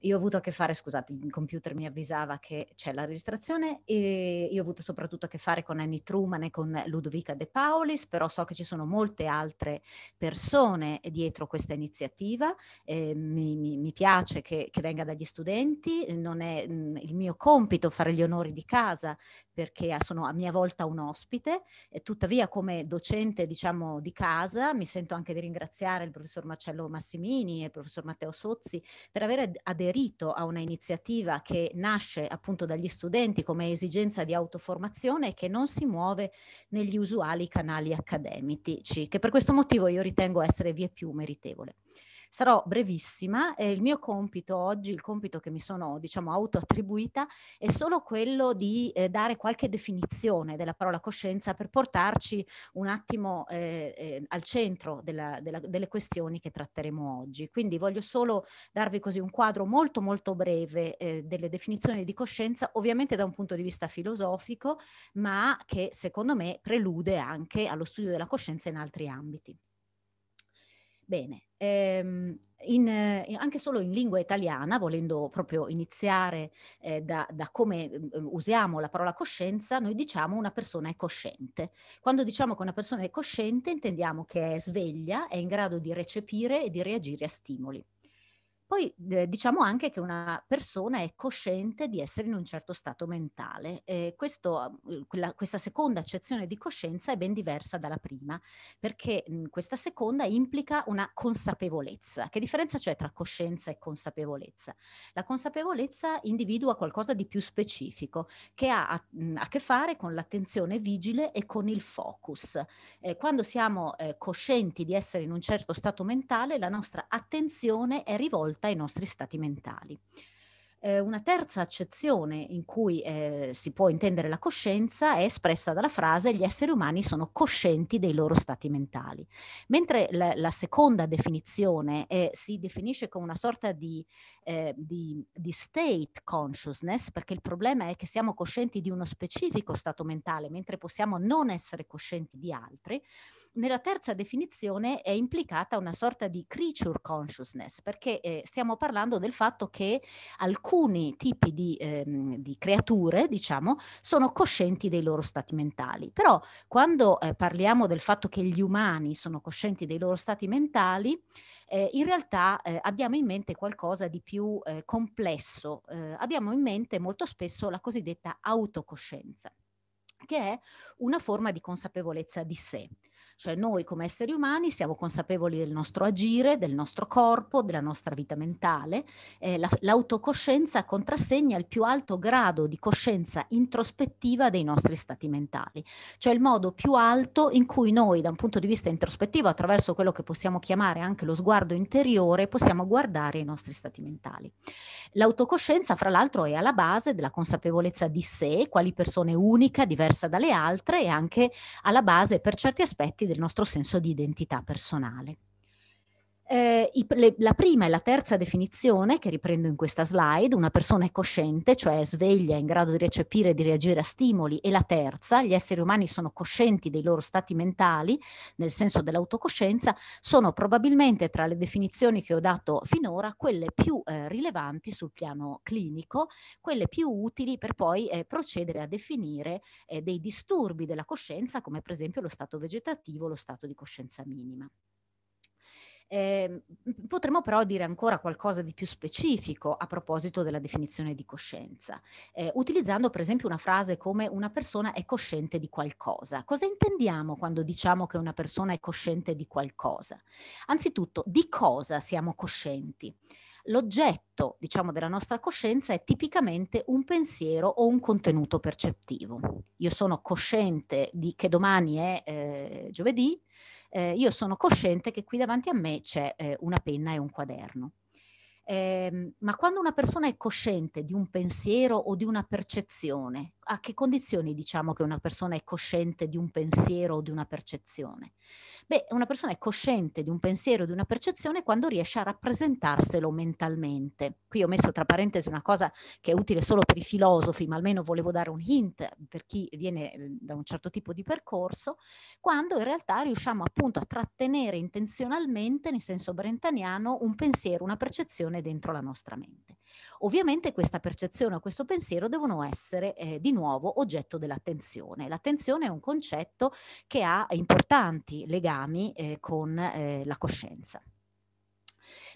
io ho avuto a che fare, scusate, il computer mi avvisava che c'è la registrazione e io ho avuto soprattutto a che fare con Annie Truman e con Ludovica De Paulis, però so che ci sono molte altre persone dietro questa iniziativa. Eh, mi, mi, mi, piace che, che, venga dagli studenti, non è mh, mm, il mio compito fare gli onori di casa perché sono a mia volta un ospite, e tuttavia come docente diciamo di casa mi sento anche di ringraziare il professor Marcello Massimini e il professor Matteo Sozzi per aver aderito aderito a una iniziativa che nasce appunto dagli studenti come esigenza di autoformazione e che non si muove negli usuali canali accademici, che per questo motivo io ritengo essere vie più meritevole. Sarò brevissima e il mio compito oggi, il compito che mi sono diciamo autoattribuita è solo quello di eh, dare qualche definizione della parola coscienza per portarci un attimo eh, eh, al centro della, della, delle questioni che tratteremo oggi. Quindi voglio solo darvi così un quadro molto molto breve eh, delle definizioni di coscienza, ovviamente da un punto di vista filosofico, ma che secondo me prelude anche allo studio della coscienza in altri ambiti. Bene, ehm, in, eh, anche solo in lingua italiana, volendo proprio iniziare eh, da, da, come eh, usiamo la parola coscienza, noi diciamo una persona è cosciente. Quando diciamo che una persona è cosciente intendiamo che è sveglia, è in grado di recepire e di reagire a stimoli. Poi eh, diciamo anche che una persona è cosciente di essere in un certo stato mentale. Eh, questo, uhm, quella, questa seconda accezione di coscienza è ben diversa dalla prima, perché mh, questa seconda implica una consapevolezza. Che differenza c'è tra coscienza e consapevolezza? La consapevolezza individua qualcosa di più specifico, che ha a, mh, a che fare con l'attenzione vigile e con il focus. Eh, quando siamo eh, coscienti di essere in un certo stato mentale, la nostra attenzione è rivolta ai nostri stati mentali. Eh, una terza accezione in cui eh, si può intendere la coscienza è espressa dalla frase gli esseri umani sono coscienti dei loro stati mentali, mentre la, la seconda definizione è, si definisce come una sorta di, eh, di, di state consciousness, perché il problema è che siamo coscienti di uno specifico stato mentale, mentre possiamo non essere coscienti di altri nella terza definizione è implicata una sorta di creature consciousness, perché eh, stiamo parlando del fatto che alcuni tipi di, ehm, di, creature, diciamo, sono coscienti dei loro stati mentali. Però quando eh, parliamo del fatto che gli umani sono coscienti dei loro stati mentali, eh, in realtà eh, abbiamo in mente qualcosa di più eh, complesso, eh, abbiamo in mente molto spesso la cosiddetta autocoscienza che è una forma di consapevolezza di sé. Cioè noi come esseri umani siamo consapevoli del nostro agire, del nostro corpo, della nostra vita mentale. Eh, la, l'autocoscienza contrassegna il più alto grado di coscienza introspettiva dei nostri stati mentali, cioè il modo più alto in cui noi da un punto di vista introspettivo, attraverso quello che possiamo chiamare anche lo sguardo interiore, possiamo guardare i nostri stati mentali. L'autocoscienza, fra l'altro, è alla base della consapevolezza di sé, quali persone unica, diversa dalle altre e anche alla base per certi aspetti del nostro senso di identità personale. Eh, i, le, la prima e la terza definizione che riprendo in questa slide, una persona è cosciente, cioè è sveglia, in grado di recepire e di reagire a stimoli, e la terza, gli esseri umani sono coscienti dei loro stati mentali, nel senso dell'autocoscienza, sono probabilmente tra le definizioni che ho dato finora quelle più eh, rilevanti sul piano clinico, quelle più utili per poi eh, procedere a definire eh, dei disturbi della coscienza, come per esempio lo stato vegetativo, lo stato di coscienza minima. Eh, potremmo però dire ancora qualcosa di più specifico a proposito della definizione di coscienza, eh, utilizzando per esempio una frase come una persona è cosciente di qualcosa. Cosa intendiamo quando diciamo che una persona è cosciente di qualcosa? Anzitutto, di cosa siamo coscienti? L'oggetto, diciamo, della nostra coscienza è tipicamente un pensiero o un contenuto percettivo. Io sono cosciente di che domani è eh, giovedì, eh, io sono cosciente che qui davanti a me c'è eh, una penna e un quaderno. Eh, ma quando una persona è cosciente di un pensiero o di una percezione, a che condizioni diciamo che una persona è cosciente di un pensiero o di una percezione? Beh, una persona è cosciente di un pensiero, di una percezione quando riesce a rappresentarselo mentalmente. Qui ho messo tra parentesi una cosa che è utile solo per i filosofi, ma almeno volevo dare un hint per chi viene ehm, da un certo tipo di percorso, quando in realtà riusciamo appunto a trattenere intenzionalmente, nel senso brentaniano, un pensiero, una percezione dentro la nostra mente. Ovviamente questa percezione o questo pensiero devono essere eh, di nuovo oggetto dell'attenzione. L'attenzione è un concetto che ha importanti legami eh, con eh, la coscienza.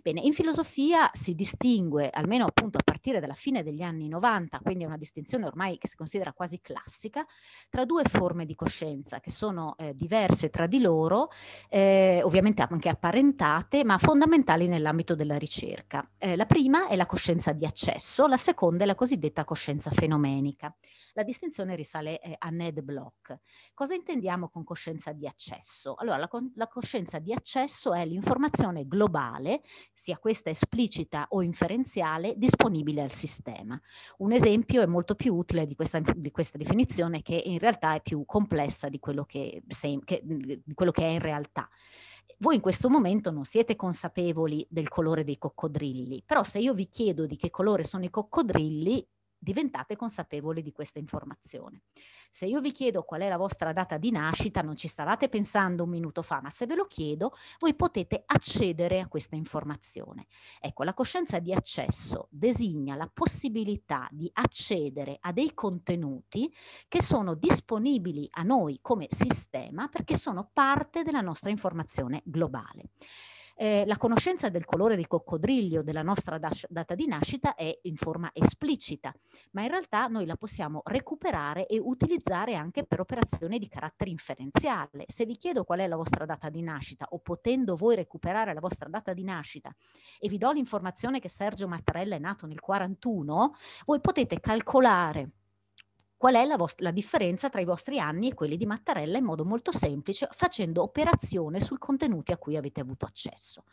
Bene, in filosofia si distingue, almeno appunto a partire dalla fine degli anni 90, quindi è una distinzione ormai che si considera quasi classica, tra due forme di coscienza che sono eh, diverse tra di loro, eh, ovviamente anche apparentate, ma fondamentali nell'ambito della ricerca. Eh, la prima è la coscienza di accesso, la seconda è la cosiddetta coscienza fenomenica. La distinzione risale eh, a Ned Block. Cosa intendiamo con coscienza di accesso? Allora, la, la coscienza di accesso è l'informazione globale, sia questa esplicita o inferenziale, disponibile al sistema. Un esempio è molto più utile di questa, di questa definizione che in realtà è più complessa di quello che, se, che, di quello che è in realtà voi in questo momento non siete consapevoli del colore dei coccodrilli, però se io vi chiedo di che colore sono i coccodrilli, diventate consapevoli di questa informazione. Se io vi chiedo qual è la vostra data di nascita, non ci stavate pensando un minuto fa, ma se ve lo chiedo, voi potete accedere a questa informazione. Ecco, la coscienza di accesso designa la possibilità di accedere a dei contenuti che sono disponibili a noi come sistema perché sono parte della nostra informazione globale. Eh, la conoscenza del colore di coccodrillo della nostra data di nascita è in forma esplicita, ma in realtà noi la possiamo recuperare e utilizzare anche per operazioni di carattere inferenziale. Se vi chiedo qual è la vostra data di nascita o potendo voi recuperare la vostra data di nascita e vi do l'informazione che Sergio Mattarella è nato nel 41, voi potete calcolare qual è la, la, differenza tra i vostri anni e quelli di Mattarella in modo molto semplice, facendo operazione sui contenuti a cui avete avuto accesso.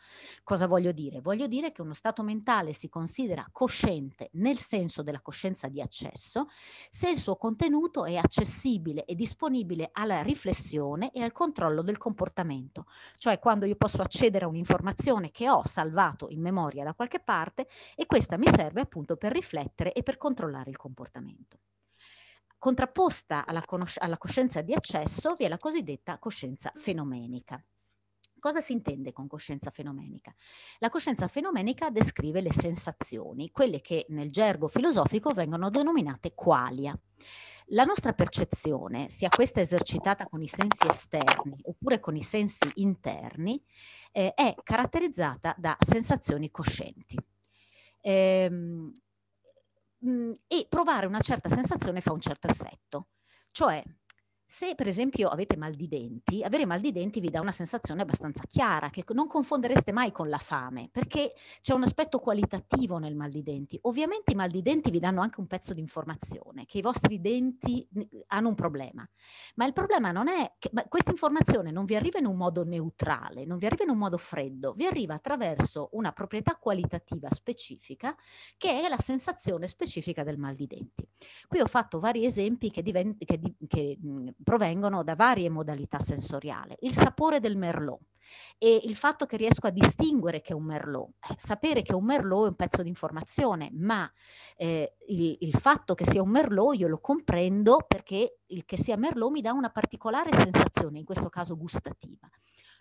Cosa voglio dire? Voglio dire che uno stato mentale si considera cosciente nel senso della coscienza di accesso se il suo contenuto è accessibile e disponibile alla riflessione e al controllo del comportamento, cioè quando io posso accedere a un'informazione che ho salvato in memoria da qualche parte e questa mi serve appunto per riflettere e per controllare il comportamento. Contrapposta alla, alla coscienza di accesso vi è la cosiddetta coscienza fenomenica. Cosa si intende con coscienza fenomenica? La coscienza fenomenica descrive le sensazioni, quelle che nel gergo filosofico vengono denominate qualia. La nostra percezione, sia questa esercitata con i sensi esterni oppure con i sensi interni, eh, è caratterizzata da sensazioni coscienti. Ehm, mh, e provare una certa sensazione fa un certo effetto. Cioè, se per esempio avete mal di denti, avere mal di denti vi dà una sensazione abbastanza chiara che non confondereste mai con la fame, perché c'è un aspetto qualitativo nel mal di denti. Ovviamente i mal di denti vi danno anche un pezzo di informazione, che i vostri denti hanno un problema. Ma il problema non è che questa informazione non vi arriva in un modo neutrale, non vi arriva in un modo freddo, vi arriva attraverso una proprietà qualitativa specifica che è la sensazione specifica del mal di denti. Qui ho fatto vari esempi che, divent- che, che provengono da varie modalità sensoriali. Il sapore del merlot e il fatto che riesco a distinguere che è un merlot. Eh, sapere che un merlot è un pezzo di informazione, ma eh, il, il, fatto che sia un merlot io lo comprendo perché il che sia merlot mi dà una particolare sensazione, in questo caso gustativa.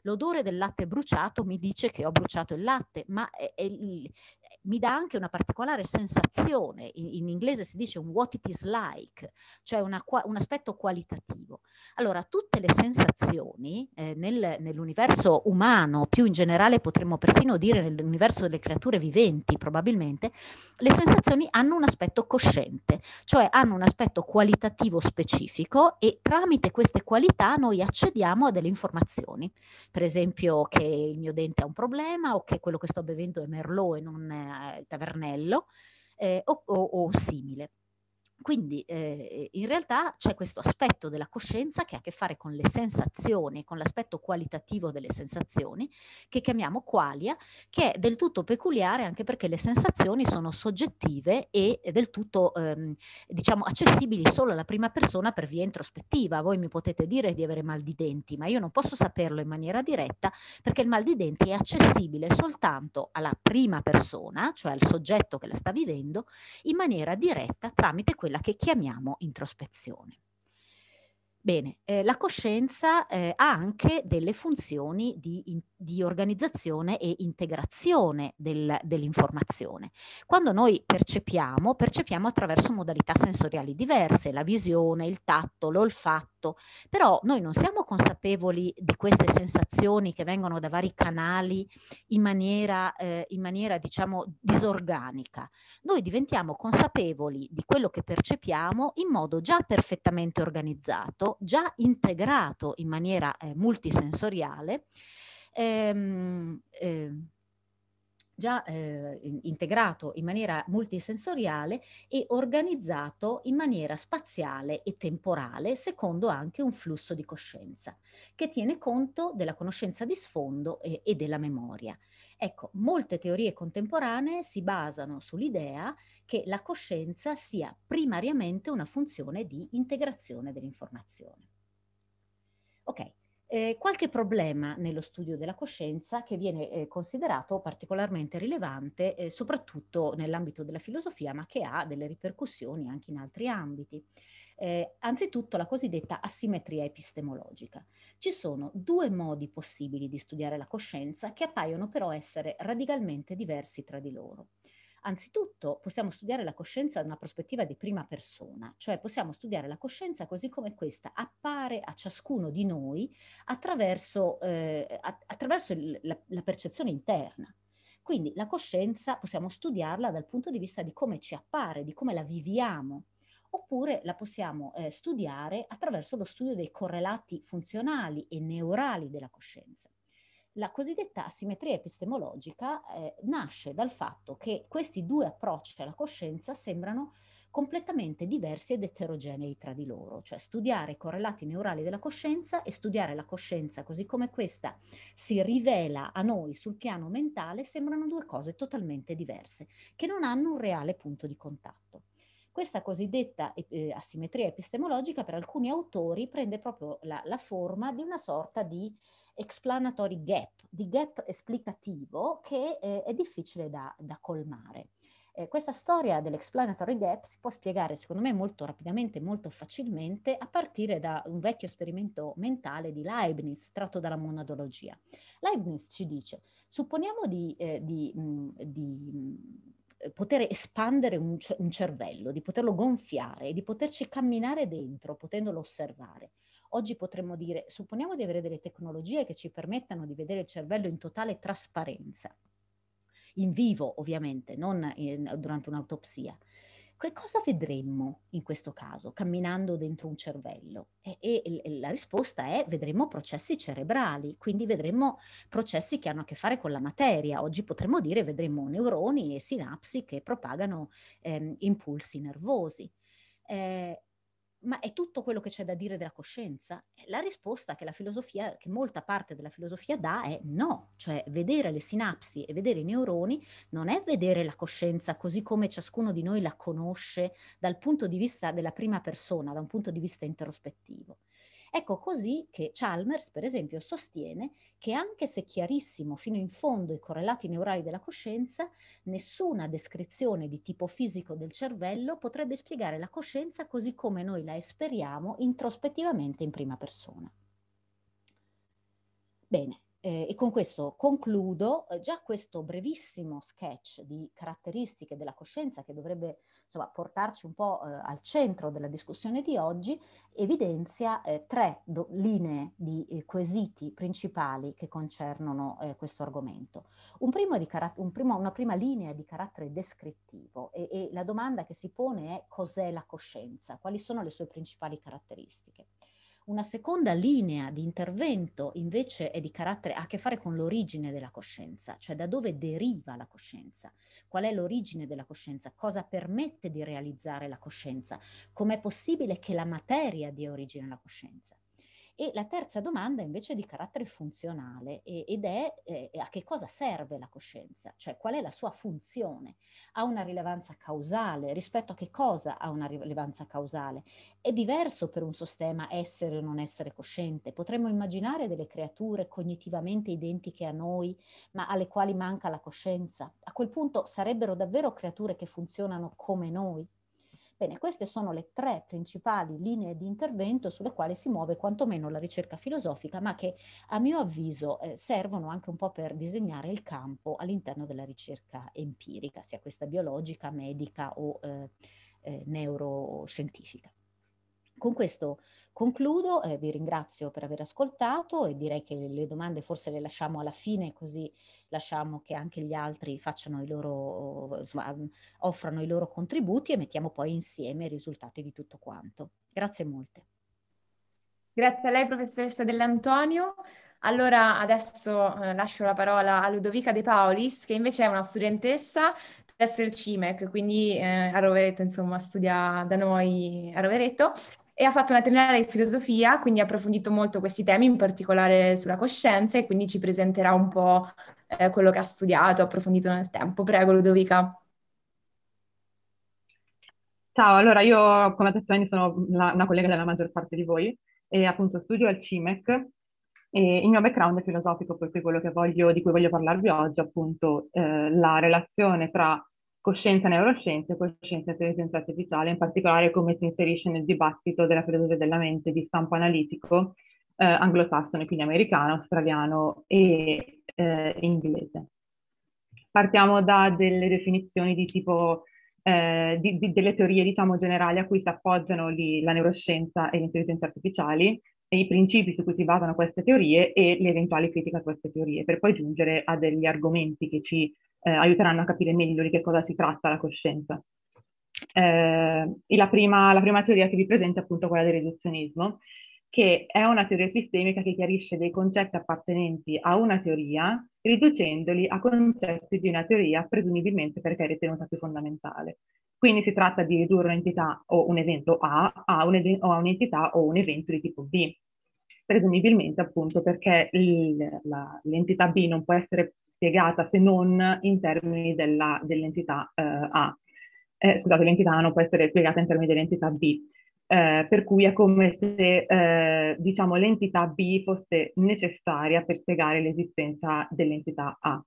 L'odore del latte bruciato mi dice che ho bruciato il latte, ma è, è, mi dà anche una particolare sensazione, in, in, inglese si dice un what it is like, cioè una, un aspetto qualitativo. Allora, tutte le sensazioni eh, nel, nell'universo umano, più in generale potremmo persino dire nell'universo delle creature viventi probabilmente, le sensazioni hanno un aspetto cosciente, cioè hanno un aspetto qualitativo specifico e tramite queste qualità noi accediamo a delle informazioni, per esempio che il mio dente ha un problema o che quello che sto bevendo è merlot e non il tavernello eh, o, o, o simile. Quindi eh, in realtà c'è questo aspetto della coscienza che ha a che fare con le sensazioni, con l'aspetto qualitativo delle sensazioni, che chiamiamo qualia, che è del tutto peculiare anche perché le sensazioni sono soggettive e del tutto ehm, diciamo accessibili solo alla prima persona per via introspettiva. Voi mi potete dire di avere mal di denti, ma io non posso saperlo in maniera diretta perché il mal di denti è accessibile soltanto alla prima persona, cioè al soggetto che la sta vivendo, in maniera diretta tramite quella quella che chiamiamo introspezione. Bene, eh, la coscienza eh, ha anche delle funzioni di, in, di organizzazione e integrazione del, dell'informazione. Quando noi percepiamo, percepiamo attraverso modalità sensoriali diverse, la visione, il tatto, l'olfatto, però noi non siamo consapevoli di queste sensazioni che vengono da vari canali in maniera, eh, in maniera diciamo, disorganica. Noi diventiamo consapevoli di quello che percepiamo in modo già perfettamente organizzato, già integrato in maniera eh, multisensoriale, ehm, eh, già eh, integrato in maniera multisensoriale e organizzato in maniera spaziale e temporale secondo anche un flusso di coscienza che tiene conto della conoscenza di sfondo e, e della memoria. Ecco, molte teorie contemporanee si basano sull'idea che la coscienza sia primariamente una funzione di integrazione dell'informazione. Ok, eh, qualche problema nello studio della coscienza che viene eh, considerato particolarmente rilevante eh, soprattutto nell'ambito della filosofia ma che ha delle ripercussioni anche in altri ambiti. Eh, anzitutto la cosiddetta asimmetria epistemologica. Ci sono due modi possibili di studiare la coscienza che appaiono però essere radicalmente diversi tra di loro. Anzitutto possiamo studiare la coscienza da una prospettiva di prima persona, cioè possiamo studiare la coscienza così come questa appare a ciascuno di noi attraverso, eh, attraverso il, la, la percezione interna. Quindi la coscienza possiamo studiarla dal punto di vista di come ci appare, di come la viviamo, oppure la possiamo eh, studiare attraverso lo studio dei correlati funzionali e neurali della coscienza. La cosiddetta asimmetria epistemologica eh, nasce dal fatto che questi due approcci alla coscienza sembrano completamente diversi ed eterogenei tra di loro, cioè studiare i correlati neurali della coscienza e studiare la coscienza così come questa si rivela a noi sul piano mentale sembrano due cose totalmente diverse, che non hanno un reale punto di contatto. Questa cosiddetta eh, asimmetria epistemologica per alcuni autori prende proprio la, la forma di una sorta di explanatory gap, di gap esplicativo che eh, è difficile da, da colmare. Eh, questa storia dell'explanatory gap si può spiegare, secondo me, molto rapidamente e molto facilmente a partire da un vecchio esperimento mentale di Leibniz tratto dalla monadologia. Leibniz ci dice, supponiamo di, eh, di, mh, di poter espandere un, un cervello, di poterlo gonfiare, di poterci camminare dentro, potendolo osservare. Oggi potremmo dire, supponiamo di avere delle tecnologie che ci permettano di vedere il cervello in totale trasparenza, in vivo ovviamente, non in, durante un'autopsia. Che cosa vedremmo in questo caso, camminando dentro un cervello? E, e, e, la risposta è vedremo processi cerebrali, quindi vedremo processi che hanno a che fare con la materia. Oggi potremmo dire vedremo neuroni e sinapsi che propagano ehm, impulsi nervosi. Eh, ma è tutto quello che c'è da dire della coscienza? La risposta che la filosofia, che molta parte della filosofia dà è no, cioè vedere le sinapsi e vedere i neuroni non è vedere la coscienza così come ciascuno di noi la conosce dal punto di vista della prima persona, da un punto di vista introspettivo. Ecco così che Chalmers, per esempio, sostiene che anche se chiarissimo fino in fondo i correlati neurali della coscienza, nessuna descrizione di tipo fisico del cervello potrebbe spiegare la coscienza così come noi la esperiamo introspettivamente in prima persona. Bene, eh, e con questo concludo eh, già questo brevissimo sketch di caratteristiche della coscienza che dovrebbe insomma, portarci un po' eh, al centro della discussione di oggi, evidenzia eh, tre do- linee di eh, quesiti principali che concernono questo argomento. Un carat- un primo, una prima linea di carattere descrittivo e, e la domanda che si pone è cos'è la coscienza, quali sono le sue principali caratteristiche. Una seconda linea di intervento invece è di carattere, ha a che fare con l'origine della coscienza, cioè da dove deriva la coscienza, qual è l'origine della coscienza, cosa permette di realizzare la coscienza, com'è possibile che la materia dia origine alla coscienza. E la terza domanda invece è di carattere funzionale ed è eh, a che cosa serve la coscienza, cioè qual è la sua funzione. Ha una rilevanza causale, rispetto a che cosa ha una rilevanza causale? È diverso per un sistema essere o non essere cosciente. Potremmo immaginare delle creature cognitivamente identiche a noi, ma alle quali manca la coscienza. A quel punto sarebbero davvero creature che funzionano come noi? Bene, queste sono le tre principali linee di intervento sulle quali si muove quantomeno la ricerca filosofica, ma che a mio avviso eh, servono anche un po' per disegnare il campo all'interno della ricerca empirica, sia questa biologica, medica o eh, eh, neuroscientifica. Con questo concludo, eh, vi ringrazio per aver ascoltato e direi che le domande forse le lasciamo alla fine così lasciamo che anche gli altri facciano i loro, insomma, offrano i loro contributi e mettiamo poi insieme i risultati di tutto quanto. Grazie molte. Grazie a lei professoressa Dell'Antonio. Allora adesso eh, lascio la parola a Ludovica De Paulis che invece è una studentessa presso il CIMEC, quindi eh, a Rovereto, insomma, studia da noi a Rovereto e ha fatto una triennale di filosofia, quindi ha approfondito molto questi temi, in particolare sulla coscienza, e quindi ci presenterà un po' eh, quello che ha studiato, approfondito nel tempo. Prego, Ludovica. Ciao, allora io come ha detto Annie sono la, una collega della maggior parte di voi e appunto studio al CIMEC e il mio background è filosofico, per cui quello voglio, di cui voglio parlarvi oggi appunto eh, la relazione tra coscienza neuroscienze e coscienza intelligenza artificiale, in particolare come si inserisce nel dibattito della filosofia della mente di stampo analitico eh, anglosassone, quindi americano, australiano e eh, inglese. Partiamo da delle definizioni di tipo, eh, di, di, delle teorie diciamo generali a cui si appoggiano li, la neuroscienza e l'intelligenza artificiali e i principi su cui si basano queste teorie e le eventuali critiche a queste teorie, per poi giungere a degli argomenti che ci eh, aiuteranno a capire meglio di che cosa si tratta la coscienza. Eh, la, prima, la, prima, teoria che vi presento è appunto quella del riduzionismo, che è una teoria sistemica che chiarisce dei concetti appartenenti a una teoria, riducendoli a concetti di una teoria, presumibilmente perché è ritenuta più fondamentale. Quindi si tratta di ridurre un'entità o un evento A a, un o a un'entità o un evento di tipo B, presumibilmente appunto perché il, la, l'entità B non può essere spiegata se non in termini della, dell'entità eh, A. Eh, scusate, l'entità A non può essere spiegata in termini dell'entità B. Eh, per cui è come se eh, diciamo, l'entità B fosse necessaria per spiegare l'esistenza dell'entità A.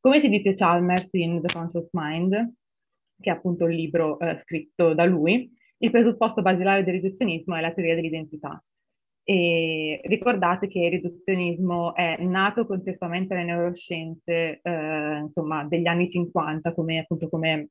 Come si dice Chalmers in The Conscious Mind, che è appunto il libro eh, scritto da lui, il presupposto basilare del riduzionismo è la teoria dell'identità. E ricordate che il riduzionismo è nato contestualmente alle neuroscienze, eh, insomma, degli anni 50, come appunto come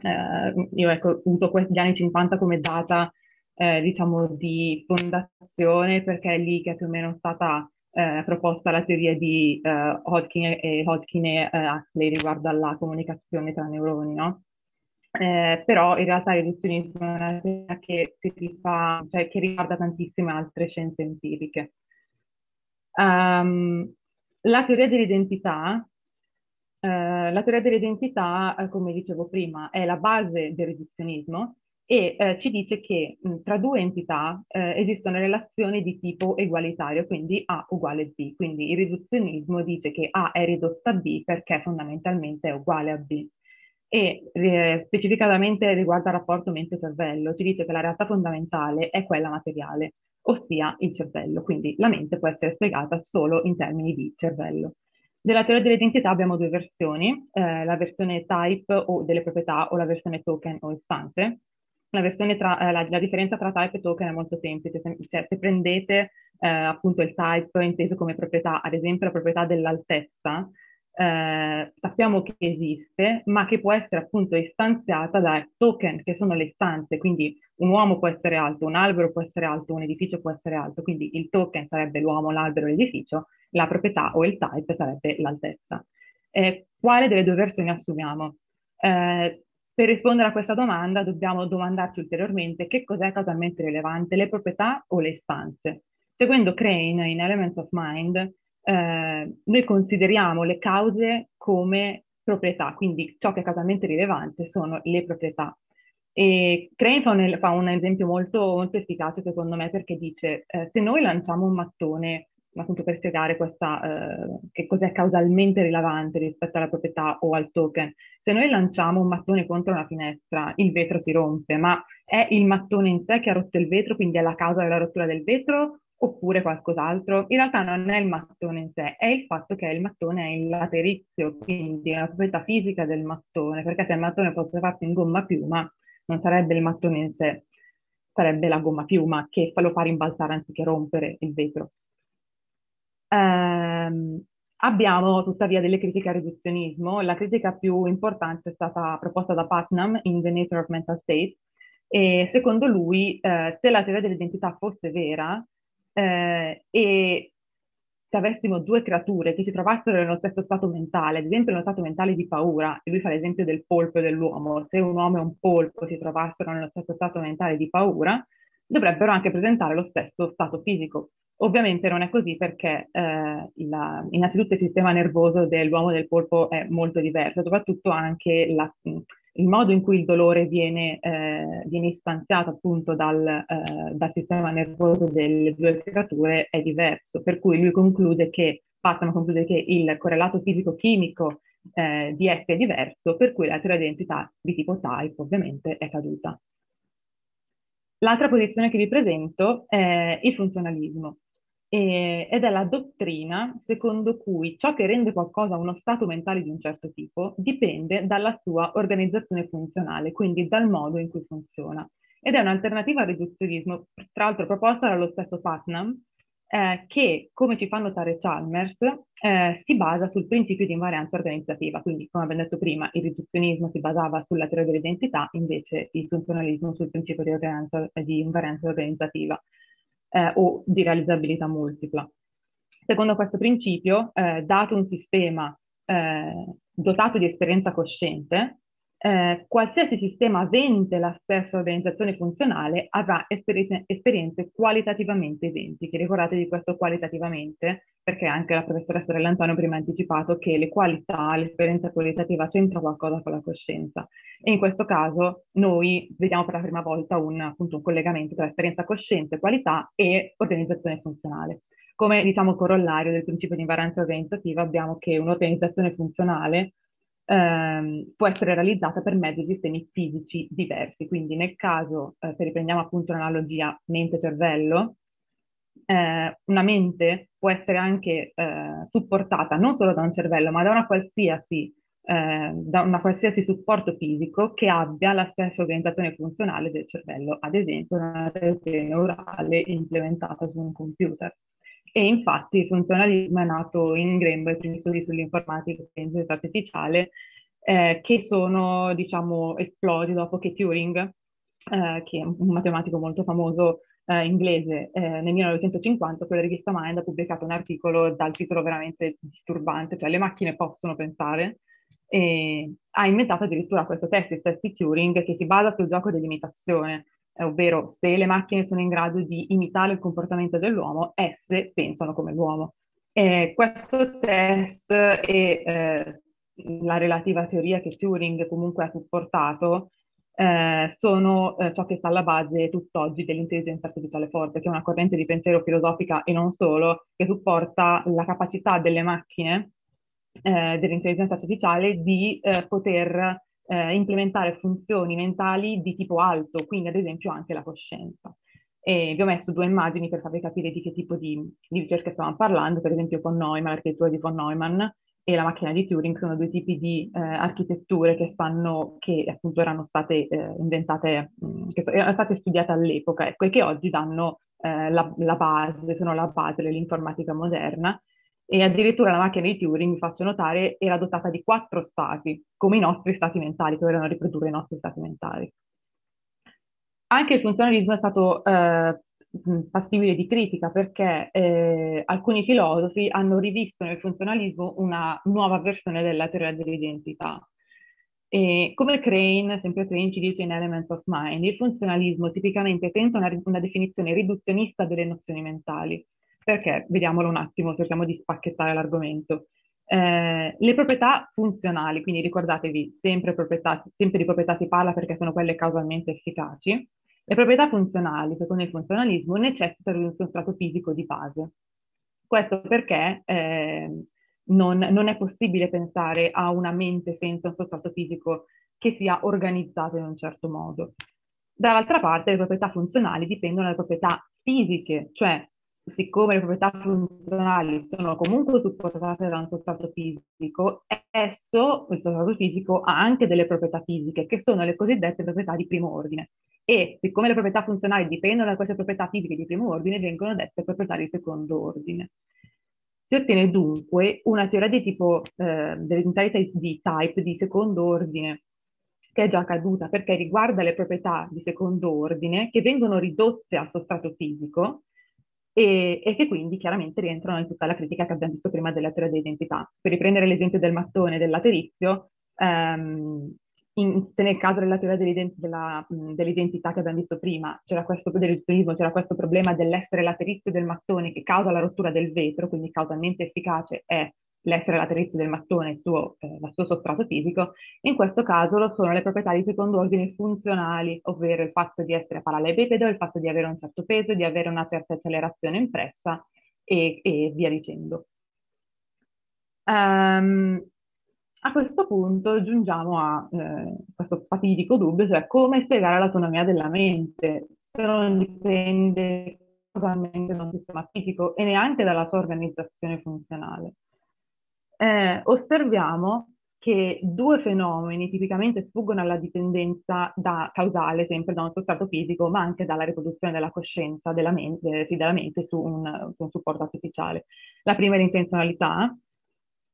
eh, io ecco, uso questi anni 50 come data, eh, diciamo, di fondazione, perché è lì che è più o meno stata eh, proposta la teoria di eh, Hodgkin e Hodgkin e eh, Huxley riguardo alla comunicazione tra neuroni, no? Eh, però in realtà il riduzionismo è una teoria che, rifà, cioè, che riguarda tantissime altre scienze empiriche. Um, la teoria dell'identità, eh, la teoria dell'identità, eh, come dicevo prima, è la base del riduzionismo e eh, ci dice che mh, tra due entità eh, esistono relazioni di tipo egualitario, quindi A uguale B. Quindi il riduzionismo dice che A è ridotta a B perché fondamentalmente è uguale a B e eh, specificatamente riguardo al rapporto mente-cervello, ci dice che la realtà fondamentale è quella materiale, ossia il cervello, quindi la mente può essere spiegata solo in termini di cervello. Della teoria dell'identità abbiamo due versioni, eh, la versione type o delle proprietà o la versione token o istante. La, tra, eh, la, la differenza tra type e token è molto semplice, se, cioè, se prendete eh, appunto il type inteso come proprietà, ad esempio la proprietà dell'altezza, eh, sappiamo che esiste, ma che può essere appunto istanziata da token, che sono le istanze, quindi un uomo può essere alto, un albero può essere alto, un edificio può essere alto, quindi il token sarebbe l'uomo, l'albero, l'edificio, la proprietà o il type sarebbe l'altezza. Eh, quale delle due versioni assumiamo? Eh, per rispondere a questa domanda dobbiamo domandarci ulteriormente che cos'è causalmente rilevante, le proprietà o le istanze. Seguendo Crane in Elements of Mind, eh, noi consideriamo le cause come proprietà, quindi ciò che è causalmente rilevante sono le proprietà. E Crane fa un, fa un esempio molto, molto, efficace secondo me perché dice eh, se noi lanciamo un mattone appunto per spiegare questa, eh, che cos'è causalmente rilevante rispetto alla proprietà o al token. Se noi lanciamo un mattone contro una finestra, il vetro si rompe, ma è il mattone in sé che ha rotto il vetro, quindi è la causa della rottura del vetro, oppure qualcos'altro. In realtà non è il mattone in sé, è il fatto che il mattone è il laterizio, quindi è la proprietà fisica del mattone, perché se il mattone fosse fatto in gomma piuma non sarebbe il mattone in sé, sarebbe la gomma piuma che lo fa rimbalzare anziché rompere il vetro. Ehm, abbiamo tuttavia delle critiche al riduzionismo. La critica più importante è stata proposta da Putnam in The Nature of Mental States e secondo lui eh, se la teoria dell'identità fosse vera eh, e se avessimo due creature che si trovassero nello stesso stato mentale, ad esempio nello stato mentale di paura, e lui fa l'esempio del polpo e dell'uomo, se un uomo e un polpo si trovassero nello stesso stato mentale di paura, dovrebbero anche presentare lo stesso stato fisico. Ovviamente non è così perché eh, la, innanzitutto il sistema nervoso dell'uomo e del polpo è molto diverso, soprattutto anche la, il modo in cui il dolore viene, eh, viene istanziato appunto dal, eh, dal, sistema nervoso delle due creature è diverso, per cui lui conclude che, Patton conclude che il correlato fisico-chimico eh, di S è diverso, per cui la teoria di identità di tipo type ovviamente è caduta. L'altra posizione che vi presento è il funzionalismo e, ed è la dottrina secondo cui ciò che rende qualcosa uno stato mentale di un certo tipo dipende dalla sua organizzazione funzionale, quindi dal modo in cui funziona. Ed è un'alternativa al riduzionismo, tra l'altro proposta dallo stesso Putnam, eh, che, come ci fa notare Chalmers, eh, si basa sul principio di invarianza organizzativa. Quindi, come abbiamo detto prima, il riduzionismo si basava sulla teoria dell'identità, invece il funzionalismo sul principio di, di invarianza organizzativa eh, o di realizzabilità multipla. Secondo questo principio, eh, dato un sistema eh, dotato di esperienza cosciente, eh, qualsiasi sistema avente la stessa organizzazione funzionale avrà esperienze, esperienze qualitativamente identiche. Ricordate di questo qualitativamente, perché anche la professoressa Rellantonio prima ha anticipato che le qualità, l'esperienza qualitativa c'entra qualcosa con la coscienza. E in questo caso noi vediamo per la prima volta un, appunto, un collegamento tra esperienza cosciente, qualità e organizzazione funzionale. Come diciamo corollario del principio di invarianza organizzativa abbiamo che un'organizzazione funzionale ehm, può essere realizzata per mezzo di sistemi fisici diversi. Quindi nel caso, eh, se riprendiamo appunto l'analogia mente-cervello, eh, una mente può essere anche eh, supportata non solo da un cervello, ma da una qualsiasi eh, da una qualsiasi supporto fisico che abbia la stessa organizzazione funzionale del cervello, ad esempio una rete neurale implementata su un computer. E infatti il funzionalismo è nato in grembo ai primi studi sull'informatica e l'intelligenza artificiale, eh, che sono, diciamo, esplosi dopo che Turing, eh, che è un matematico molto famoso eh, inglese, eh, nel 1950 sulla rivista Mind ha pubblicato un articolo dal titolo veramente disturbante, cioè le macchine possono pensare, e ha inventato addirittura questo test, il test di Turing, che si basa sul gioco dell'imitazione, ovvero se le macchine sono in grado di imitare il comportamento dell'uomo, esse pensano come l'uomo. E questo test e eh, la relativa teoria che Turing comunque ha supportato eh, sono eh, ciò che sta alla base tutt'oggi dell'intelligenza artificiale forte, che è una corrente di pensiero filosofica e non solo, che supporta la capacità delle macchine, eh, dell'intelligenza artificiale, di eh, poter eh, implementare funzioni mentali di tipo alto, quindi ad esempio anche la coscienza. E vi ho messo due immagini per farvi capire di che tipo di, di ricerca stavamo parlando, per esempio von Neumann, l'architettura di von Neumann e la macchina di Turing sono due tipi di eh, architetture che, stanno, che appunto erano state eh, inventate, mh, mm, che erano state studiate all'epoca ecco, e che oggi danno eh, la, la base, sono la base dell'informatica moderna e addirittura la macchina di Turing, vi faccio notare, era dotata di quattro stati, come i nostri stati mentali, che dovevano riprodurre i nostri stati mentali. Anche il funzionalismo è stato eh, passibile di critica perché eh, alcuni filosofi hanno rivisto nel funzionalismo una nuova versione della teoria dell'identità. E come Crane, sempre Crane ci dice in Elements of Mind, il funzionalismo tipicamente tenta una, una definizione riduzionista delle nozioni mentali, perché, vediamolo un attimo, cerchiamo di spacchettare l'argomento. Eh, le proprietà funzionali, quindi ricordatevi, sempre, proprietà, sempre di proprietà si parla perché sono quelle causalmente efficaci, le proprietà funzionali, secondo il funzionalismo, necessitano di un sostrato fisico di base. Questo perché eh, non, non, è possibile pensare a una mente senza un sostrato fisico che sia organizzato in un certo modo. Dall'altra parte, le proprietà funzionali dipendono dalle proprietà fisiche, cioè siccome le proprietà funzionali sono comunque supportate da un sostrato fisico, esso, il sostrato fisico, ha anche delle proprietà fisiche, che sono le cosiddette proprietà di primo ordine. E siccome le proprietà funzionali dipendono da queste proprietà fisiche di primo ordine, vengono dette proprietà di secondo ordine. Si ottiene dunque una teoria di tipo eh, dell'identità di type di secondo ordine, che è già caduta perché riguarda le proprietà di secondo ordine che vengono ridotte al sostrato fisico e, e, che quindi chiaramente rientrano in tutta la critica che abbiamo visto prima della teoria dell'identità. Per riprendere l'esempio del mattone e del laterizio, ehm, in, se nel caso della teoria dell'identità, della, dell'identità che abbiamo visto prima c'era questo, c'era questo problema dell'essere laterizio del mattone che causa la rottura del vetro, quindi causalmente efficace è l'essere laterizio del mattone, il suo, eh, il suo sostrato fisico, in questo caso lo sono le proprietà di secondo ordine funzionali, ovvero il fatto di essere parallelepipedo, il fatto di avere un certo peso, di avere una certa accelerazione impressa e, e via dicendo. Um, a questo punto giungiamo a eh, questo fatidico dubbio, cioè come spiegare l'autonomia della mente, se non dipende causalmente da un sistema fisico e neanche dalla sua organizzazione funzionale eh, osserviamo che due fenomeni tipicamente sfuggono alla dipendenza da, causale, sempre da un sostrato fisico, ma anche dalla riproduzione della coscienza della mente, sì, della mente su, un, su un, supporto artificiale. La prima è l'intenzionalità,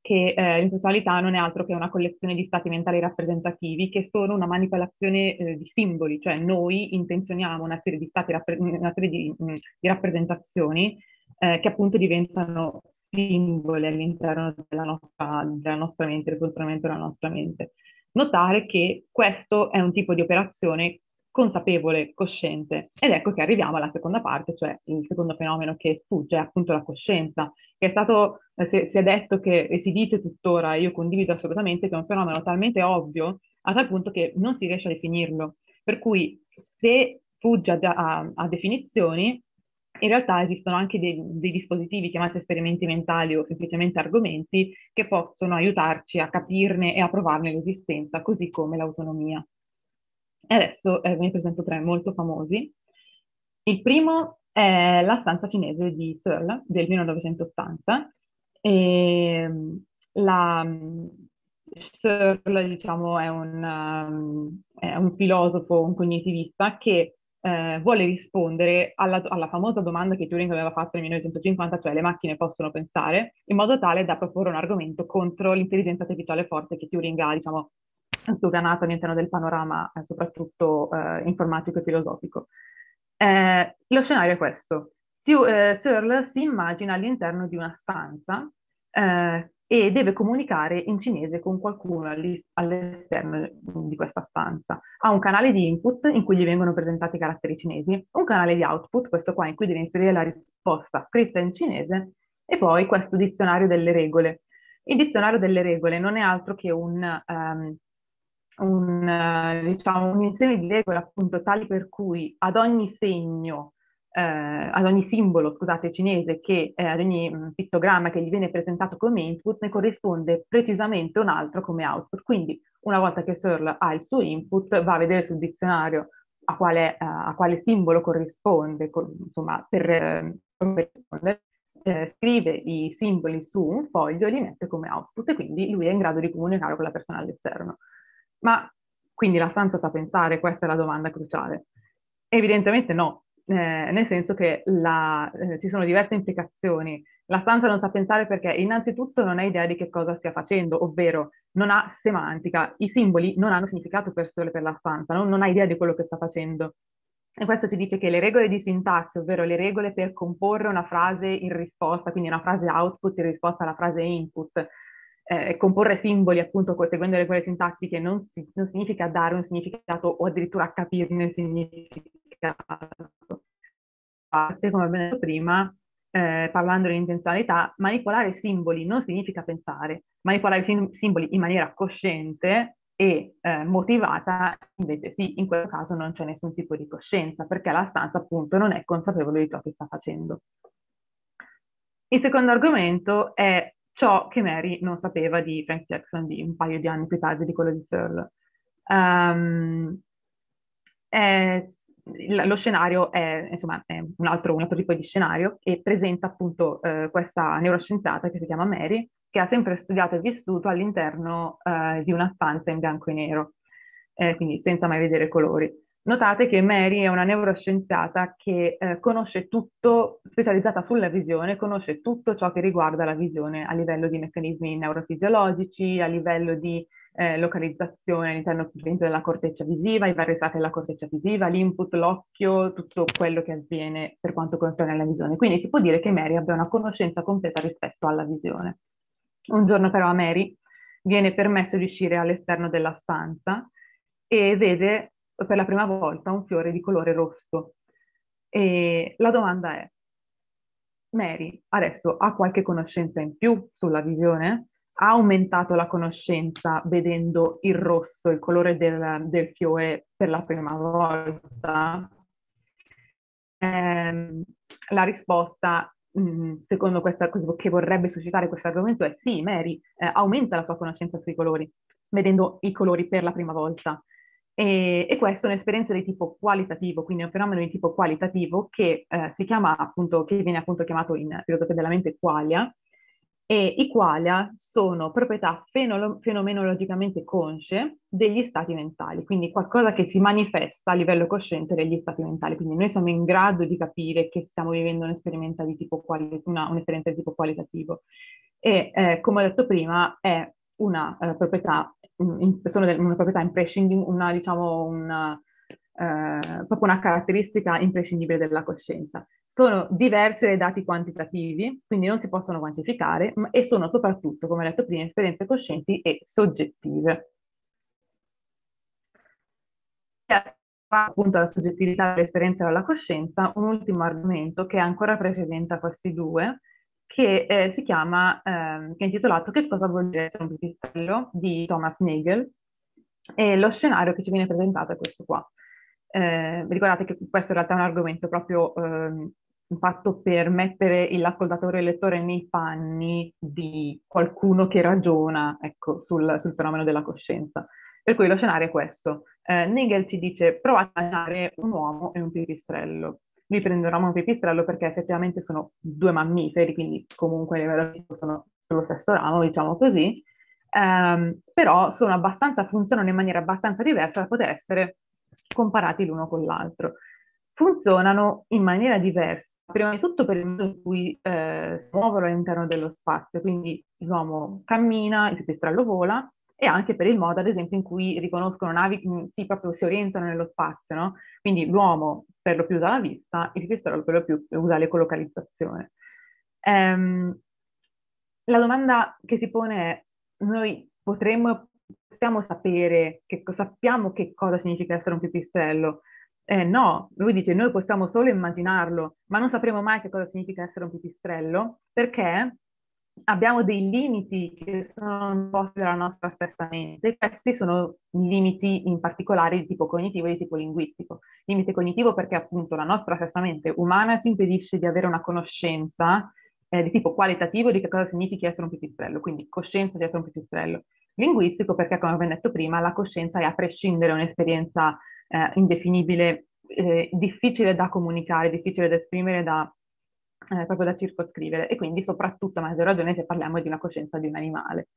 che eh, l'intenzionalità non è altro che una collezione di stati mentali rappresentativi che sono una manipolazione eh, di simboli, cioè noi intenzioniamo una serie di stati, una serie di, mh, di rappresentazioni eh, che appunto diventano simboli all'interno della nostra, della nostra mente, del funzionamento della nostra mente. Notare che questo è un tipo di operazione consapevole, cosciente. Ed ecco che arriviamo alla seconda parte, cioè il secondo fenomeno che sfugge, è appunto la coscienza, che è stato, eh, si, è detto che, e si dice tuttora, io condivido assolutamente, che è un fenomeno talmente ovvio, a tal punto che non si riesce a definirlo. Per cui se fugge a, a, a definizioni, in realtà esistono anche dei, dei, dispositivi chiamati esperimenti mentali o semplicemente argomenti che possono aiutarci a capirne e a provarne l'esistenza, così come l'autonomia. E adesso eh, ve ne presento tre molto famosi. Il primo è La stanza cinese di Searle del 1980. E, la, Searle, diciamo, è un, um, è un filosofo, un cognitivista che eh, vuole rispondere alla, alla, famosa domanda che Turing aveva fatto nel 1950, cioè le macchine possono pensare, in modo tale da proporre un argomento contro l'intelligenza artificiale forte che Turing ha, diciamo, sdoganato all'interno del panorama, eh, soprattutto eh, informatico e filosofico. Eh, lo scenario è questo. Searle si immagina all'interno di una stanza eh, e deve comunicare in cinese con qualcuno all'esterno di questa stanza. Ha un canale di input in cui gli vengono presentati i caratteri cinesi, un canale di output, questo qua in cui deve inserire la risposta scritta in cinese, e poi questo dizionario delle regole. Il dizionario delle regole non è altro che un, um, un, uh, diciamo, un insieme di regole appunto tali per cui ad ogni segno eh, ad ogni simbolo, scusate, cinese, che eh, ad ogni mh, mm, pittogramma che gli viene presentato come input, ne corrisponde precisamente un altro come output. Quindi una volta che Searle ha il suo input, va a vedere sul dizionario a quale, uh, a quale simbolo corrisponde, co- insomma, per eh, corrispondere, eh, scrive i simboli su un foglio e li mette come output e quindi lui è in grado di comunicare con la persona all'esterno. Ma quindi la stanza sa pensare? Questa è la domanda cruciale. Evidentemente no, eh, nel senso che la, eh, ci sono diverse implicazioni. La stanza non sa pensare perché innanzitutto non ha idea di che cosa stia facendo, ovvero non ha semantica, i simboli non hanno significato per sole per la stanza, no? non ha idea di quello che sta facendo. E questo ci dice che le regole di sintassi, ovvero le regole per comporre una frase in risposta, quindi una frase output in risposta alla frase input, eh, comporre simboli appunto seguendo le regole sintattiche non, si, non significa dare un significato o addirittura capirne il significato. Come abbiamo detto prima, eh, parlando di intenzionalità, manipolare simboli non significa pensare, manipolare sim- simboli in maniera cosciente e eh, motivata, invece sì, in questo caso non c'è nessun tipo di coscienza, perché la stanza appunto non è consapevole di ciò che sta facendo. Il secondo argomento è ciò che Mary non sapeva di Frank Jackson di un paio di anni più tardi di quello di Searle. Um, è, lo scenario è, insomma, è un, altro, un, altro, tipo di scenario e presenta appunto eh, questa neuroscienziata che si chiama Mary, che ha sempre studiato e vissuto all'interno eh, di una stanza in bianco e nero, eh, quindi senza mai vedere colori. Notate che Mary è una neuroscienziata che eh, conosce tutto, specializzata sulla visione, conosce tutto ciò che riguarda la visione a livello di meccanismi neurofisiologici, a livello di eh, localizzazione all'interno della corteccia visiva, i vari stati della corteccia visiva, l'input, l'occhio, tutto quello che avviene per quanto concerne la visione. Quindi si può dire che Mary abbia una conoscenza completa rispetto alla visione. Un giorno però a Mary viene permesso di uscire all'esterno della stanza e vede per la prima volta un fiore di colore rosso. E la domanda è, Mary adesso ha qualche conoscenza in più sulla visione? Ha aumentato la conoscenza vedendo il rosso, il colore del, del fiore per la prima volta? Eh, la risposta, mh, mm, secondo questa, che vorrebbe suscitare questo argomento, è sì, Mary eh, aumenta la sua conoscenza sui colori, vedendo i colori per la prima volta. E, e questa è un'esperienza di tipo qualitativo, quindi è un fenomeno di tipo qualitativo che eh, si chiama appunto, che viene appunto chiamato in filosofia della mente qualia, e i qualia sono proprietà fenolo- fenomenologicamente consce degli stati mentali, quindi qualcosa che si manifesta a livello cosciente degli stati mentali. Quindi noi siamo in grado di capire che stiamo vivendo un'esperienza di tipo, quali- una, un'esperienza di tipo qualitativo. E eh, come ho detto prima, è una uh, proprietà in, sono una proprietà imprescindibile, una, diciamo, una, eh, proprio una caratteristica imprescindibile della coscienza. Sono diverse dai dati quantitativi, quindi non si possono quantificare, ma, e sono soprattutto, come ho detto prima, esperienze coscienti e soggettive. appunto la soggettività dell'esperienza della coscienza, un ultimo argomento che è ancora precedente a questi due, che eh, si chiama, eh, che è intitolato Che cosa vuol dire essere un pipistrello di Thomas Nagel e lo scenario che ci viene presentato è questo qua. Eh, ricordate che questo in realtà è un argomento proprio ehm, fatto per mettere l'ascoltatore e il lettore nei panni di qualcuno che ragiona ecco, sul, sul, fenomeno della coscienza. Per cui lo scenario è questo. Eh, Nagel ci dice provate a immaginare un uomo e un pipistrello lui prende un ramo pipistrello perché effettivamente sono due mammiferi, quindi comunque a livello sono sullo stesso ramo, diciamo così, um, però funzionano in maniera abbastanza diversa da poter essere comparati l'uno con l'altro. Funzionano in maniera diversa, prima di tutto per il modo in cui eh, si muovono all'interno dello spazio, quindi l'uomo cammina, il pipistrello vola, e anche per il modo, ad esempio, in cui riconoscono navi, sì, proprio si orientano nello spazio, no? Quindi l'uomo per lo più usa la vista, il pipistrello per lo più usa l'ecolocalizzazione. Um, la domanda che si pone è, noi potremmo, possiamo sapere, che, sappiamo che cosa significa essere un pipistrello? Eh, no, lui dice noi possiamo solo immaginarlo, ma non sapremo mai che cosa significa essere un pipistrello, perché abbiamo dei limiti che sono imposti dalla nostra stessa mente. Questi sono limiti in particolare di tipo cognitivo e di tipo linguistico. Limite cognitivo perché appunto la nostra stessa mente umana ci impedisce di avere una conoscenza eh, di tipo qualitativo di che cosa significa essere un pipistrello, quindi coscienza di essere un pipistrello. Linguistico perché, come abbiamo detto prima, la coscienza è a prescindere un'esperienza eh, indefinibile, eh, difficile da comunicare, difficile da esprimere, da eh, proprio da circoscrivere e quindi soprattutto a maggior ragione se parliamo di una coscienza di un animale.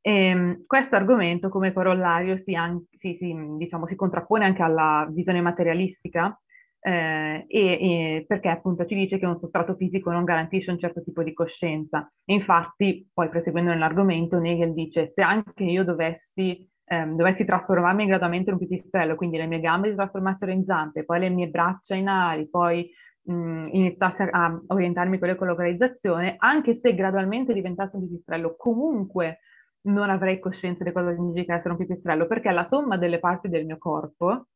E, ehm, questo argomento come corollario si, an- si, si, diciamo, si, contrappone anche alla visione materialistica eh, e, e perché appunto ci dice che un sostrato fisico non garantisce un certo tipo di coscienza. Infatti, poi proseguendo nell'argomento, Nagel dice se anche io dovessi ehm, dovessi trasformarmi gradualmente in un pipistrello, quindi le mie gambe si trasformassero in zampe, poi le mie braccia in ali, poi mh, iniziassi a, a orientarmi con l'ecolocalizzazione, anche se gradualmente diventasse un pipistrello, comunque non avrei coscienza di cosa significa essere un pipistrello, perché la somma delle parti del mio corpo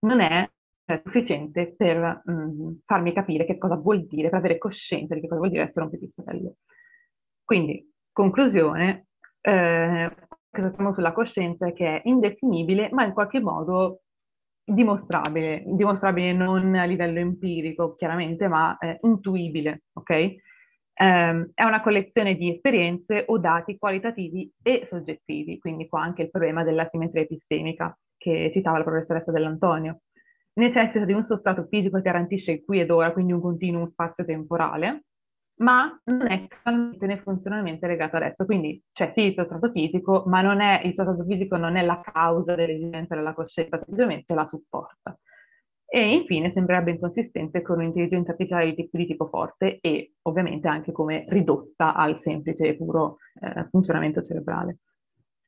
non è sufficiente per mh, farmi capire che cosa vuol dire, per avere coscienza di che cosa vuol dire essere un pipistrello. Quindi, conclusione, eh, che sappiamo sulla coscienza è che è indefinibile, ma in qualche modo dimostrabile, dimostrabile non a livello empirico chiaramente, ma eh, intuibile, ok? ehm, è una collezione di esperienze o dati qualitativi e soggettivi, quindi qua anche il problema della simmetria epistemica che citava la professoressa Dell'Antonio. Necessita di un sostrato fisico che garantisce il qui ed ora, quindi un continuum spazio-temporale, ma non è totalmente né funzionalmente legato ad esso. Quindi c'è sì il sostrato fisico, ma non è, il sostrato fisico non è la causa dell'esistenza della coscienza, semplicemente la supporta. E infine sembrerebbe inconsistente con un'intelligenza artificiale di, di tipo forte e ovviamente anche come ridotta al semplice e puro eh, funzionamento cerebrale.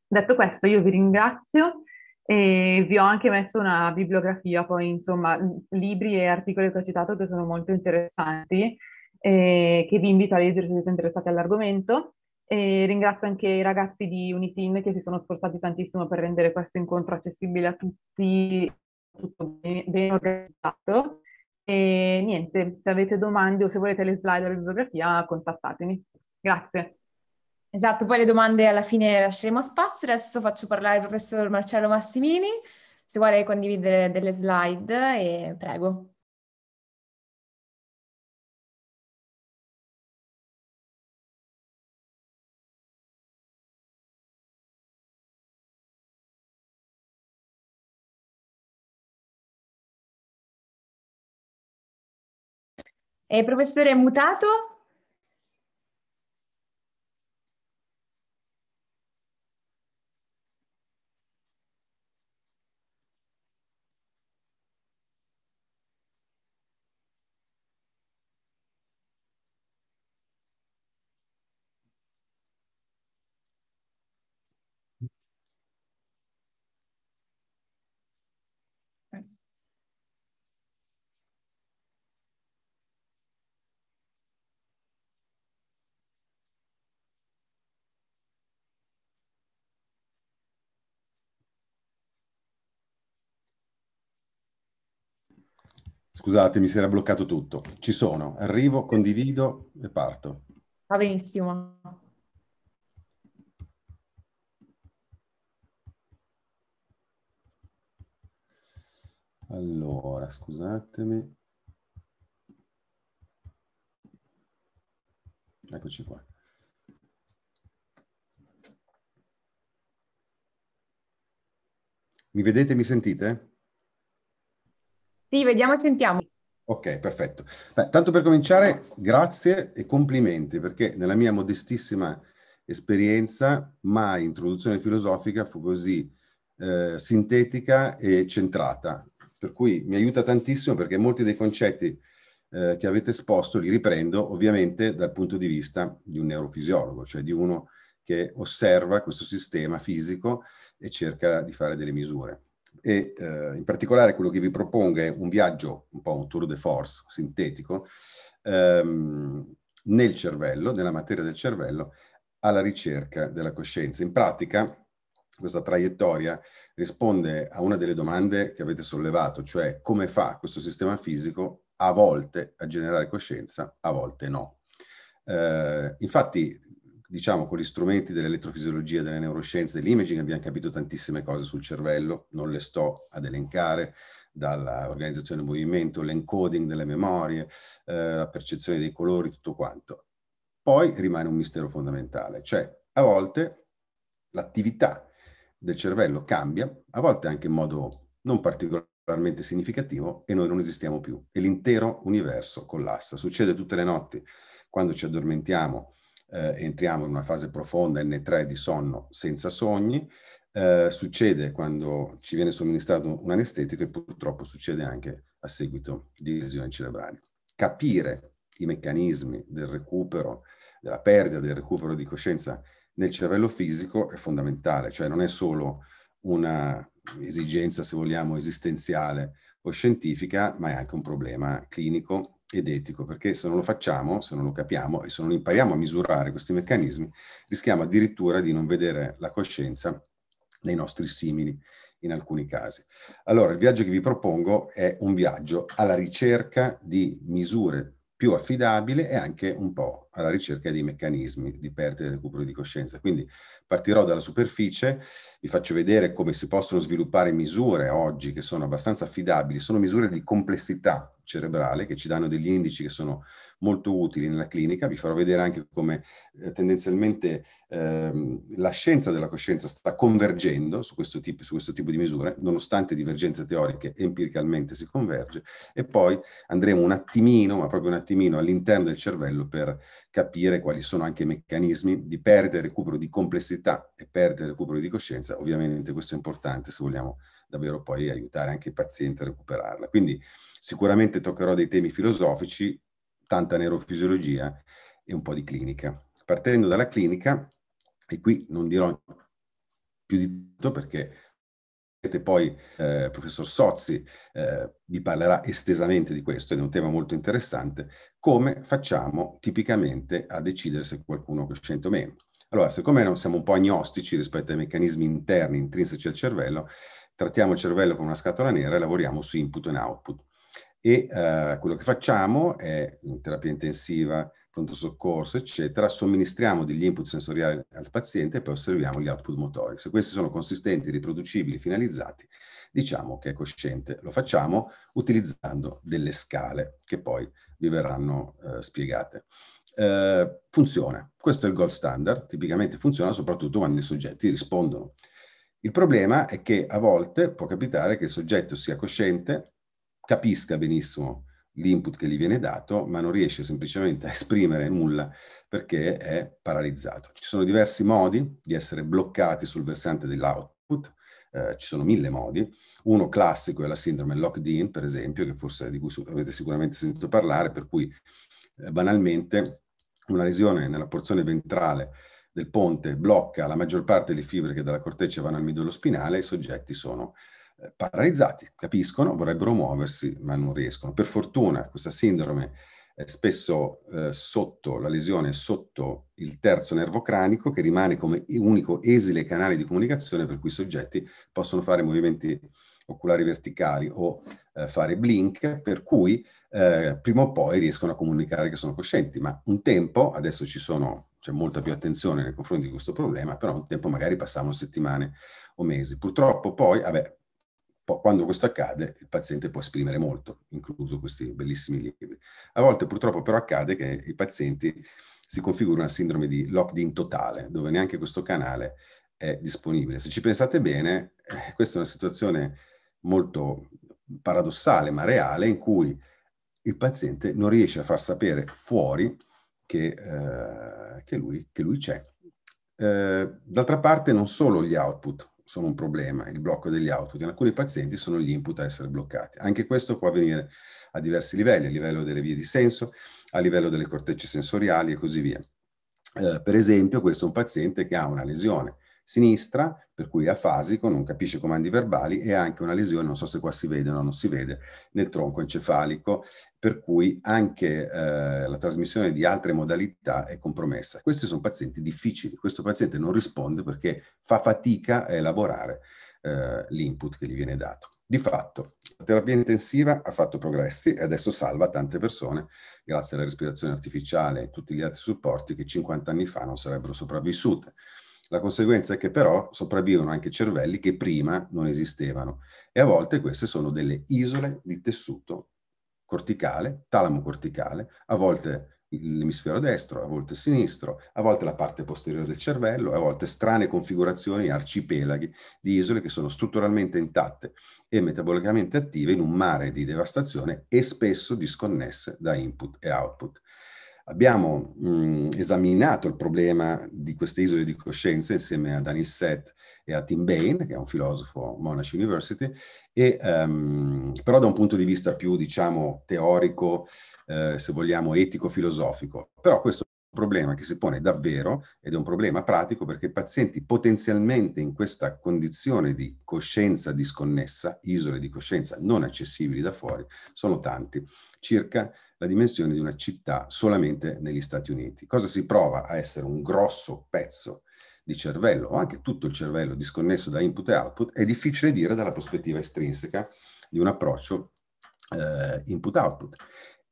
Detto questo, io vi ringrazio e vi ho anche messo una bibliografia, poi insomma libri e articoli che ho citato che sono molto interessanti e che vi invito a leggere se siete interessati all'argomento. E ringrazio anche i ragazzi di Unitin che si sono sforzati tantissimo per rendere questo incontro accessibile a tutti tutto ben, organizzato. E niente, se avete domande o se volete le slide o la bibliografia, contattatemi. Grazie. Esatto, poi le domande alla fine lasceremo spazio. Adesso faccio parlare il professor Marcello Massimini, se vuole condividere delle slide, e prego. E professore mutato? Scusate, mi si era bloccato tutto. Ci sono, arrivo, condivido e parto. Va benissimo. Allora, scusatemi. Eccoci qua. Mi vedete, mi sentite? Sì, vediamo e sentiamo. Ok, perfetto. Beh, tanto per cominciare, grazie e complimenti, perché nella mia modestissima esperienza mai introduzione filosofica fu così eh, sintetica e centrata. Per cui mi aiuta tantissimo perché molti dei concetti eh, che avete esposto li riprendo ovviamente dal punto di vista di un neurofisiologo, cioè di uno che osserva questo sistema fisico e cerca di fare delle misure e eh, in particolare quello che vi propongo è un viaggio, un po' un tour de force sintetico, ehm, nel cervello, nella materia del cervello, alla ricerca della coscienza. In pratica questa traiettoria risponde a una delle domande che avete sollevato, cioè come fa questo sistema fisico a volte a generare coscienza, a volte no. Eh, infatti diciamo, con gli strumenti dell'elettrofisiologia, delle neuroscienze, dell'imaging abbiamo capito tantissime cose sul cervello, non le sto ad elencare, dall'organizzazione del movimento, l'encoding delle memorie, eh, la percezione dei colori, tutto quanto. Poi rimane un mistero fondamentale, cioè a volte l'attività del cervello cambia, a volte anche in modo non particolarmente significativo e noi non esistiamo più e l'intero universo collassa. Succede tutte le notti quando ci addormentiamo eh, entriamo in una fase profonda N3 di sonno senza sogni, eh, succede quando ci viene somministrato un anestetico e purtroppo succede anche a seguito di lesioni cerebrali. Capire i meccanismi del recupero, della perdita del recupero di coscienza nel cervello fisico è fondamentale, cioè non è solo una esigenza, se vogliamo, esistenziale o scientifica, ma è anche un problema clinico ed etico, perché se non lo facciamo, se non lo capiamo e se non impariamo a misurare questi meccanismi, rischiamo addirittura di non vedere la coscienza nei nostri simili in alcuni casi. Allora, il viaggio che vi propongo è un viaggio alla ricerca di misure più affidabili e anche un po' alla ricerca dei meccanismi di perdita e recupero di coscienza. Quindi partirò dalla superficie, vi faccio vedere come si possono sviluppare misure oggi che sono abbastanza affidabili, sono misure di complessità cerebrale che ci danno degli indici che sono molto utili nella clinica. Vi farò vedere anche come eh, tendenzialmente ehm, la scienza della coscienza sta convergendo su questo, tipo, su questo tipo di misure, nonostante divergenze teoriche, empiricalmente si converge. E poi andremo un attimino, ma proprio un attimino all'interno del cervello per capire quali sono anche i meccanismi di perdita e recupero di complessità e perdita e recupero di coscienza. Ovviamente questo è importante se vogliamo davvero poi aiutare anche i pazienti a recuperarla. Quindi sicuramente toccherò dei temi filosofici, tanta neurofisiologia e un po' di clinica. Partendo dalla clinica, e qui non dirò più di tutto perché poi eh, il professor Sozzi eh, vi parlerà estesamente di questo ed è un tema molto interessante, come facciamo tipicamente a decidere se qualcuno è cosciente o meno. Allora, siccome non siamo un po' agnostici rispetto ai meccanismi interni, intrinseci al cervello, trattiamo il cervello con una scatola nera e lavoriamo su input e output e eh, quello che facciamo è in terapia intensiva, pronto soccorso, eccetera, somministriamo degli input sensoriali al paziente e poi osserviamo gli output motori. Se questi sono consistenti, riproducibili, finalizzati, diciamo che è cosciente. Lo facciamo utilizzando delle scale che poi vi verranno eh, spiegate. Eh, funziona. Questo è il gold standard, tipicamente funziona soprattutto quando i soggetti rispondono. Il problema è che a volte può capitare che il soggetto sia cosciente, capisca benissimo l'input che gli viene dato, ma non riesce semplicemente a esprimere nulla perché è paralizzato. Ci sono diversi modi di essere bloccati sul versante dell'output, eh, ci sono mille modi. Uno classico è la sindrome locked-in, per esempio, che forse di cui avete sicuramente sentito parlare, per cui eh, banalmente una lesione nella porzione ventrale del ponte blocca la maggior parte delle fibre che dalla corteccia vanno al midollo spinale e i soggetti sono paralizzati, capiscono, vorrebbero muoversi, ma non riescono. Per fortuna questa sindrome è spesso eh, sotto la lesione, sotto il terzo nervo cranico, che rimane come unico esile canale di comunicazione per cui i soggetti possono fare movimenti oculari verticali o eh, fare blink, per cui eh, prima o poi riescono a comunicare che sono coscienti. Ma un tempo, adesso ci sono, c'è molta più attenzione nei confronti di questo problema, però un tempo magari passavano settimane o mesi. Purtroppo poi, vabbè, quando questo accade, il paziente può esprimere molto, incluso questi bellissimi libri. A volte purtroppo però accade che i pazienti si configura una sindrome di locked-in totale, dove neanche questo canale è disponibile. Se ci pensate bene, eh, questa è una situazione molto paradossale ma reale in cui il paziente non riesce a far sapere fuori che, eh, che, lui, che lui, c'è. Eh, d'altra parte non solo gli output sono un problema, il blocco degli output. In alcuni pazienti sono gli input a essere bloccati. Anche questo può avvenire a diversi livelli, a livello delle vie di senso, a livello delle cortecce sensoriali e così via. Eh, per esempio, questo è un paziente che ha una lesione sinistra, per cui è afasico, non capisce comandi verbali e ha anche una lesione, non so se qua si vede o no, non si vede, nel tronco encefalico, per cui anche eh, la trasmissione di altre modalità è compromessa. Questi sono pazienti difficili, questo paziente non risponde perché fa fatica a elaborare eh, l'input che gli viene dato. Di fatto, la terapia intensiva ha fatto progressi e adesso salva tante persone grazie alla respirazione artificiale e tutti gli altri supporti che 50 anni fa non sarebbero sopravvissute. La conseguenza è che però sopravvivono anche cervelli che prima non esistevano e a volte queste sono delle isole di tessuto corticale, talamo corticale, a volte l'emisfero destro, a volte sinistro, a volte la parte posteriore del cervello, a volte strane configurazioni, arcipelaghi di isole che sono strutturalmente intatte e metabolicamente attive in un mare di devastazione e spesso disconnesse da input e output. Abbiamo mh, esaminato il problema di queste isole di coscienza insieme a Daniel Seth e a Tim Bain, che è un filosofo Monash University, e, um, però da un punto di vista più, diciamo, teorico, eh, se vogliamo, etico-filosofico. Però questo problema che si pone davvero ed è un problema pratico perché i pazienti potenzialmente in questa condizione di coscienza disconnessa, isole di coscienza non accessibili da fuori, sono tanti, circa la dimensione di una città solamente negli Stati Uniti. Cosa si prova a essere un grosso pezzo di cervello o anche tutto il cervello disconnesso da input e output è difficile dire dalla prospettiva estrinseca di un approccio eh, input-output.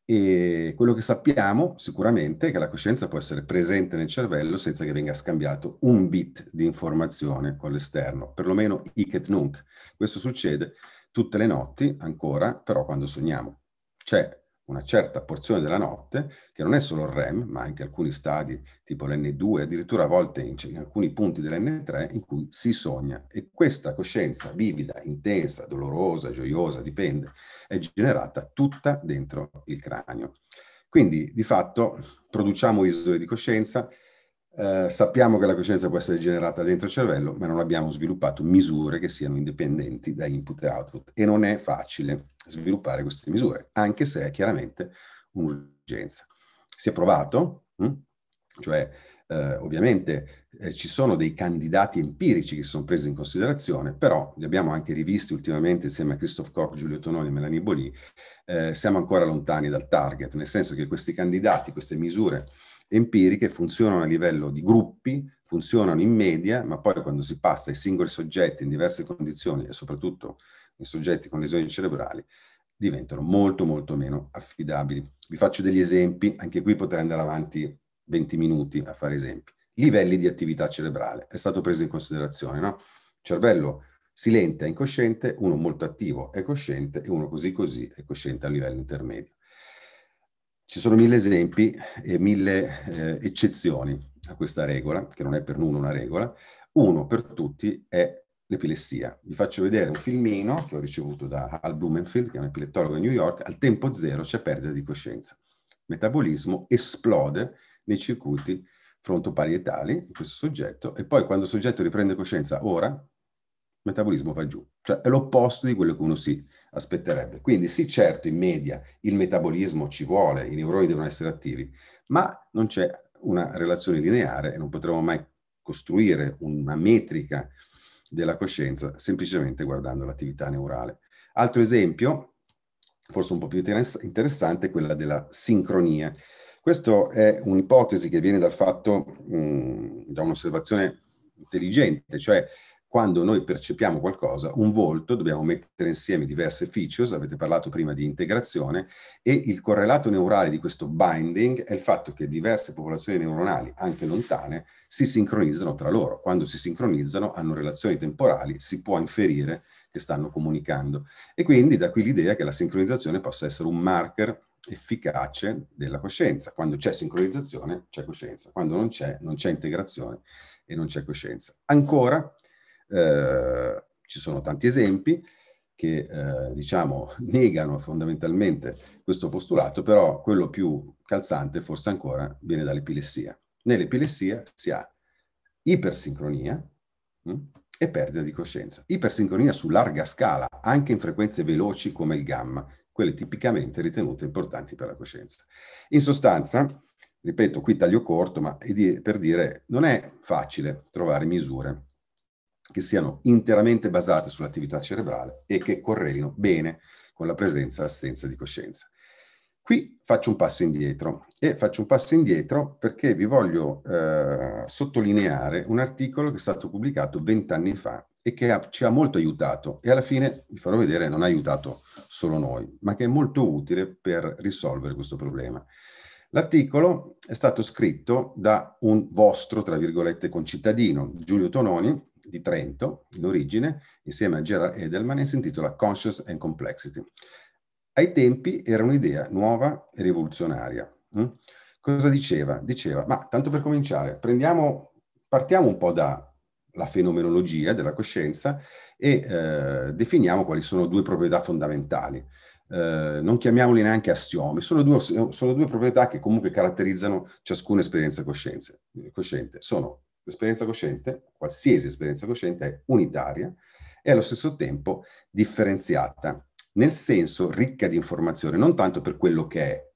E quello che sappiamo sicuramente è che la coscienza può essere presente nel cervello senza che venga scambiato un bit di informazione con l'esterno, perlomeno hic et nunc. Questo succede tutte le notti ancora, però quando sogniamo. C'è una certa porzione della notte, che non è solo il REM, ma anche alcuni stadi, tipo l'N2, addirittura a volte in, in, alcuni punti dell'N3, in cui si sogna. E questa coscienza vivida, intensa, dolorosa, gioiosa, dipende, è generata tutta dentro il cranio. Quindi, di fatto, produciamo isole di coscienza, eh, sappiamo che la coscienza può essere generata dentro il cervello, ma non abbiamo sviluppato misure che siano indipendenti da input e output. E non è facile sviluppare queste misure, anche se è chiaramente un'urgenza. Si è provato, hm? cioè eh, ovviamente eh, ci sono dei candidati empirici che sono presi in considerazione, però li abbiamo anche rivisti ultimamente insieme a Christoph Koch, Giulio Tononi e Melanie Bolì, eh, siamo ancora lontani dal target, nel senso che questi candidati, queste misure empiriche funzionano a livello di gruppi, funzionano in media, ma poi quando si passa ai singoli soggetti in diverse condizioni e soprattutto in soggetti con lesioni cerebrali, diventano molto molto meno affidabili. Vi faccio degli esempi, anche qui potrei andare avanti 20 minuti a fare esempi. Livelli di attività cerebrale, è stato preso in considerazione, no? Cervello silente è incosciente, uno molto attivo è cosciente e uno così così è cosciente a livello intermedio. Ci sono mille esempi e mille eh, eccezioni a questa regola, che non è per nulla una regola. Uno per tutti è l'epilessia. Vi faccio vedere un filmino che ho ricevuto da Al Blumenfield, che è un epilettologo di New York. Al tempo zero c'è perdita di coscienza. Metabolismo esplode nei circuiti frontoparietali questo soggetto e poi quando il soggetto riprende coscienza ora, metabolismo va giù, cioè è l'opposto di quello che uno si aspetterebbe. Quindi sì, certo, in media il metabolismo ci vuole, i neuroni devono essere attivi, ma non c'è una relazione lineare e non potremo mai costruire una metrica della coscienza semplicemente guardando l'attività neurale. Altro esempio, forse un po' più interessante, è quella della sincronia. Questa è un'ipotesi che viene dal fatto, mh, da un'osservazione intelligente, cioè quando noi percepiamo qualcosa, un volto, dobbiamo mettere insieme diverse features, avete parlato prima di integrazione, e il correlato neurale di questo binding è il fatto che diverse popolazioni neuronali, anche lontane, si sincronizzano tra loro. Quando si sincronizzano, hanno relazioni temporali, si può inferire che stanno comunicando. E quindi da qui l'idea che la sincronizzazione possa essere un marker efficace della coscienza. Quando c'è sincronizzazione, c'è coscienza. Quando non c'è, non c'è integrazione e non c'è coscienza. Ancora, eh, ci sono tanti esempi che eh, diciamo negano fondamentalmente questo postulato, però quello più calzante forse ancora viene dall'epilessia. Nell'epilessia si ha ipersincronia mh, hm, e perdita di coscienza. Ipersincronia su larga scala, anche in frequenze veloci come il gamma, quelle tipicamente ritenute importanti per la coscienza. In sostanza, ripeto, qui taglio corto, ma per dire non è facile trovare misure che siano interamente basate sull'attività cerebrale e che correlino bene con la presenza e assenza di coscienza. Qui faccio un passo indietro e faccio un passo indietro perché vi voglio eh, sottolineare un articolo che è stato pubblicato vent'anni fa e che ha, ci ha molto aiutato e alla fine, vi farò vedere, non ha aiutato solo noi, ma che è molto utile per risolvere questo problema. L'articolo è stato scritto da un vostro, tra virgolette, concittadino, Giulio Tononi, di Trento, in origine, insieme a Gerard Edelman, e si intitola Conscious and Complexity. Ai tempi era un'idea nuova e rivoluzionaria. Mm? Cosa diceva? Diceva, ma tanto per cominciare, partiamo un po' dalla fenomenologia della coscienza e eh, definiamo quali sono due proprietà fondamentali. Eh, non chiamiamoli neanche assiomi, sono due, sono due, proprietà che comunque caratterizzano ciascuna esperienza cosciente. Sono l'esperienza cosciente, qualsiasi esperienza cosciente, è unitaria e allo stesso tempo differenziata, nel senso ricca di informazione, non tanto per quello che è,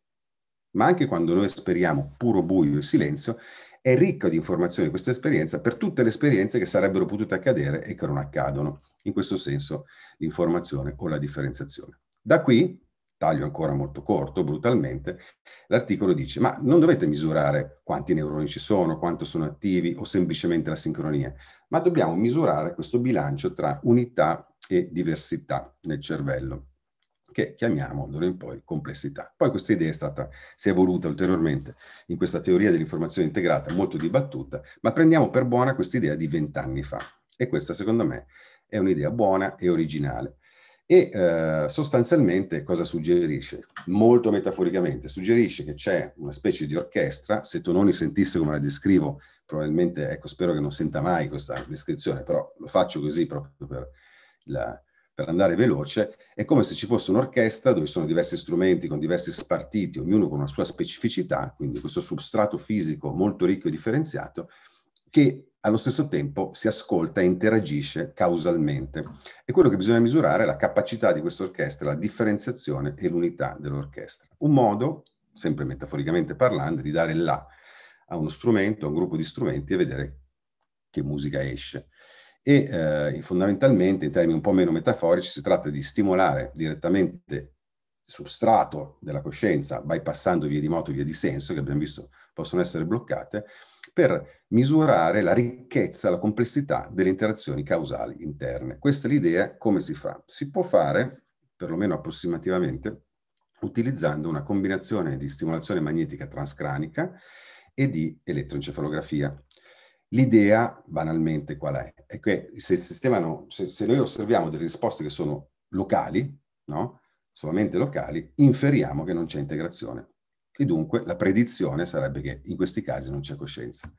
ma anche quando noi esperiamo puro buio e silenzio, è ricca di informazioni questa esperienza per tutte le esperienze che sarebbero potute accadere e che non accadono. In questo senso l'informazione o la differenziazione. Da qui taglio ancora molto corto, brutalmente, l'articolo dice ma non dovete misurare quanti neuroni ci sono, quanto sono attivi o semplicemente la sincronia, ma dobbiamo misurare questo bilancio tra unità e diversità nel cervello. che chiamiamo d'ora in poi complessità. Poi questa idea è stata, si è evoluta ulteriormente in questa teoria dell'informazione integrata, molto dibattuta, ma prendiamo per buona questa idea di vent'anni fa. E questa, secondo me, è un'idea buona e originale. E eh, sostanzialmente cosa suggerisce? Molto metaforicamente, suggerisce che c'è una specie di orchestra, se Tononi sentisse come la descrivo, probabilmente, ecco, spero che non senta mai questa descrizione, però lo faccio così proprio per la, per andare veloce, è come se ci fosse un'orchestra dove sono diversi strumenti con diversi spartiti, ognuno con una sua specificità, quindi questo substrato fisico molto ricco e differenziato, che allo stesso tempo si ascolta e interagisce causalmente. E quello che bisogna misurare è la capacità di questa orchestra, la differenziazione e l'unità dell'orchestra. Un modo, sempre metaforicamente parlando, di dare là a uno strumento, a un gruppo di strumenti e vedere che musica esce e eh, fondamentalmente in termini un po' meno metaforici si tratta di stimolare direttamente substrato della coscienza bypassando vie di moto e vie di senso che abbiamo visto possono essere bloccate per misurare la ricchezza, la complessità delle interazioni causali interne. Questa è l'idea, come si fa? Si può fare, perlomeno approssimativamente, utilizzando una combinazione di stimolazione magnetica transcranica e di elettroencefalografia. L'idea, banalmente, qual è? È che se, sistema se, se noi osserviamo delle risposte che sono locali, no? solamente locali, inferiamo che non c'è integrazione. E dunque la predizione sarebbe che in questi casi non c'è coscienza.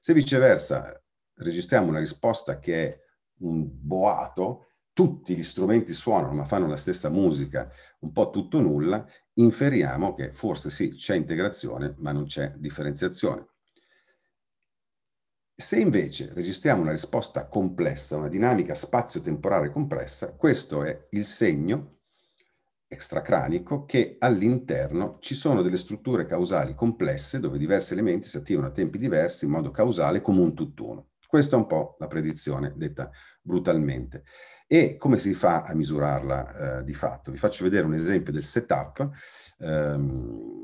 Se viceversa registriamo una risposta che è un boato, tutti gli strumenti suonano ma fanno la stessa musica, un po' tutto nulla, inferiamo che forse sì, c'è integrazione ma non c'è differenziazione. Se invece registriamo una risposta complessa, una dinamica spazio-temporale complessa, questo è il segno extracranico che all'interno ci sono delle strutture causali complesse dove diversi elementi si attivano a tempi diversi in modo causale come un tutt'uno. Questa è un po' la predizione detta brutalmente. E come si fa a misurarla eh, di fatto? Vi faccio vedere un esempio del setup. Ehm,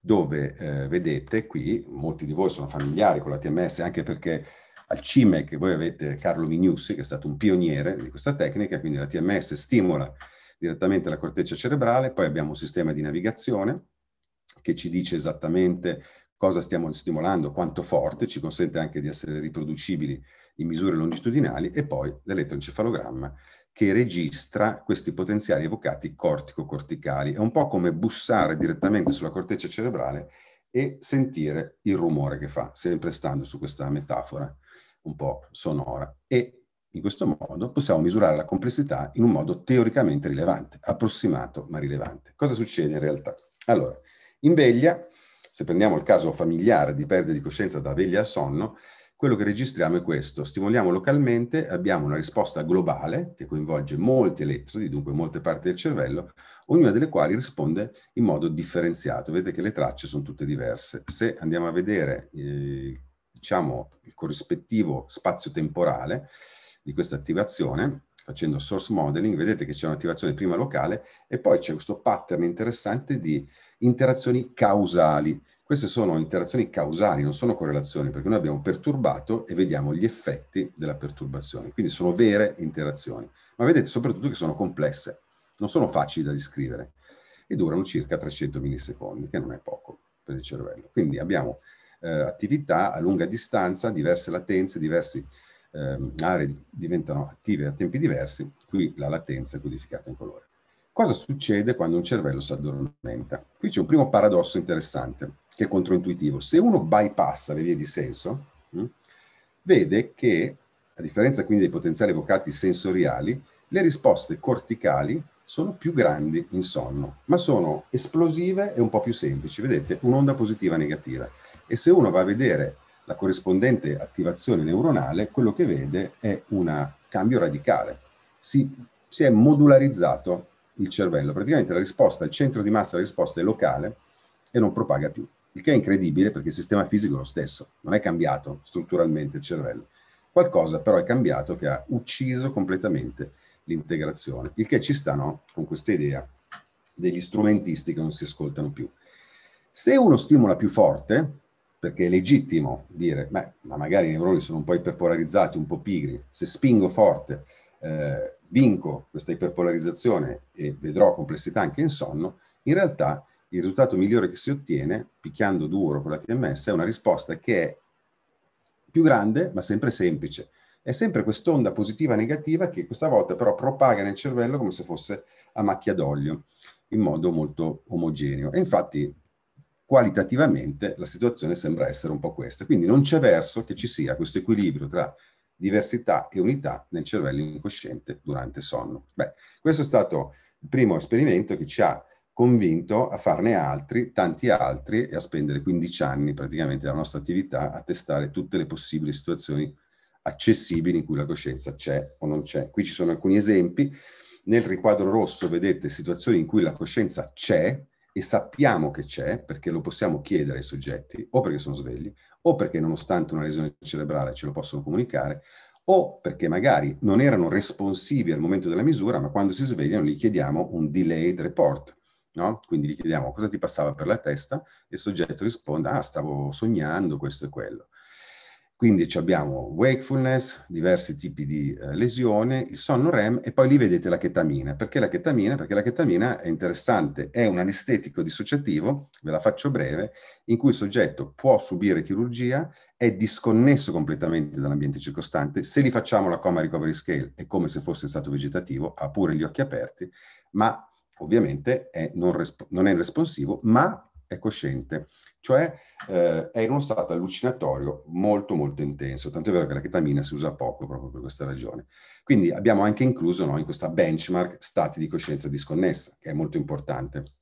dove eh, vedete qui, molti di voi sono familiari con la TMS anche perché al CIMEC voi avete Carlo Mignusi che è stato un pioniere di questa tecnica, quindi la TMS stimola direttamente la corteccia cerebrale, poi abbiamo un sistema di navigazione che ci dice esattamente cosa stiamo stimolando, quanto forte, ci consente anche di essere riproducibili in misure longitudinali e poi l'elettroencefalogramma che registra questi potenziali evocati cortico-corticali. È un po' come bussare direttamente sulla corteccia cerebrale e sentire il rumore che fa, sempre stando su questa metafora un po' sonora. E in questo modo possiamo misurare la complessità in un modo teoricamente rilevante, approssimato ma rilevante. Cosa succede in realtà? Allora, in veglia, se prendiamo il caso familiare di perdita di coscienza da veglia a sonno, quello che registriamo è questo. Stimoliamo localmente, abbiamo una risposta globale che coinvolge molti elettrodi, dunque molte parti del cervello, ognuna delle quali risponde in modo differenziato. Vedete che le tracce sono tutte diverse. Se andiamo a vedere eh, diciamo, il corrispettivo spazio-temporale di questa attivazione, facendo source modeling, vedete che c'è un'attivazione prima locale e poi c'è questo pattern interessante di interazioni causali queste sono interazioni causali, non sono correlazioni, perché noi abbiamo perturbato e vediamo gli effetti della perturbazione. Quindi sono vere interazioni. Ma vedete soprattutto che sono complesse, non sono facili da descrivere e durano circa 300 millisecondi, che non è poco per il cervello. Quindi abbiamo eh, attività a lunga distanza, diverse latenze, diverse eh, aree diventano attive a tempi diversi, qui la latenza è codificata in colore. Cosa succede quando un cervello si addormenta? Qui c'è un primo paradosso interessante che è controintuitivo. Se uno bypassa le vie di senso, mh, hm, vede che, a differenza quindi dei potenziali evocati sensoriali, le risposte corticali sono più grandi in sonno, ma sono esplosive e un po' più semplici. Vedete, un'onda positiva negativa. E se uno va a vedere la corrispondente attivazione neuronale, quello che vede è un cambio radicale. Si, si è modularizzato il cervello. Praticamente la risposta, il centro di massa della risposta è locale e non propaga più il che è incredibile perché il sistema fisico è lo stesso, non è cambiato strutturalmente il cervello. Qualcosa però è cambiato che ha ucciso completamente l'integrazione, il che ci sta no? con questa idea degli strumentisti che non si ascoltano più. Se uno stimola più forte, perché è legittimo dire, beh, ma magari i neuroni sono un po' iperpolarizzati, un po' pigri, se spingo forte eh, vinco questa iperpolarizzazione e vedrò complessità anche in sonno, in realtà il risultato migliore che si ottiene, picchiando duro con la TMS, è una risposta che è più grande ma sempre semplice. È sempre quest'onda positiva negativa che questa volta però propaga nel cervello come se fosse a macchia d'olio, in modo molto omogeneo. E infatti qualitativamente la situazione sembra essere un po' questa. Quindi non c'è verso che ci sia questo equilibrio tra diversità e unità nel cervello incosciente durante il sonno. Beh, questo è stato il primo esperimento che ci ha convinto a farne altri, tanti altri, e a spendere 15 anni praticamente della nostra attività a testare tutte le possibili situazioni accessibili in cui la coscienza c'è o non c'è. Qui ci sono alcuni esempi. Nel riquadro rosso vedete situazioni in cui la coscienza c'è e sappiamo che c'è perché lo possiamo chiedere ai soggetti, o perché sono svegli, o perché nonostante una lesione cerebrale ce lo possono comunicare, o perché magari non erano responsivi al momento della misura, ma quando si svegliano gli chiediamo un delayed report. No? Quindi gli chiediamo cosa ti passava per la testa e il soggetto risponde, ah, stavo sognando questo e quello. Quindi abbiamo wakefulness, diversi tipi di eh, lesione, il sonno REM e poi lì vedete la chetamina. Perché la chetamina? Perché la chetamina è interessante, è un anestetico dissociativo, ve la faccio breve, in cui il soggetto può subire chirurgia, è disconnesso completamente dall'ambiente circostante, se gli facciamo la coma recovery scale è come se fosse in stato vegetativo, ha pure gli occhi aperti, ma ovviamente è non, non è responsivo, ma è cosciente, cioè eh, è in uno stato allucinatorio molto molto intenso, tanto è vero che la chetamina si usa poco proprio per questa ragione. Quindi abbiamo anche incluso no, in questa benchmark stati di coscienza disconnessa, che è molto importante.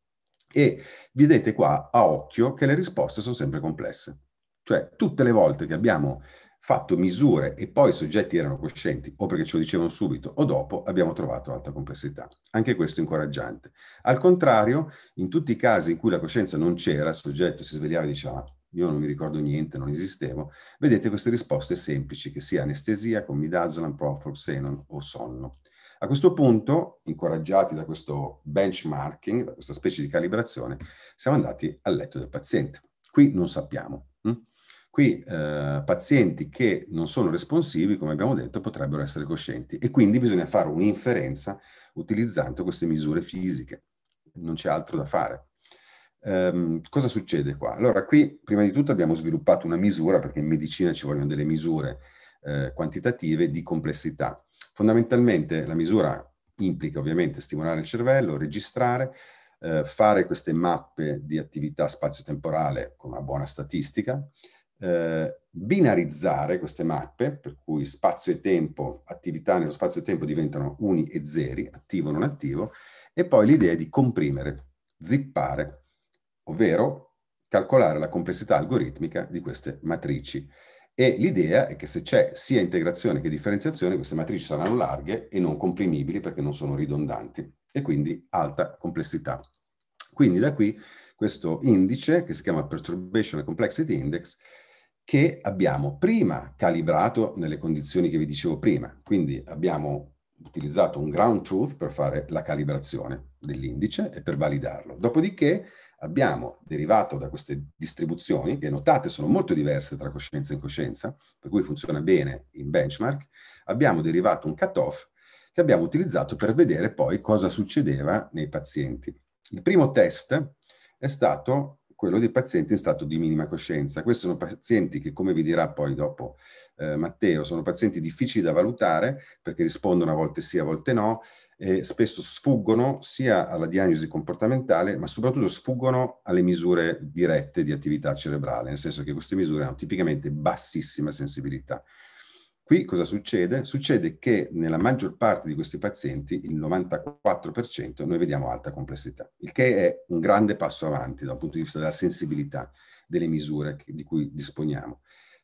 E vedete qua a occhio che le risposte sono sempre complesse. Cioè tutte le volte che abbiamo fatto misure e poi i soggetti erano coscienti, o perché ce lo dicevano subito o dopo, abbiamo trovato alta complessità. Anche questo è incoraggiante. Al contrario, in tutti i casi in cui la coscienza non c'era, il soggetto si svegliava e diceva io non mi ricordo niente, non esistevo, vedete queste risposte semplici, che sia anestesia, con midazolam, propofol, xenon o sonno. A questo punto, incoraggiati da questo benchmarking, da questa specie di calibrazione, siamo andati al letto del paziente. Qui non sappiamo. Qui eh, pazienti che non sono responsivi, come abbiamo detto, potrebbero essere coscienti e quindi bisogna fare un'inferenza utilizzando queste misure fisiche. Non c'è altro da fare. Um, cosa succede qua? Allora, qui prima di tutto abbiamo sviluppato una misura, perché in medicina ci vogliono delle misure eh, quantitative di complessità. Fondamentalmente la misura implica ovviamente stimolare il cervello, registrare, eh, fare queste mappe di attività spazio-temporale con una buona statistica, eh, binarizzare queste mappe, per cui spazio e tempo, attività nello spazio e tempo diventano uni e zeri, attivo o non attivo, e poi l'idea di comprimere, zippare, ovvero calcolare la complessità algoritmica di queste matrici. E l'idea è che se c'è sia integrazione che differenziazione, queste matrici saranno larghe e non comprimibili perché non sono ridondanti e quindi alta complessità. Quindi da qui questo indice che si chiama Perturbation Complexity Index che abbiamo prima calibrato nelle condizioni che vi dicevo prima. Quindi abbiamo utilizzato un ground truth per fare la calibrazione dell'indice e per validarlo. Dopodiché abbiamo derivato da queste distribuzioni, che notate sono molto diverse tra coscienza e incoscienza, per cui funziona bene in benchmark, abbiamo derivato un cutoff che abbiamo utilizzato per vedere poi cosa succedeva nei pazienti. Il primo test è stato quello dei pazienti in stato di minima coscienza. Questi sono pazienti che, come vi dirà poi dopo eh, Matteo, sono pazienti difficili da valutare perché rispondono a volte sì, a volte no, e spesso sfuggono sia alla diagnosi comportamentale, ma soprattutto sfuggono alle misure dirette di attività cerebrale, nel senso che queste misure hanno tipicamente bassissima sensibilità. Qui cosa succede? Succede che nella maggior parte di questi pazienti, il 94%, noi vediamo alta complessità, il che è un grande passo avanti dal punto di vista della sensibilità delle misure di cui disponiamo.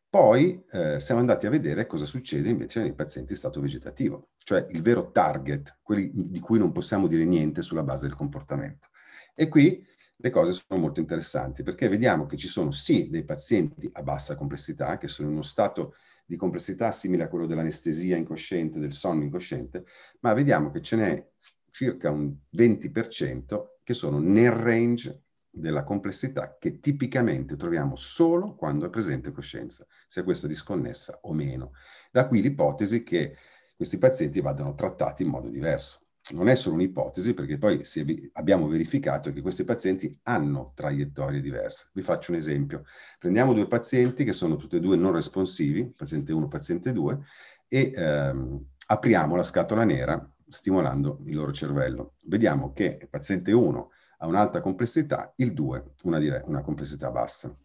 Poi eh, siamo andati a vedere cosa succede invece nei pazienti in stato vegetativo, cioè il vero target, quelli di cui non possiamo dire niente sulla base del comportamento. E qui le cose sono molto interessanti perché vediamo che ci sono sì dei pazienti a bassa complessità che sono in uno stato di complessità simile a quello dell'anestesia incosciente, del sonno incosciente, ma vediamo che ce n'è circa un 20% che sono nel range della complessità che tipicamente troviamo solo quando è presente coscienza, sia questa disconnessa o meno. Da qui l'ipotesi che questi pazienti vadano trattati in modo diverso. Non è solo un'ipotesi, perché poi è, abbiamo verificato che questi pazienti hanno traiettorie diverse. Vi faccio un esempio. Prendiamo due pazienti che sono tutti e due non responsivi, paziente 1 e paziente 2, e ehm, apriamo la scatola nera stimolando il loro cervello. Vediamo che il paziente 1 ha un'alta complessità, il 2 una, una complessità bassa.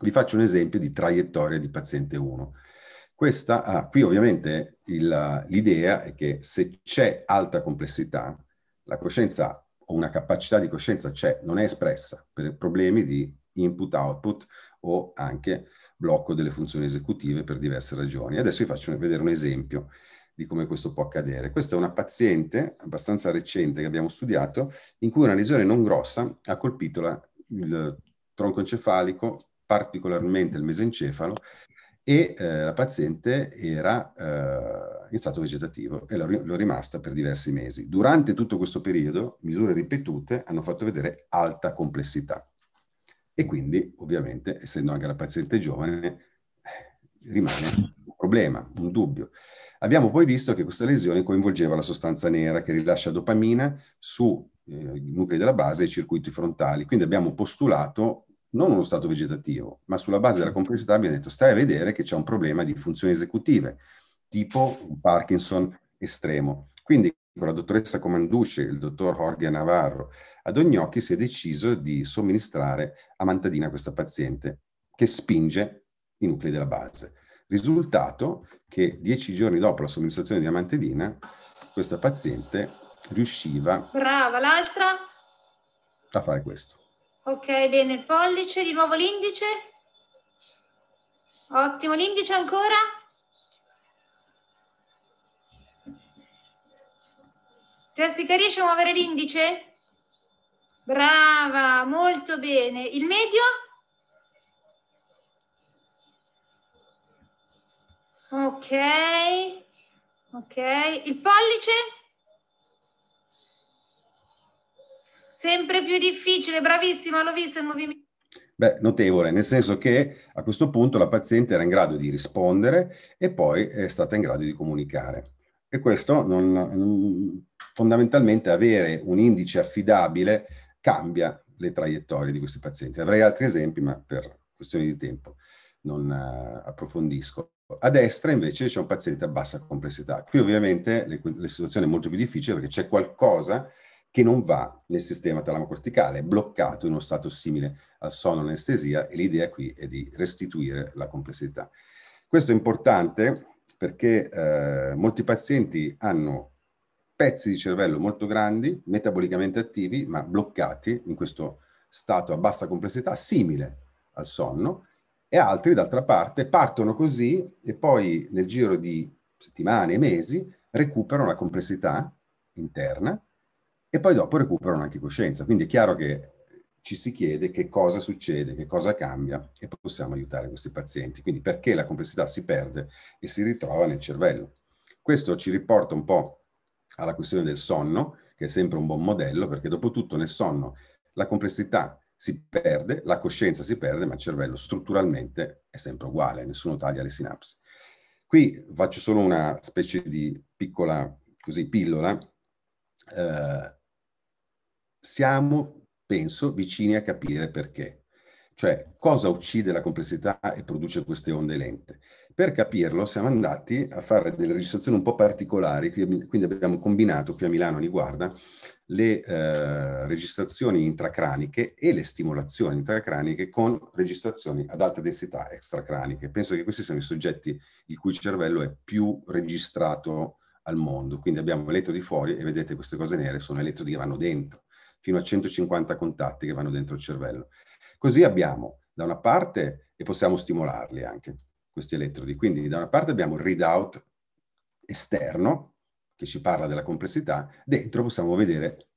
Vi faccio un esempio di traiettoria di paziente 1. Questa, ah, qui ovviamente il, l'idea è che se c'è alta complessità, la coscienza o una capacità di coscienza c'è, non è espressa per problemi di input-output o anche blocco delle funzioni esecutive per diverse ragioni. Adesso vi faccio vedere un esempio di come questo può accadere. Questa è una paziente abbastanza recente che abbiamo studiato, in cui una lesione non grossa ha colpito la, il tronco encefalico, particolarmente il mesencefalo, e eh, la paziente era eh, in stato vegetativo e l'ho, rimasta per diversi mesi. Durante tutto questo periodo, misure ripetute hanno fatto vedere alta complessità. E quindi, ovviamente, essendo anche la paziente giovane, eh, rimane un problema, un dubbio. Abbiamo poi visto che questa lesione coinvolgeva la sostanza nera che rilascia dopamina sui eh, nuclei della base e i circuiti frontali. Quindi abbiamo postulato non uno stato vegetativo, ma sulla base della complessità abbiamo detto stai a vedere che c'è un problema di funzioni esecutive, tipo un Parkinson estremo. Quindi con la dottoressa Comanduce e il dottor Jorge Navarro ad ogni occhio si è deciso di somministrare amantadina a questa paziente che spinge i nuclei della base. Risultato che dieci giorni dopo la somministrazione di amantadina, questa paziente riusciva... Brava, l'altra? A fare questo. Ok, bene, il pollice, di nuovo l'indice. Ottimo, l'indice ancora? Jessica, riesci a muovere l'indice? Brava, molto bene. Il medio? Ok, ok. Il pollice? Sempre più difficile, bravissima, l'ho visto il movimento. Beh, notevole, nel senso che a questo punto la paziente era in grado di rispondere e poi è stata in grado di comunicare. E questo non, fondamentalmente avere un indice affidabile cambia le traiettorie di questi pazienti. Avrei altri esempi, ma per questioni di tempo non uh, approfondisco. A destra invece c'è un paziente a bassa complessità. Qui ovviamente la situazione è molto più difficile perché c'è qualcosa che non va nel sistema talamo-corticale, bloccato in uno stato simile al sonno anestesia e l'idea qui è di restituire la complessità. Questo è importante perché eh, molti pazienti hanno pezzi di cervello molto grandi, metabolicamente attivi, ma bloccati in questo stato a bassa complessità, simile al sonno, e altri, d'altra parte, partono così e poi nel giro di settimane e mesi recuperano la complessità interna e poi dopo recuperano anche coscienza. Quindi è chiaro che ci si chiede che cosa succede, che cosa cambia e possiamo aiutare questi pazienti. Quindi perché la complessità si perde e si ritrova nel cervello. Questo ci riporta un po' alla questione del sonno, che è sempre un buon modello, perché dopo tutto nel sonno la complessità si perde, la coscienza si perde, ma il cervello strutturalmente è sempre uguale, nessuno taglia le sinapsi. Qui faccio solo una specie di piccola così, pillola. Eh, siamo, penso, vicini a capire perché. Cioè, cosa uccide la complessità e produce queste onde lente? Per capirlo siamo andati a fare delle registrazioni un po' particolari, quindi abbiamo combinato qui a Milano, a guarda, le eh, registrazioni intracraniche e le stimolazioni intracraniche con registrazioni ad alta densità extracraniche. Penso che questi siano i soggetti il cui cervello è più registrato al mondo. Quindi abbiamo elettrodi fuori e vedete queste cose nere sono elettrodi che vanno dentro, fino a 150 contatti che vanno dentro il cervello. Così abbiamo da una parte, e possiamo stimolarli anche, questi elettrodi. Quindi da una parte abbiamo il readout esterno, che ci parla della complessità, dentro possiamo vedere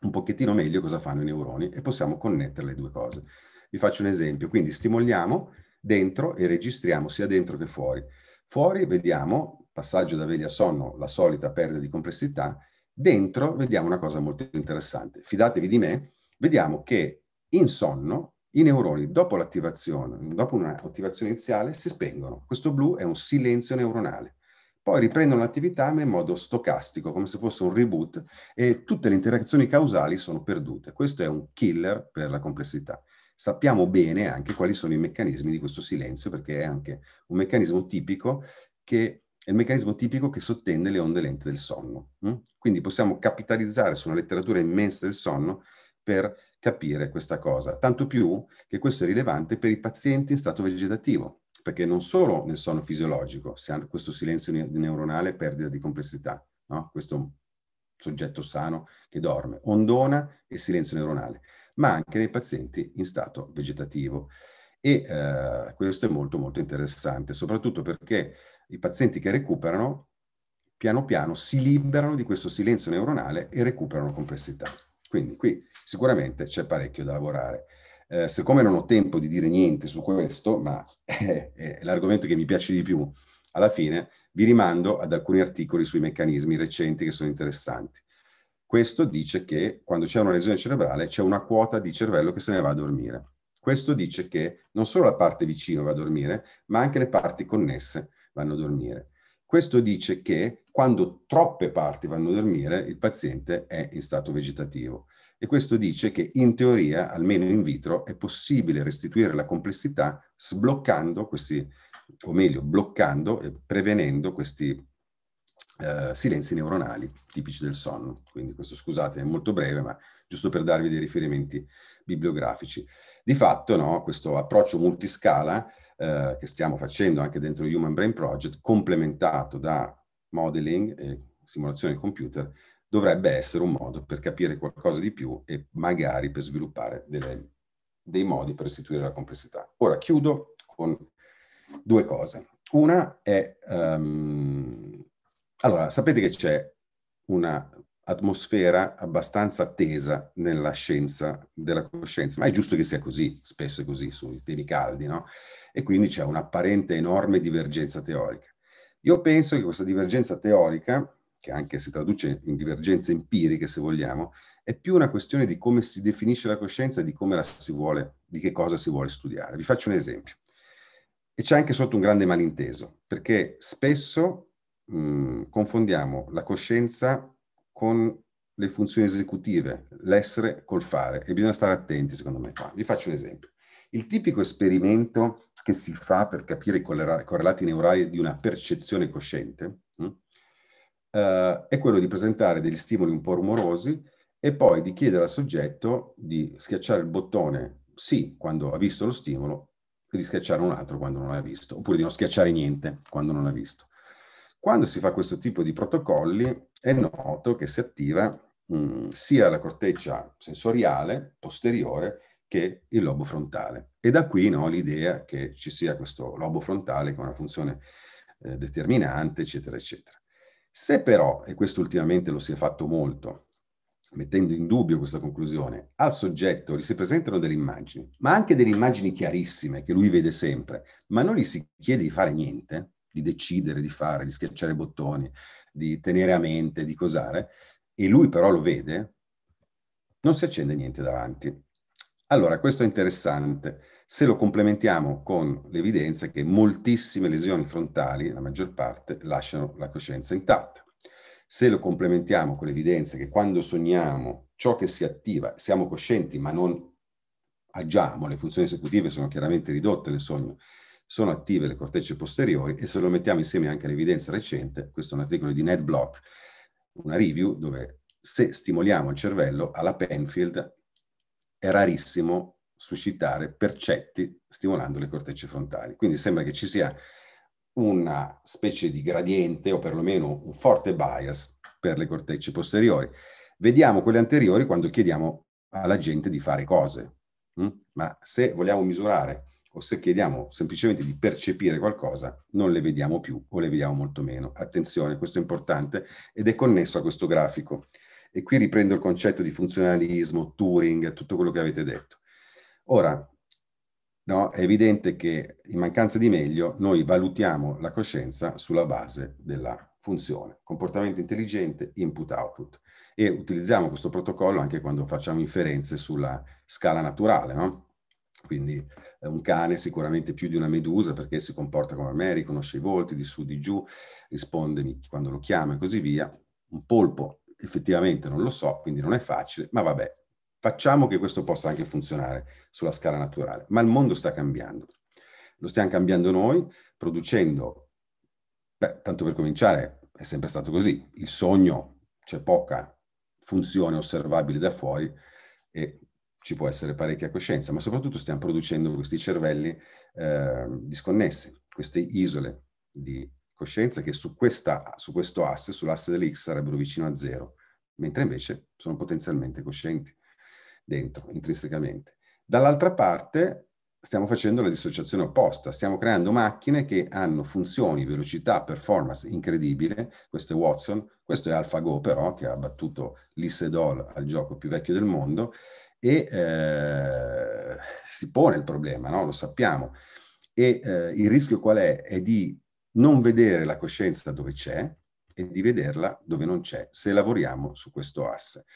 un pochettino meglio cosa fanno i neuroni e possiamo connettere le due cose. Vi faccio un esempio, quindi stimoliamo dentro e registriamo sia dentro che fuori. Fuori vediamo, passaggio da veglia a sonno, la solita perdita di complessità, dentro vediamo una cosa molto interessante. Fidatevi di me, vediamo che in sonno i neuroni dopo l'attivazione, dopo un'attivazione iniziale, si spengono. Questo blu è un silenzio neuronale. poi riprendono l'attività ma in modo stocastico, come se fosse un reboot, e tutte le interazioni causali sono perdute. Questo è un killer per la complessità. Sappiamo bene anche quali sono i meccanismi di questo silenzio, perché è anche un meccanismo tipico che è il meccanismo tipico che sottende le onde lente del sonno. Hm? Quindi possiamo capitalizzare su una letteratura immensa del sonno per capire questa cosa, tanto più che questo è rilevante per i pazienti in stato vegetativo, perché non solo nel sonno fisiologico si ha questo silenzio neuronale perdita di complessità, no? questo soggetto sano che dorme, ondona e silenzio neuronale, ma anche nei pazienti in stato vegetativo. E eh, questo è molto molto interessante, soprattutto perché i pazienti che recuperano piano piano si liberano di questo silenzio neuronale e recuperano complessità. Quindi qui sicuramente c'è parecchio da lavorare. Eh, siccome non ho tempo di dire niente su questo, ma è, è l'argomento che mi piace di più, alla fine vi rimando ad alcuni articoli sui meccanismi recenti che sono interessanti. Questo dice che quando c'è una lesione cerebrale c'è una quota di cervello che se ne va a dormire. Questo dice che non solo la parte vicino va a dormire, ma anche le parti connesse vanno a dormire. Questo dice che quando troppe parti vanno a dormire, il paziente è in stato vegetativo e questo dice che in teoria, almeno in vitro, è possibile restituire la complessità sbloccando questi, o meglio, bloccando e prevenendo questi eh, silenzi neuronali tipici del sonno. Quindi questo, scusate, è molto breve, ma giusto per darvi dei riferimenti bibliografici. Di fatto, no, questo approccio multiscala eh, che stiamo facendo anche dentro Human Brain Project, complementato da modeling e simulazione computer, dovrebbe essere un modo per capire qualcosa di più e magari per sviluppare delle, dei modi per restituire la complessità. Ora chiudo con due cose. Una è, um, allora, sapete che c'è una atmosfera abbastanza tesa nella scienza della coscienza, ma è giusto che sia così, spesso è così sui temi caldi, no? E quindi c'è un'apparente enorme divergenza teorica. Io penso che questa divergenza teorica che anche si traduce in divergenze empiriche, se vogliamo, è più una questione di come si definisce la coscienza e di come la si vuole, di che cosa si vuole studiare. Vi faccio un esempio. E c'è anche sotto un grande malinteso, perché spesso mh, confondiamo la coscienza con le funzioni esecutive, l'essere col fare, e bisogna stare attenti, secondo me, qua. Vi faccio un esempio. Il tipico esperimento che si fa per capire i correlati neurali di una percezione cosciente mh, eh, è quello di presentare degli stimoli un po' rumorosi e poi di chiedere al soggetto di schiacciare il bottone sì quando ha visto lo stimolo e di schiacciare un altro quando non l'ha visto, oppure di non schiacciare niente quando non l'ha visto. Quando si fa questo tipo di protocolli è noto che si attiva mh, mm, sia la corteccia sensoriale posteriore che il lobo frontale. E da qui no, l'idea che ci sia questo lobo frontale con una funzione eh, determinante, eccetera, eccetera. Se però, e questo ultimamente lo si è fatto molto, mettendo in dubbio questa conclusione, al soggetto gli si presentano delle immagini, ma anche delle immagini chiarissime che lui vede sempre, ma non gli si chiede di fare niente, di decidere di fare, di schiacciare bottoni, di tenere a mente, di cosare, e lui però lo vede, non si accende niente davanti. Allora, questo è interessante se lo complementiamo con l'evidenza che moltissime lesioni frontali, la maggior parte, lasciano la coscienza intatta. Se lo complementiamo con l'evidenza che quando sogniamo ciò che si attiva, siamo coscienti ma non agiamo, le funzioni esecutive sono chiaramente ridotte nel sogno, sono attive le cortecce posteriori e se lo mettiamo insieme anche all'evidenza recente, questo è un articolo di Ned Block, una review dove se stimoliamo il cervello alla Penfield è rarissimo suscitare percetti stimolando le cortecce frontali. Quindi sembra che ci sia una specie di gradiente o perlomeno un forte bias per le cortecce posteriori. Vediamo quelle anteriori quando chiediamo alla gente di fare cose, hm? ma se vogliamo misurare o se chiediamo semplicemente di percepire qualcosa, non le vediamo più o le vediamo molto meno. Attenzione, questo è importante ed è connesso a questo grafico. E qui riprendo il concetto di funzionalismo, Turing, tutto quello che avete detto. Ora, no, è evidente che in mancanza di meglio noi valutiamo la coscienza sulla base della funzione, comportamento intelligente, input-output. E utilizziamo questo protocollo anche quando facciamo inferenze sulla scala naturale, no? Quindi un cane sicuramente più di una medusa perché si comporta come me, riconosce i volti di su, di giù, risponde quando lo chiama e così via. Un polpo effettivamente non lo so, quindi non è facile, ma vabbè, facciamo che questo possa anche funzionare sulla scala naturale. Ma il mondo sta cambiando. Lo stiamo cambiando noi, producendo, beh, tanto per cominciare, è sempre stato così, il sogno, c'è poca funzione osservabile da fuori e ci può essere parecchia coscienza, ma soprattutto stiamo producendo questi cervelli eh, disconnessi, queste isole di coscienza che su, questa, su questo asse, sull'asse dell'X, sarebbero vicino a zero, mentre invece sono potenzialmente coscienti dentro, intrinsecamente. Dall'altra parte stiamo facendo la dissociazione opposta, stiamo creando macchine che hanno funzioni, velocità, performance incredibile, questo è Watson, questo è AlphaGo però, che ha battuto l'Issedol al gioco più vecchio del mondo, e eh, si pone il problema, no? lo sappiamo. E eh, il rischio qual è? È di non vedere la coscienza dove c'è e di vederla dove non c'è, se lavoriamo su questo asse.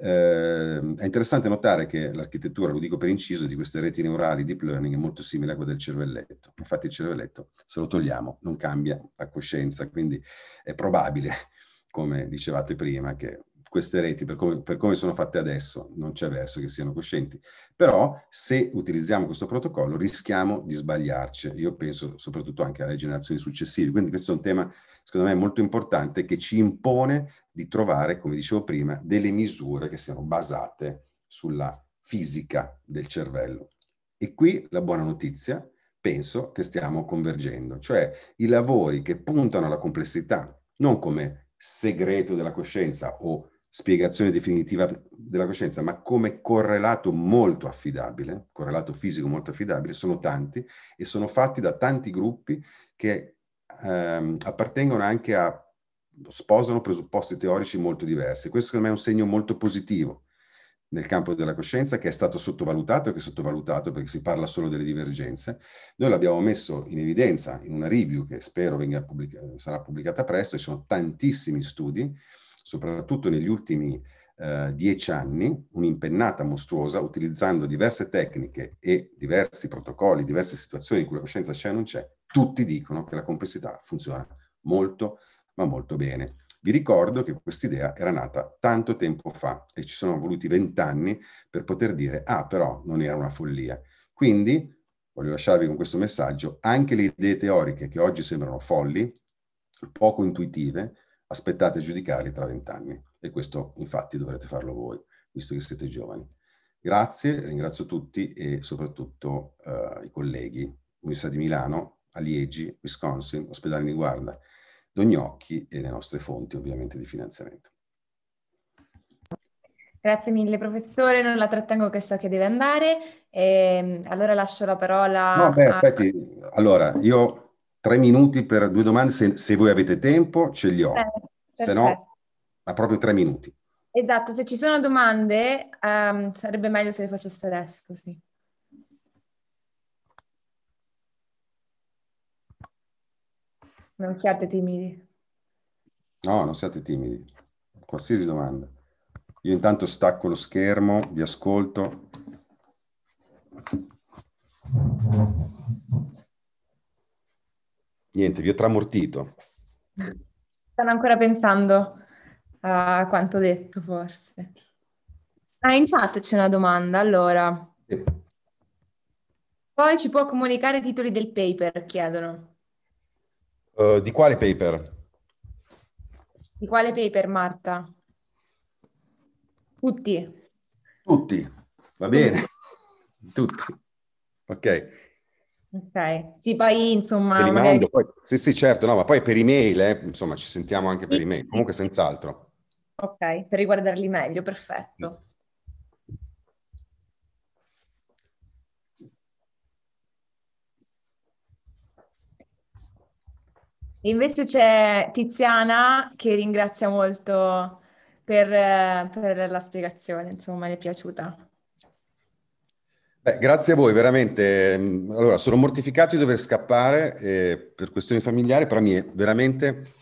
Eh, è interessante notare che l'architettura, lo dico per inciso, di queste reti neurali deep learning è molto simile a quella del cervelletto. Infatti il cervelletto, se lo togliamo, non cambia la coscienza, quindi è probabile, come dicevate prima, che queste reti, per come, per come, sono fatte adesso, non c'è verso che siano coscienti. Però se utilizziamo questo protocollo rischiamo di sbagliarci. Io penso soprattutto anche alle generazioni successive. Quindi questo è un tema, secondo me, molto importante che ci impone di trovare, come dicevo prima, delle misure che siano basate sulla fisica del cervello. E qui la buona notizia, penso che stiamo convergendo, cioè i lavori che puntano alla complessità, non come segreto della coscienza o spiegazione definitiva della coscienza, ma come correlato molto affidabile, correlato fisico molto affidabile, sono tanti e sono fatti da tanti gruppi che ehm, appartengono anche a, sposano presupposti teorici molto diversi. Questo secondo me è un segno molto positivo nel campo della coscienza che è stato sottovalutato e che è sottovalutato perché si parla solo delle divergenze. Noi l'abbiamo messo in evidenza in una review che spero pubblica, sarà pubblicata presto, ci sono tantissimi studi soprattutto negli ultimi eh, dieci anni, un'impennata mostruosa utilizzando diverse tecniche e diversi protocolli, diverse situazioni in cui la coscienza c'è o non c'è, tutti dicono che la complessità funziona molto, ma molto bene. Vi ricordo che questa idea era nata tanto tempo fa e ci sono voluti vent'anni per poter dire, ah però non era una follia. Quindi, voglio lasciarvi con questo messaggio, anche le idee teoriche che oggi sembrano folli, poco intuitive, aspettate a giudicarli tra vent'anni e questo infatti dovrete farlo voi, visto che siete giovani. Grazie, ringrazio tutti e soprattutto uh, i colleghi, Università di Milano, Aliegi, Wisconsin, Ospedale Niguarda, Dognocchi e le nostre fonti ovviamente di finanziamento. Grazie mille professore, non la trattengo che so che deve andare, e, ehm, allora lascio la parola. No, beh, aspetti, allora io tre minuti per due domande, se, se voi avete tempo ce li ho, eh, se no, ma proprio tre minuti. Esatto, se ci sono domande um, sarebbe meglio se le facesse adesso, sì. Non siate timidi. No, non siate timidi. Qualsiasi domanda. Io intanto stacco lo schermo, vi ascolto. Niente, vi ho tramortito. Stanno ancora pensando a quanto detto, forse. Ah, in chat c'è una domanda, allora. Sì. Poi ci può comunicare i titoli del paper, chiedono. Uh, di quale paper? Di quale paper, Marta? Tutti. Tutti, va bene. Tutti. Ok. Ok, sì, poi insomma... Per magari... poi, sì, sì, certo, no, ma poi per email, eh, insomma, ci sentiamo anche per email, comunque senz'altro. Ok, per riguardarli meglio, perfetto. E invece c'è Tiziana che ringrazia molto per, per la spiegazione, insomma, le è piaciuta. Beh, grazie a voi, veramente. Allora, sono mortificato di dover scappare eh, per questioni familiari, però mi è veramente...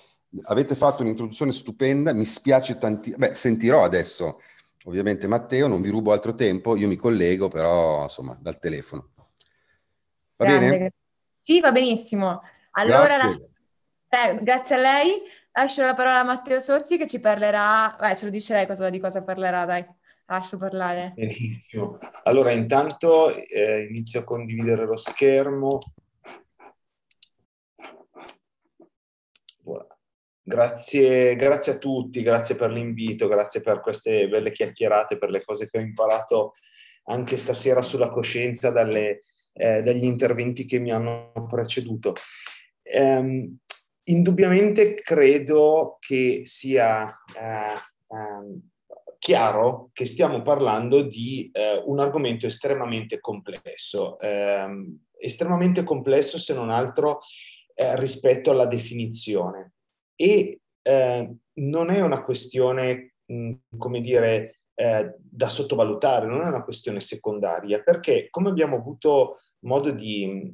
Avete fatto un'introduzione stupenda, mi spiace tantissimo. Beh, sentirò adesso ovviamente Matteo, non vi rubo altro tempo, io mi collego però insomma dal telefono. Va Grande. bene? Sì, va benissimo. Allora, Grazie. lascio- eh, grazie a lei. Lascio la parola a Matteo Sozzi che ci parlerà. Beh, ce lo dice lei cosa, di cosa parlerà, dai. Lascio parlare. Benissimo. Allora, intanto eh, inizio a condividere lo schermo. Voilà. Grazie, grazie a tutti, grazie per l'invito, grazie per queste belle chiacchierate, per le cose che ho imparato anche stasera sulla coscienza dalle, eh, dagli interventi che mi hanno preceduto. Ehm, indubbiamente credo che sia eh, ehm, chiaro che stiamo parlando di eh, un argomento estremamente complesso, ehm, estremamente complesso se non altro eh, rispetto alla definizione. E eh, non è una questione, mh, come dire, eh, da sottovalutare, non è una questione secondaria, perché come abbiamo avuto modo di,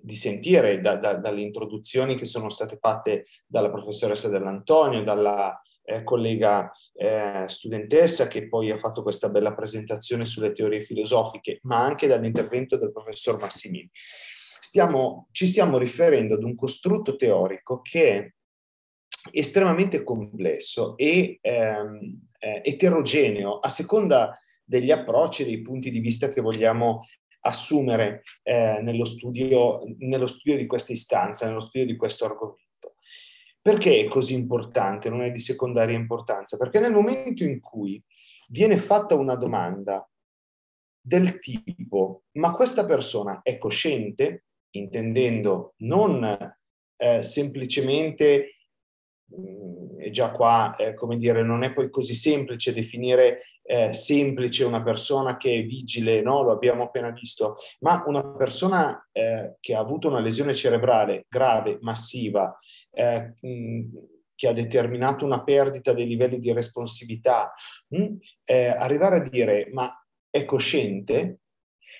di sentire da, da, dalle introduzioni che sono state fatte dalla professoressa Dell'Antonio, dalla eh, collega eh, studentessa che poi ha fatto questa bella presentazione sulle teorie filosofiche, ma anche dall'intervento del professor Massimini. Stiamo, ci stiamo riferendo ad un costrutto teorico che è estremamente complesso e ehm, eh, eterogeneo a seconda degli approcci e dei punti di vista che vogliamo assumere eh, nello, studio, nello studio di questa istanza, nello studio di questo argomento. Perché è così importante, non è di secondaria importanza? Perché nel momento in cui viene fatta una domanda del tipo, ma questa persona è cosciente, intendendo non eh, semplicemente e già qua, eh, come dire, non è poi così semplice definire eh, semplice una persona che è vigile, no? Lo abbiamo appena visto, ma una persona eh, che ha avuto una lesione cerebrale grave, massiva, eh, mh, che ha determinato una perdita dei livelli di responsività, mh, eh, arrivare a dire ma è cosciente,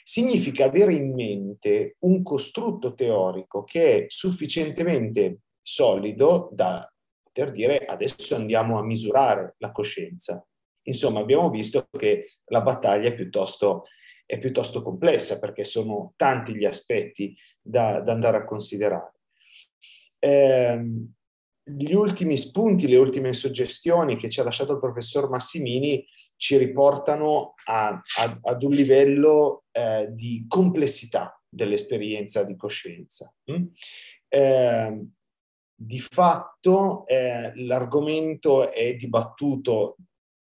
significa avere in mente un costrutto teorico che è sufficientemente solido da poter dire adesso andiamo a misurare la coscienza. Insomma, abbiamo visto che la battaglia è piuttosto, è piuttosto complessa perché sono tanti gli aspetti da, da andare a considerare. Eh, gli ultimi spunti, le ultime suggestioni che ci ha lasciato il professor Massimini ci riportano a, a, ad un livello eh, di complessità dell'esperienza di coscienza. Mm? Eh, di fatto eh, l'argomento è dibattuto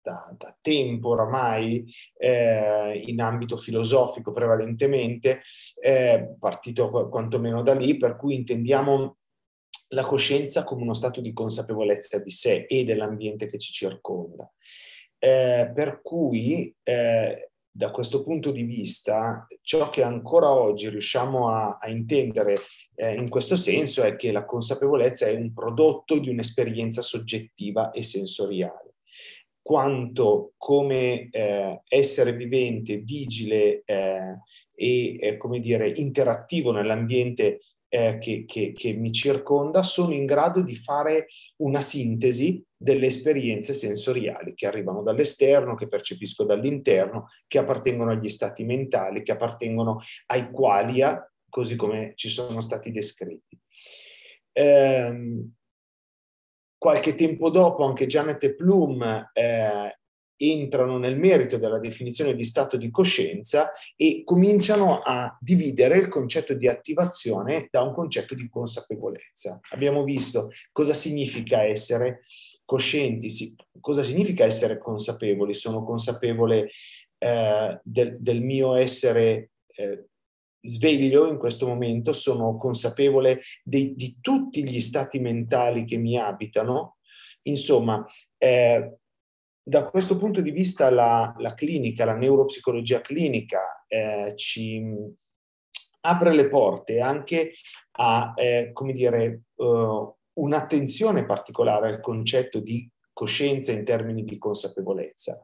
da, da tempo oramai eh, in ambito filosofico prevalentemente, eh, partito qu- quantomeno da lì, per cui intendiamo la coscienza come uno stato di consapevolezza di sé e dell'ambiente che ci circonda. Eh, per cui eh, da questo punto di vista, ciò che ancora oggi riusciamo a, a intendere eh, in questo senso è che la consapevolezza è un prodotto di un'esperienza soggettiva e sensoriale. Quanto come eh, essere vivente, vigile eh, e, eh, come dire, interattivo nell'ambiente eh, che, che, che, mi circonda sono in grado di fare una sintesi delle esperienze sensoriali che arrivano dall'esterno, che percepisco dall'interno, che appartengono agli stati mentali, che appartengono ai qualia, così come ci sono stati descritti. Eh, qualche tempo dopo anche Janet e Plum eh, entrano nel merito della definizione di stato di coscienza e cominciano a dividere il concetto di attivazione da un concetto di consapevolezza. Abbiamo visto cosa significa essere coscienti, cosa significa essere consapevoli. Sono consapevole eh, del, del, mio essere eh, sveglio in questo momento, sono consapevole di, di, tutti gli stati mentali che mi abitano. Insomma, eh, da questo punto di vista la, la clinica, la neuropsicologia clinica eh, ci apre le porte anche a, eh, come dire, uh, un'attenzione particolare al concetto di coscienza in termini di consapevolezza.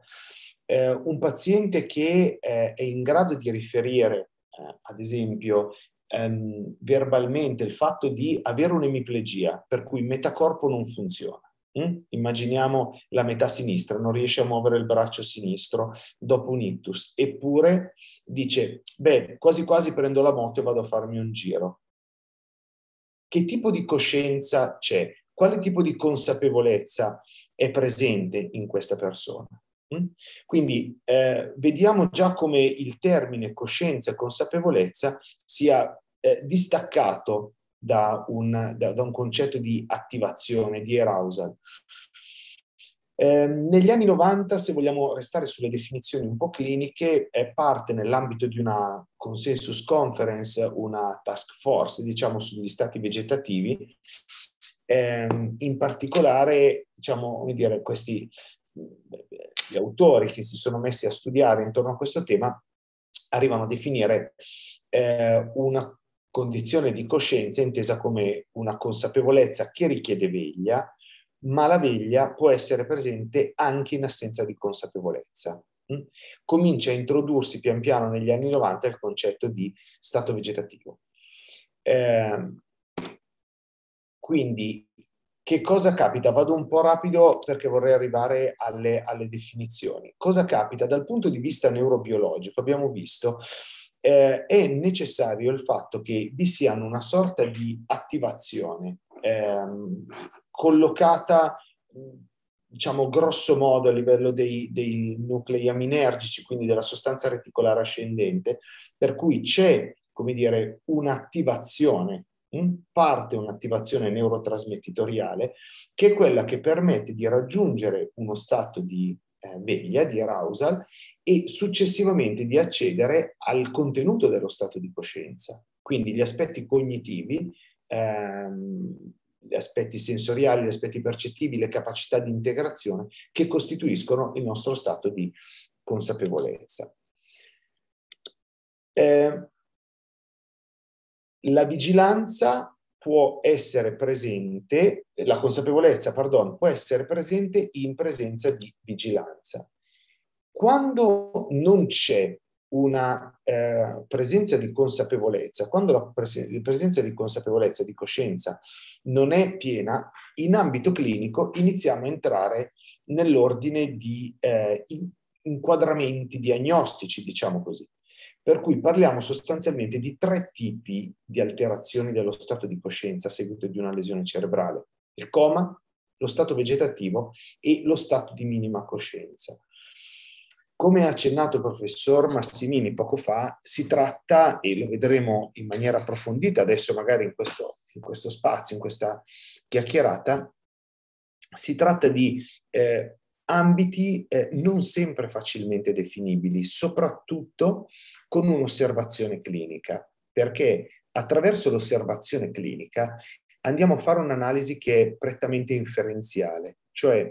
Eh, un paziente che eh, è in grado di riferire, eh, ad esempio, ehm, verbalmente il fatto di avere un'emiplegia, per cui il metacorpo non funziona, Mm? Immaginiamo la metà sinistra, non riesce a muovere il braccio sinistro dopo un ictus, eppure dice, beh, quasi quasi prendo la moto e vado a farmi un giro. Che tipo di coscienza c'è? Quale tipo di consapevolezza è presente in questa persona? Quindi eh, vediamo già come il termine coscienza e consapevolezza sia eh, distaccato da un, da, da un, concetto di attivazione, di arousal. Eh, negli anni 90, se vogliamo restare sulle definizioni un po' cliniche, è parte nell'ambito di una consensus conference, una task force, diciamo, sugli stati vegetativi. Eh, in particolare, diciamo, come dire, questi gli autori che si sono messi a studiare intorno a questo tema arrivano a definire eh, una condizione di coscienza intesa come una consapevolezza che richiede veglia, ma la veglia può essere presente anche in assenza di consapevolezza. Mm? Comincia a introdursi pian piano negli anni 90 il concetto di stato vegetativo. Eh, quindi che cosa capita? Vado un po' rapido perché vorrei arrivare alle, alle definizioni. Cosa capita? Dal punto di vista neurobiologico abbiamo visto eh, è necessario il fatto che vi sia una sorta di attivazione ehm, collocata, diciamo grosso modo a livello dei, dei nuclei aminergici, quindi della sostanza reticolare ascendente, per cui c'è, come dire, un'attivazione parte un'attivazione neurotrasmettitoriale che è quella che permette di raggiungere uno stato di eh, veglia, di arousal, e successivamente di accedere al contenuto dello stato di coscienza. Quindi gli aspetti cognitivi, ehm, gli aspetti sensoriali, gli aspetti percettivi, le capacità di integrazione che costituiscono il nostro stato di consapevolezza. Eh, la vigilanza può essere presente, la consapevolezza, pardon, può essere presente in presenza di vigilanza. Quando non c'è una eh, presenza di consapevolezza, quando la pres- presenza di consapevolezza, di coscienza non è piena, in ambito clinico iniziamo a entrare nell'ordine di eh, inquadramenti diagnostici, diciamo così. Per cui parliamo sostanzialmente di tre tipi di alterazioni dello stato di coscienza a seguito di una lesione cerebrale. Il coma, lo stato vegetativo e lo stato di minima coscienza. Come ha accennato il professor Massimini poco fa, si tratta, e lo vedremo in maniera approfondita adesso magari in questo, in questo spazio, in questa chiacchierata, si tratta di eh, ambiti eh, non sempre facilmente definibili, soprattutto con un'osservazione clinica, perché attraverso l'osservazione clinica andiamo a fare un'analisi che è prettamente inferenziale, cioè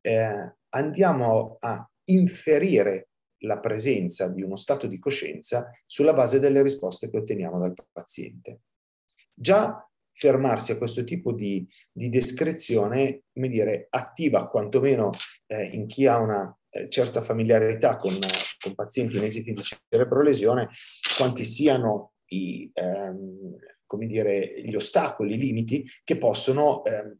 eh, andiamo a inferire la presenza di uno stato di coscienza sulla base delle risposte che otteniamo dal paziente. Già fermarsi a questo tipo di, di descrizione, come dire, attiva quantomeno eh, in chi ha una eh, certa familiarità con, con, pazienti in esiti di cerebrolesione, quanti siano i, ehm, come dire, gli ostacoli, i limiti che possono ehm,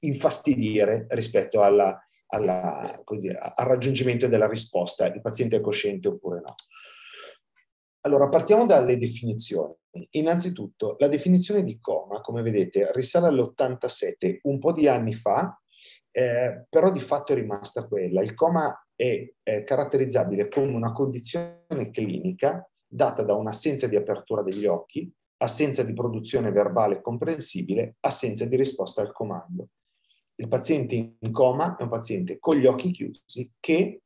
infastidire rispetto alla, alla, così, al raggiungimento della risposta, il paziente è cosciente oppure no. Allora, partiamo dalle definizioni. Innanzitutto, la definizione di coma, come vedete, risale all'87, un po' di anni fa, eh, però di fatto è rimasta quella. Il coma è, è caratterizzabile come una condizione clinica data da un'assenza di apertura degli occhi, assenza di produzione verbale comprensibile, assenza di risposta al comando. Il paziente in coma è un paziente con gli occhi chiusi che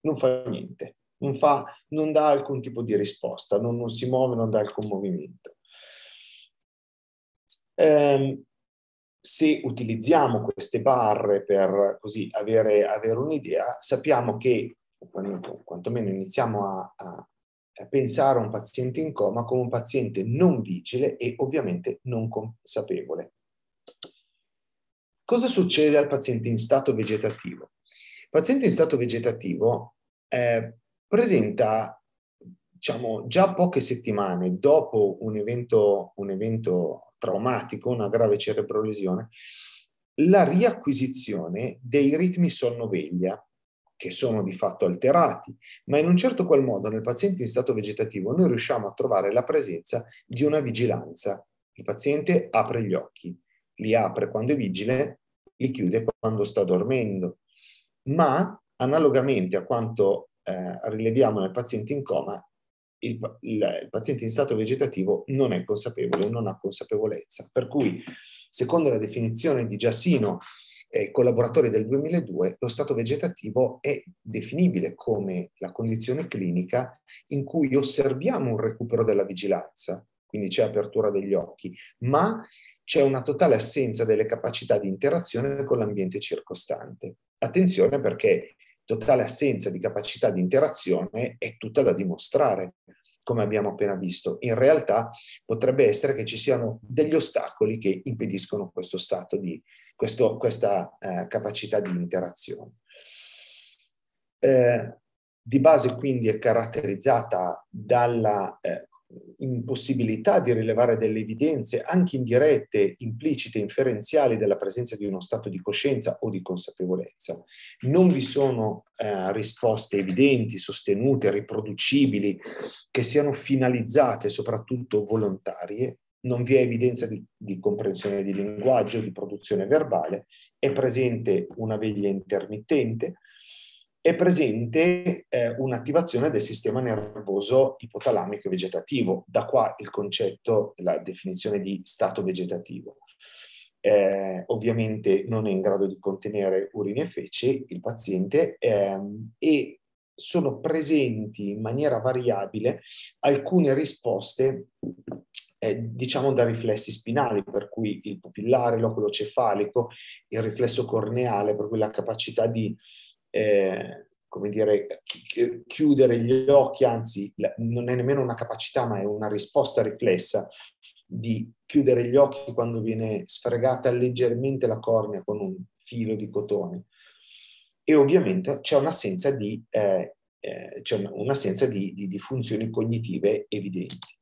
non fa niente, non, fa, non dà alcun tipo di risposta, non, non si muove, non dà alcun movimento. Eh, se utilizziamo queste barre per così avere, avere un'idea, sappiamo che, quantomeno iniziamo a, a, a, pensare a un paziente in coma come un paziente non vigile e ovviamente non consapevole. Cosa succede al paziente in stato vegetativo? Il paziente in stato vegetativo eh, presenta, diciamo, già poche settimane dopo un evento, un evento traumatico, una grave cerebrolesione, la riacquisizione dei ritmi sonno-veglia, che sono di fatto alterati, ma in un certo qual modo nel paziente in stato vegetativo noi riusciamo a trovare la presenza di una vigilanza. Il paziente apre gli occhi, li apre quando è vigile, li chiude quando sta dormendo, ma analogamente a quanto eh, rileviamo nel paziente in coma, il, il, il, paziente in stato vegetativo non è consapevole, non ha consapevolezza. Per cui, secondo la definizione di Giassino e collaboratori del 2002, lo stato vegetativo è definibile come la condizione clinica in cui osserviamo un recupero della vigilanza, quindi c'è apertura degli occhi, ma c'è una totale assenza delle capacità di interazione con l'ambiente circostante. Attenzione perché totale assenza di capacità di interazione è tutta da dimostrare, come abbiamo appena visto. In realtà potrebbe essere che ci siano degli ostacoli che impediscono questo stato di, questo, questa eh, capacità di interazione. Eh, di base quindi è caratterizzata dalla eh, impossibilità di rilevare delle evidenze anche indirette, implicite, inferenziali della presenza di uno stato di coscienza o di consapevolezza. Non vi sono eh, risposte evidenti, sostenute, riproducibili, che siano finalizzate, soprattutto volontarie. Non vi è evidenza di, di comprensione di linguaggio, di produzione verbale, è presente una veglia intermittente, è presente eh, un'attivazione del sistema nervoso ipotalamico vegetativo, da qua il concetto, la definizione di stato vegetativo. Eh, ovviamente non è in grado di contenere urine e fece il paziente ehm, e sono presenti in maniera variabile alcune risposte eh, diciamo da riflessi spinali, per cui il pupillare, l'oculo cefalico, il riflesso corneale, per cui la capacità di eh, come dire, chiudere gli occhi, anzi non è nemmeno una capacità, ma è una risposta riflessa di chiudere gli occhi quando viene sfregata leggermente la cornea con un filo di cotone. E ovviamente c'è un'assenza di, eh, eh, c'è un'assenza di, di, di funzioni cognitive evidenti.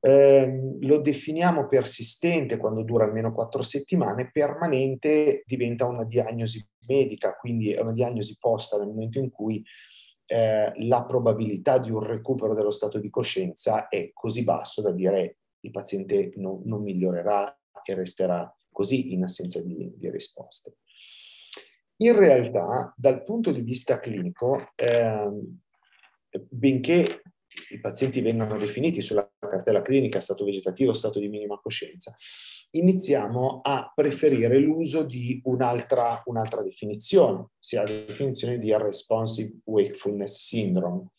Eh, lo definiamo persistente quando dura almeno quattro settimane, permanente diventa una diagnosi medica, quindi è una diagnosi posta nel momento in cui eh, la probabilità di un recupero dello stato di coscienza è così basso da dire il paziente non, non migliorerà e resterà così in assenza di, di, risposte. In realtà, dal punto di vista clinico, eh, benché i pazienti vengano definiti sulla cartella clinica stato vegetativo, stato di minima coscienza, iniziamo a preferire l'uso di un'altra, un'altra definizione, ossia la definizione di Responsive Wakefulness Syndrome,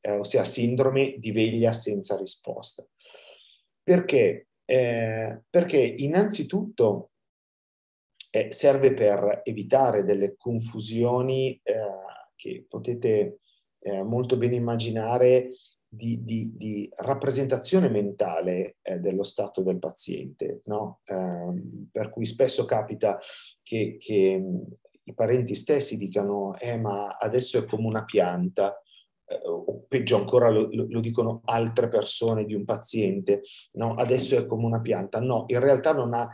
eh, ossia sindrome di veglia senza risposta. Perché? Eh, perché innanzitutto eh, serve per evitare delle confusioni eh, che potete eh, molto bene immaginare di, di, di rappresentazione mentale eh, dello stato del paziente, no? eh, per cui spesso capita che, che i parenti stessi dicano eh, ma adesso è come una pianta, eh, o peggio ancora lo, lo, dicono altre persone di un paziente, no? adesso è come una pianta. No, in realtà non ha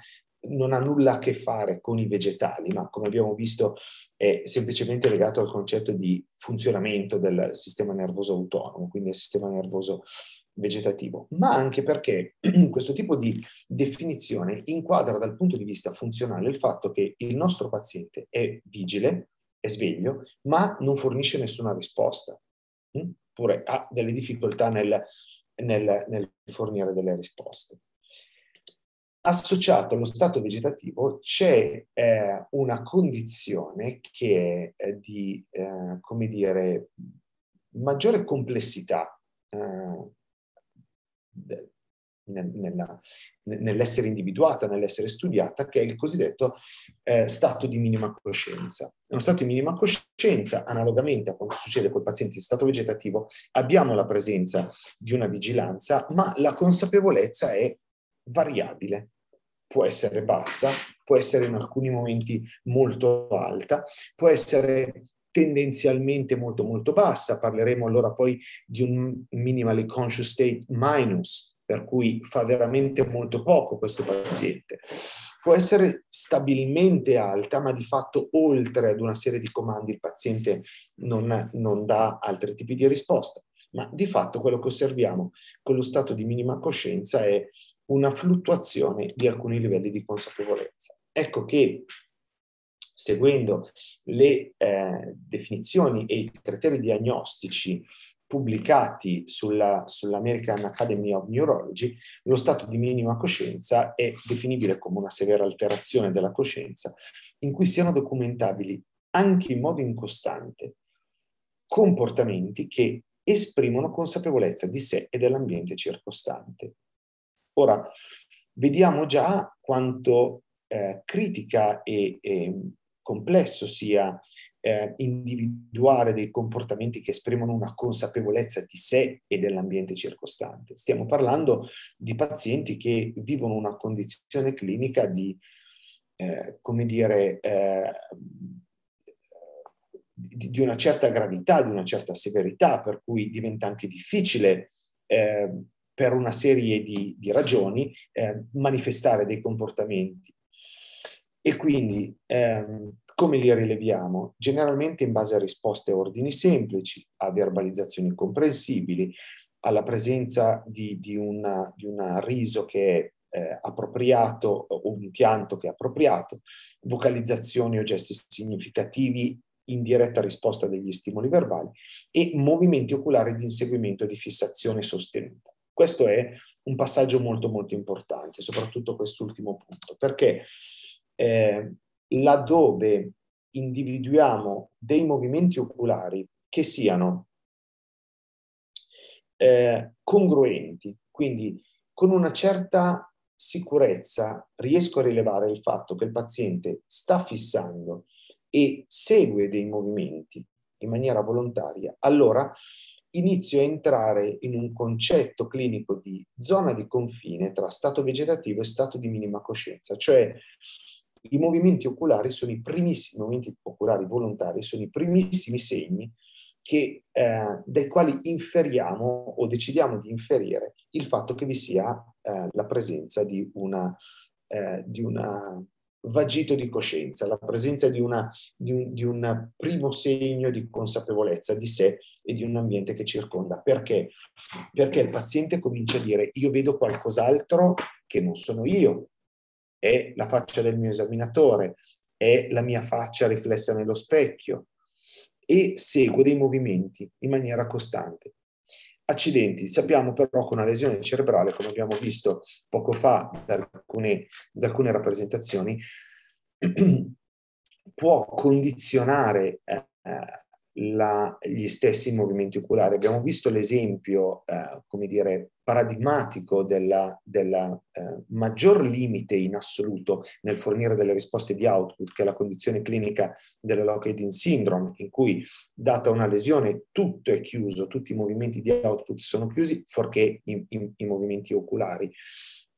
non ha nulla a che fare con i vegetali, ma come abbiamo visto è semplicemente legato al concetto di funzionamento del sistema nervoso autonomo, quindi del sistema nervoso vegetativo, ma anche perché questo tipo di definizione inquadra dal punto di vista funzionale il fatto che il nostro paziente è vigile, è sveglio, ma non fornisce nessuna risposta, oppure hm? ha delle difficoltà nel, nel, nel fornire delle risposte associato allo stato vegetativo c'è eh, una condizione che è di, eh, come dire, maggiore complessità eh, nella, nell'essere individuata, nell'essere studiata, che è il cosiddetto eh, stato di minima coscienza. Uno stato di minima coscienza, analogamente a quanto succede col paziente in stato vegetativo, abbiamo la presenza di una vigilanza, ma la consapevolezza è variabile può essere bassa, può essere in alcuni momenti molto alta, può essere tendenzialmente molto molto bassa, parleremo allora poi di un minimally conscious state minus, per cui fa veramente molto poco questo paziente. Può essere stabilmente alta, ma di fatto oltre ad una serie di comandi il paziente non, non dà altri tipi di risposta. Ma di fatto quello che osserviamo con lo stato di minima coscienza è una fluttuazione di alcuni livelli di consapevolezza. Ecco che seguendo le eh, definizioni e i criteri diagnostici pubblicati sulla, sull'American Academy of Neurology, lo stato di minima coscienza è definibile come una severa alterazione della coscienza in cui siano documentabili anche in modo incostante comportamenti che esprimono consapevolezza di sé e dell'ambiente circostante. Ora, vediamo già quanto eh, critica e, e complesso sia eh, individuare dei comportamenti che esprimono una consapevolezza di sé e dell'ambiente circostante. Stiamo parlando di pazienti che vivono una condizione clinica di, eh, come dire, eh, di, di, una certa gravità, di una certa severità, per cui diventa anche difficile eh, per una serie di, di ragioni eh, manifestare dei comportamenti. E quindi ehm, come li rileviamo? Generalmente in base a risposte a ordini semplici, a verbalizzazioni comprensibili, alla presenza di, di, un riso che è eh, appropriato o un pianto che è appropriato, vocalizzazioni o gesti significativi in diretta risposta degli stimoli verbali e movimenti oculari di inseguimento e di fissazione sostenuta. Questo è un passaggio molto molto importante, soprattutto quest'ultimo punto, perché eh, laddove individuiamo dei movimenti oculari che siano eh, congruenti, quindi con una certa sicurezza riesco a rilevare il fatto che il paziente sta fissando e segue dei movimenti in maniera volontaria, allora inizio a entrare in un concetto clinico di zona di confine tra stato vegetativo e stato di minima coscienza, cioè i movimenti oculari sono i primissimi, i movimenti oculari volontari sono i primissimi segni che, eh, dai quali inferiamo o decidiamo di inferire il fatto che vi sia eh, la presenza di una, eh, di una vagito di coscienza, la presenza di, una, di, un, di, un, primo segno di consapevolezza di sé e di un ambiente che circonda. Perché? Perché il paziente comincia a dire io vedo qualcos'altro che non sono io, è la faccia del mio esaminatore, è la mia faccia riflessa nello specchio e segue dei movimenti in maniera costante. Accidenti, sappiamo però che una lesione cerebrale, come abbiamo visto poco fa da alcune, da alcune rappresentazioni, può condizionare eh, la, gli stessi movimenti oculari. Abbiamo visto l'esempio, eh, come dire, paradigmatico della eh, maggior limite in assoluto nel fornire delle risposte di output, che è la condizione clinica della Lockheed syndrome, in cui, data una lesione, tutto è chiuso, tutti i movimenti di output sono chiusi, fuorché i, i, i movimenti oculari.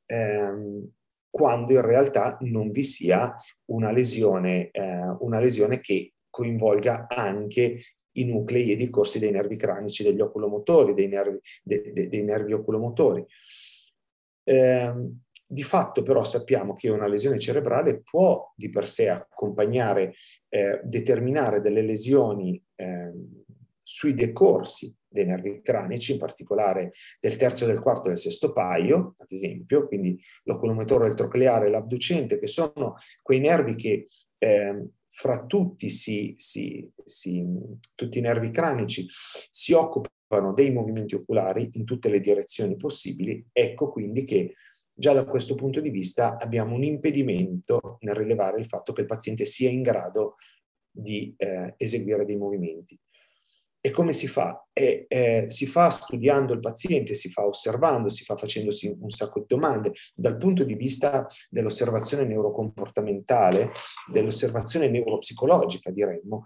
Eh, quando in realtà non vi sia una lesione, eh, una lesione che coinvolga anche i nuclei ed i corsi dei nervi cranici degli oculomotori, dei nervi, de, de, dei nervi oculomotori. Eh, di fatto però sappiamo che una lesione cerebrale può di per sé accompagnare, eh, determinare delle lesioni eh, sui decorsi dei nervi cranici, in particolare del terzo, del quarto e del sesto paio, ad esempio, quindi l'oculomotore, il trocleare e l'abducente, che sono quei nervi che eh, fra tutti, si, si, si, tutti i nervi cranici si occupano dei movimenti oculari in tutte le direzioni possibili, ecco quindi che già da questo punto di vista abbiamo un impedimento nel rilevare il fatto che il paziente sia in grado di eh, eseguire dei movimenti. E come si fa? E, eh, si fa studiando il paziente, si fa osservando, si fa facendosi un sacco di domande. Dal punto di vista dell'osservazione neurocomportamentale, dell'osservazione neuropsicologica, diremmo,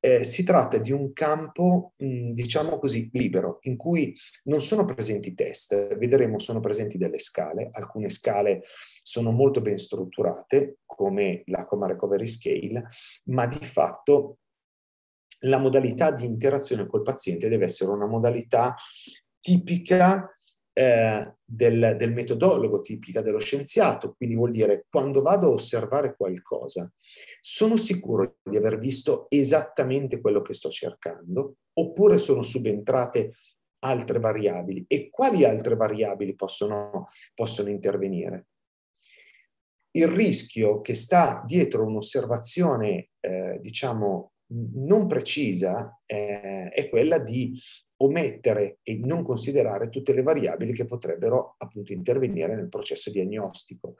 eh, si tratta di un campo, mh, diciamo così, libero, in cui non sono presenti test, vedremo sono presenti delle scale, alcune scale sono molto ben strutturate, come la Coma Recovery Scale, ma di fatto la modalità di interazione col paziente deve essere una modalità tipica eh, del, del, metodologo tipica dello scienziato, quindi vuol dire quando vado a osservare qualcosa, sono sicuro di aver visto esattamente quello che sto cercando oppure sono subentrate altre variabili e quali altre variabili possono, possono intervenire? Il rischio che sta dietro un'osservazione, eh, diciamo, non precisa eh, è quella di omettere e non considerare tutte le variabili che potrebbero appunto intervenire nel processo diagnostico.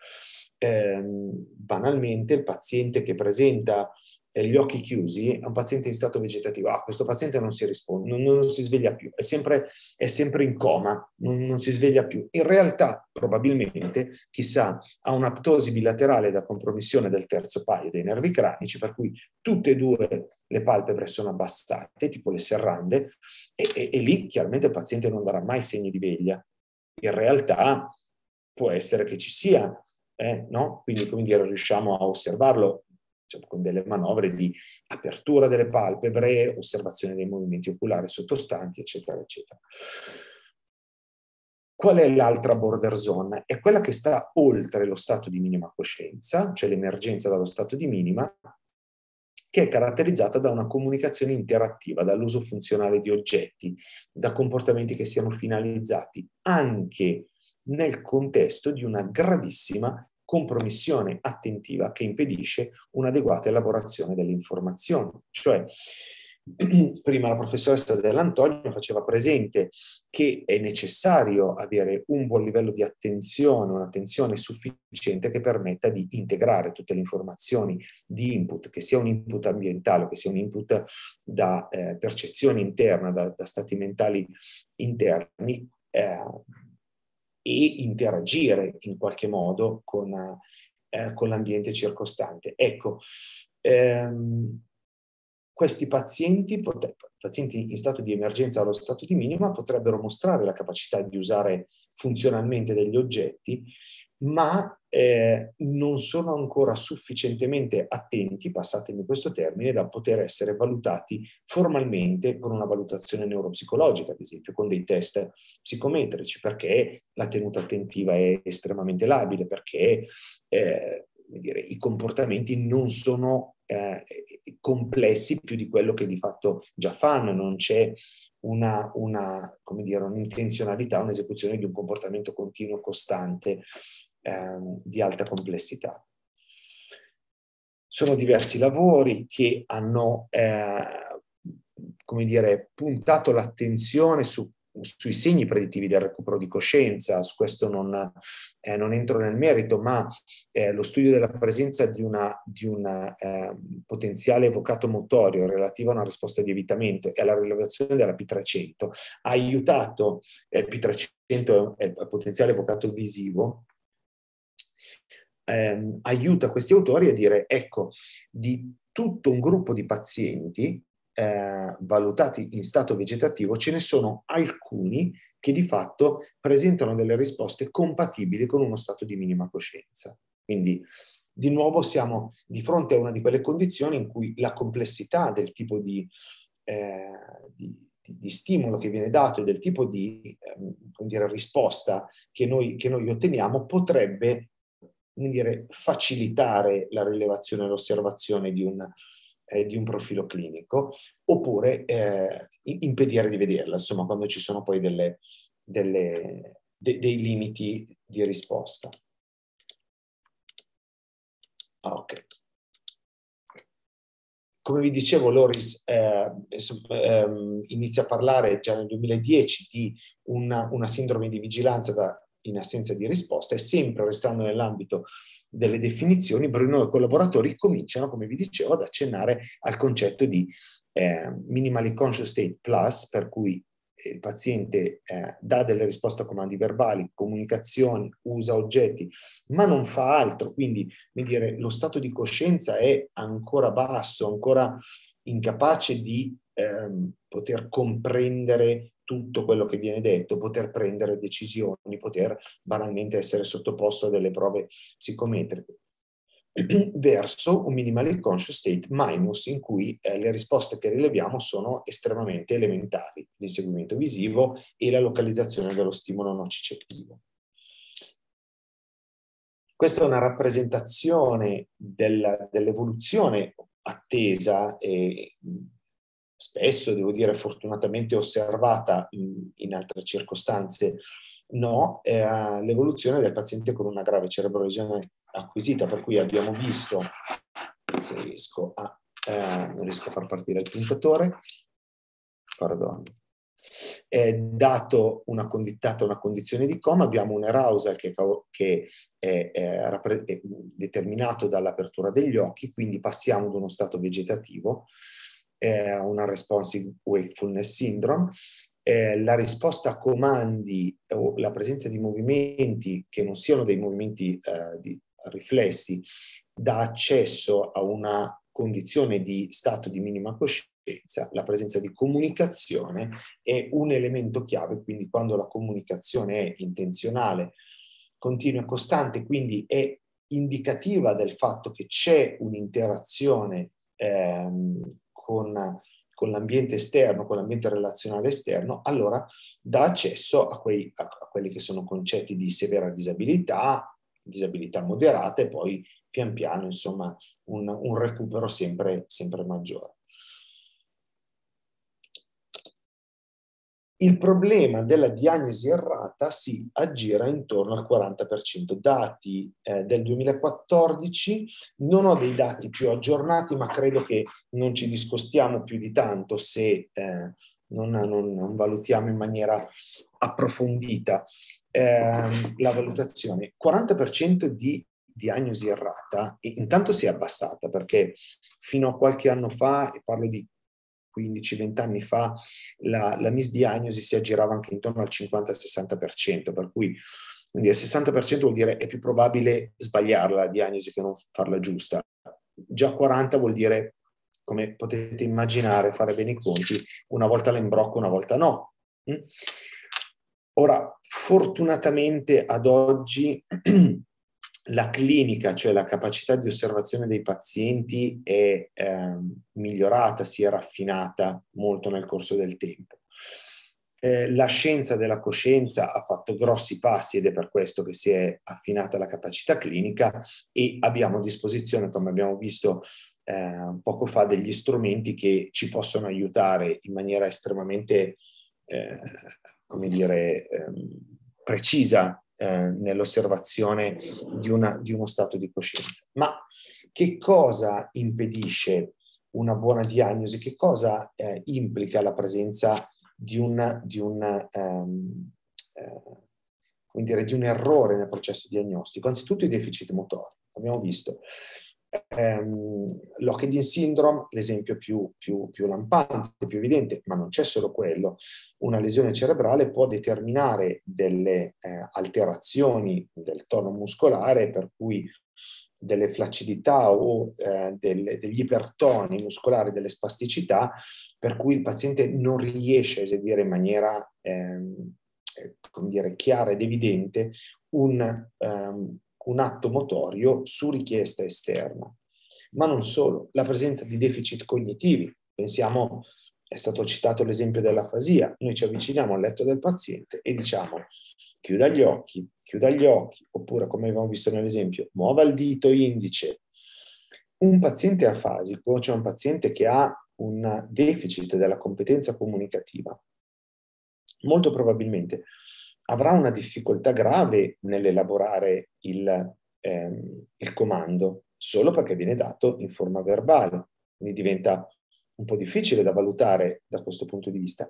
Eh, banalmente il paziente che presenta gli occhi chiusi è un paziente in stato vegetativo. Ah, questo paziente non si risponde, non, non si sveglia più, è sempre, è sempre in coma, non, non, si sveglia più. In realtà, probabilmente, chissà, ha un'aptosi bilaterale da compromissione del terzo paio dei nervi cranici, per cui tutte e due le palpebre sono abbassate, tipo le serrande, e, e, e lì chiaramente il paziente non darà mai segni di veglia. In realtà può essere che ci sia, eh, no? Quindi, come dire, riusciamo a osservarlo cioè, con delle manovre di apertura delle palpebre, osservazione dei movimenti oculari sottostanti, eccetera, eccetera. Qual è l'altra border zone? È quella che sta oltre lo stato di minima coscienza, cioè l'emergenza dallo stato di minima, che è caratterizzata da una comunicazione interattiva, dall'uso funzionale di oggetti, da comportamenti che siano finalizzati anche nel contesto di una gravissima compromissione attentiva che impedisce un'adeguata elaborazione delle informazioni. Cioè, prima la professoressa dell'Antonio faceva presente che è necessario avere un buon livello di attenzione, un'attenzione sufficiente che permetta di integrare tutte le informazioni di input, che sia un input ambientale, che sia un input da eh, percezione interna, da, da, stati mentali interni, eh, e interagire in qualche modo con, eh, con l'ambiente circostante. Ecco, ehm, questi pazienti, pot- pazienti in stato di emergenza allo stato di minima potrebbero mostrare la capacità di usare funzionalmente degli oggetti, ma eh, non sono ancora sufficientemente attenti, passatemi questo termine, da poter essere valutati formalmente con una valutazione neuropsicologica, ad esempio con dei test psicometrici, perché la tenuta attentiva è estremamente labile, perché eh, dire, i comportamenti non sono eh, complessi più di quello che di fatto già fanno, non c'è una, una, dire, un'intenzionalità, un'esecuzione di un comportamento continuo, costante ehm, di alta complessità. Sono diversi lavori che hanno, eh, come dire, puntato l'attenzione su sui segni predittivi del recupero di coscienza, su questo non, eh, non entro nel merito, ma eh, lo studio della presenza di un eh, potenziale evocato motorio relativo a una risposta di evitamento e alla rilevazione della P300 ha aiutato, eh, P300 è il potenziale evocato visivo, ehm, aiuta questi autori a dire, ecco, di tutto un gruppo di pazienti eh, valutati in stato vegetativo, ce ne sono alcuni che di fatto presentano delle risposte compatibili con uno stato di minima coscienza. Quindi, di nuovo, siamo di fronte a una di quelle condizioni in cui la complessità del tipo di, eh, di di, stimolo che viene dato e del tipo di eh, dire, risposta che noi, che noi, otteniamo potrebbe dire, facilitare la rilevazione e l'osservazione di un, eh, di un profilo clinico oppure eh, impedire di vederla, insomma, quando ci sono poi delle, delle, de, dei limiti di risposta. Ok. Come vi dicevo, Loris eh, eh, inizia a parlare già nel 2010 di una, una sindrome di vigilanza da, in assenza di risposta e sempre restando nell'ambito delle definizioni, Bruno e i collaboratori cominciano, come vi dicevo, ad accennare al concetto di eh, minimally conscious state plus, per cui il paziente eh, dà delle risposte a comandi verbali, comunicazioni, usa oggetti, ma non fa altro, quindi dire, lo stato di coscienza è ancora basso, ancora incapace di ehm, poter comprendere tutto quello che viene detto, poter prendere decisioni, poter banalmente essere sottoposto a delle prove psicometriche. verso un minimally conscious state minus in cui eh, le risposte che rileviamo sono estremamente elementari, l'inseguimento visivo e la localizzazione dello stimolo nocicettivo. Questa è una rappresentazione del, dell'evoluzione attesa e spesso, devo dire, fortunatamente osservata in, in altre circostanze no, eh, l'evoluzione del paziente con una grave cerebrolesione acquisita, per cui abbiamo visto, se riesco a, eh, non riesco a far partire il puntatore, pardon, eh, dato una, data una condizione di coma, abbiamo un arousal che, che è, è, è, determinato dall'apertura degli occhi, quindi passiamo da uno stato vegetativo a una responsive wakefulness syndrome, eh, la risposta a comandi o la presenza di movimenti che non siano dei movimenti eh, di riflessi dà accesso a una condizione di stato di minima coscienza, la presenza di comunicazione è un elemento chiave, quindi quando la comunicazione è intenzionale, continua e costante, quindi è indicativa del fatto che c'è un'interazione ehm, con con l'ambiente esterno, con l'ambiente relazionale esterno, allora dà accesso a, quei, a, a quelli che sono concetti di severa disabilità, disabilità moderata e poi pian piano, insomma, un, un recupero sempre, sempre maggiore. Il problema della diagnosi errata si aggira intorno al 40%. Dati eh, del 2014, non ho dei dati più aggiornati, ma credo che non ci discostiamo più di tanto se eh, non, non, non, valutiamo in maniera approfondita eh, la valutazione. 40% di diagnosi errata intanto si è abbassata perché fino a qualche anno fa, e parlo di 15-20 anni fa la, la misdiagnosi si aggirava anche intorno al 50-60%, per cui quindi il 60% vuol dire è più probabile sbagliarla la diagnosi che non farla giusta. Già 40 vuol dire, come potete immaginare, fare bene i conti, una volta la imbrocco, una volta no. Mm? Ora, fortunatamente ad oggi la clinica, cioè la capacità di osservazione dei pazienti è eh, migliorata, si è raffinata molto nel corso del tempo. Eh, la scienza della coscienza ha fatto grossi passi ed è per questo che si è affinata la capacità clinica e abbiamo a disposizione, come abbiamo visto eh, poco fa, degli strumenti che ci possono aiutare in maniera estremamente, eh, come dire, ehm, precisa eh, nell'osservazione di, una, di uno stato di coscienza. Ma che cosa impedisce una buona diagnosi? Che cosa eh, implica la presenza di un, di, un, um, eh, dire, di un errore nel processo diagnostico? Anzitutto i deficit motori. Abbiamo visto ehm, Lockheed syndrome, l'esempio più, più, più lampante, più evidente, ma non c'è solo quello. Una lesione cerebrale può determinare delle eh, alterazioni del tono muscolare, per cui delle flaccidità o eh, delle, degli ipertoni muscolari, delle spasticità, per cui il paziente non riesce a eseguire in maniera ehm, eh, dire, chiara ed evidente un, um, un atto motorio su richiesta esterna. Ma non solo, la presenza di deficit cognitivi. Pensiamo, è stato citato l'esempio dell'afasia, noi ci avviciniamo al letto del paziente e diciamo chiuda gli occhi, chiuda gli occhi, oppure come abbiamo visto nell'esempio, muova il dito indice. Un paziente afasico, cioè un paziente che ha un deficit della competenza comunicativa, molto probabilmente avrà una difficoltà grave nell'elaborare il, ehm, il comando, solo perché viene dato in forma verbale. Quindi diventa un po' difficile da valutare da questo punto di vista.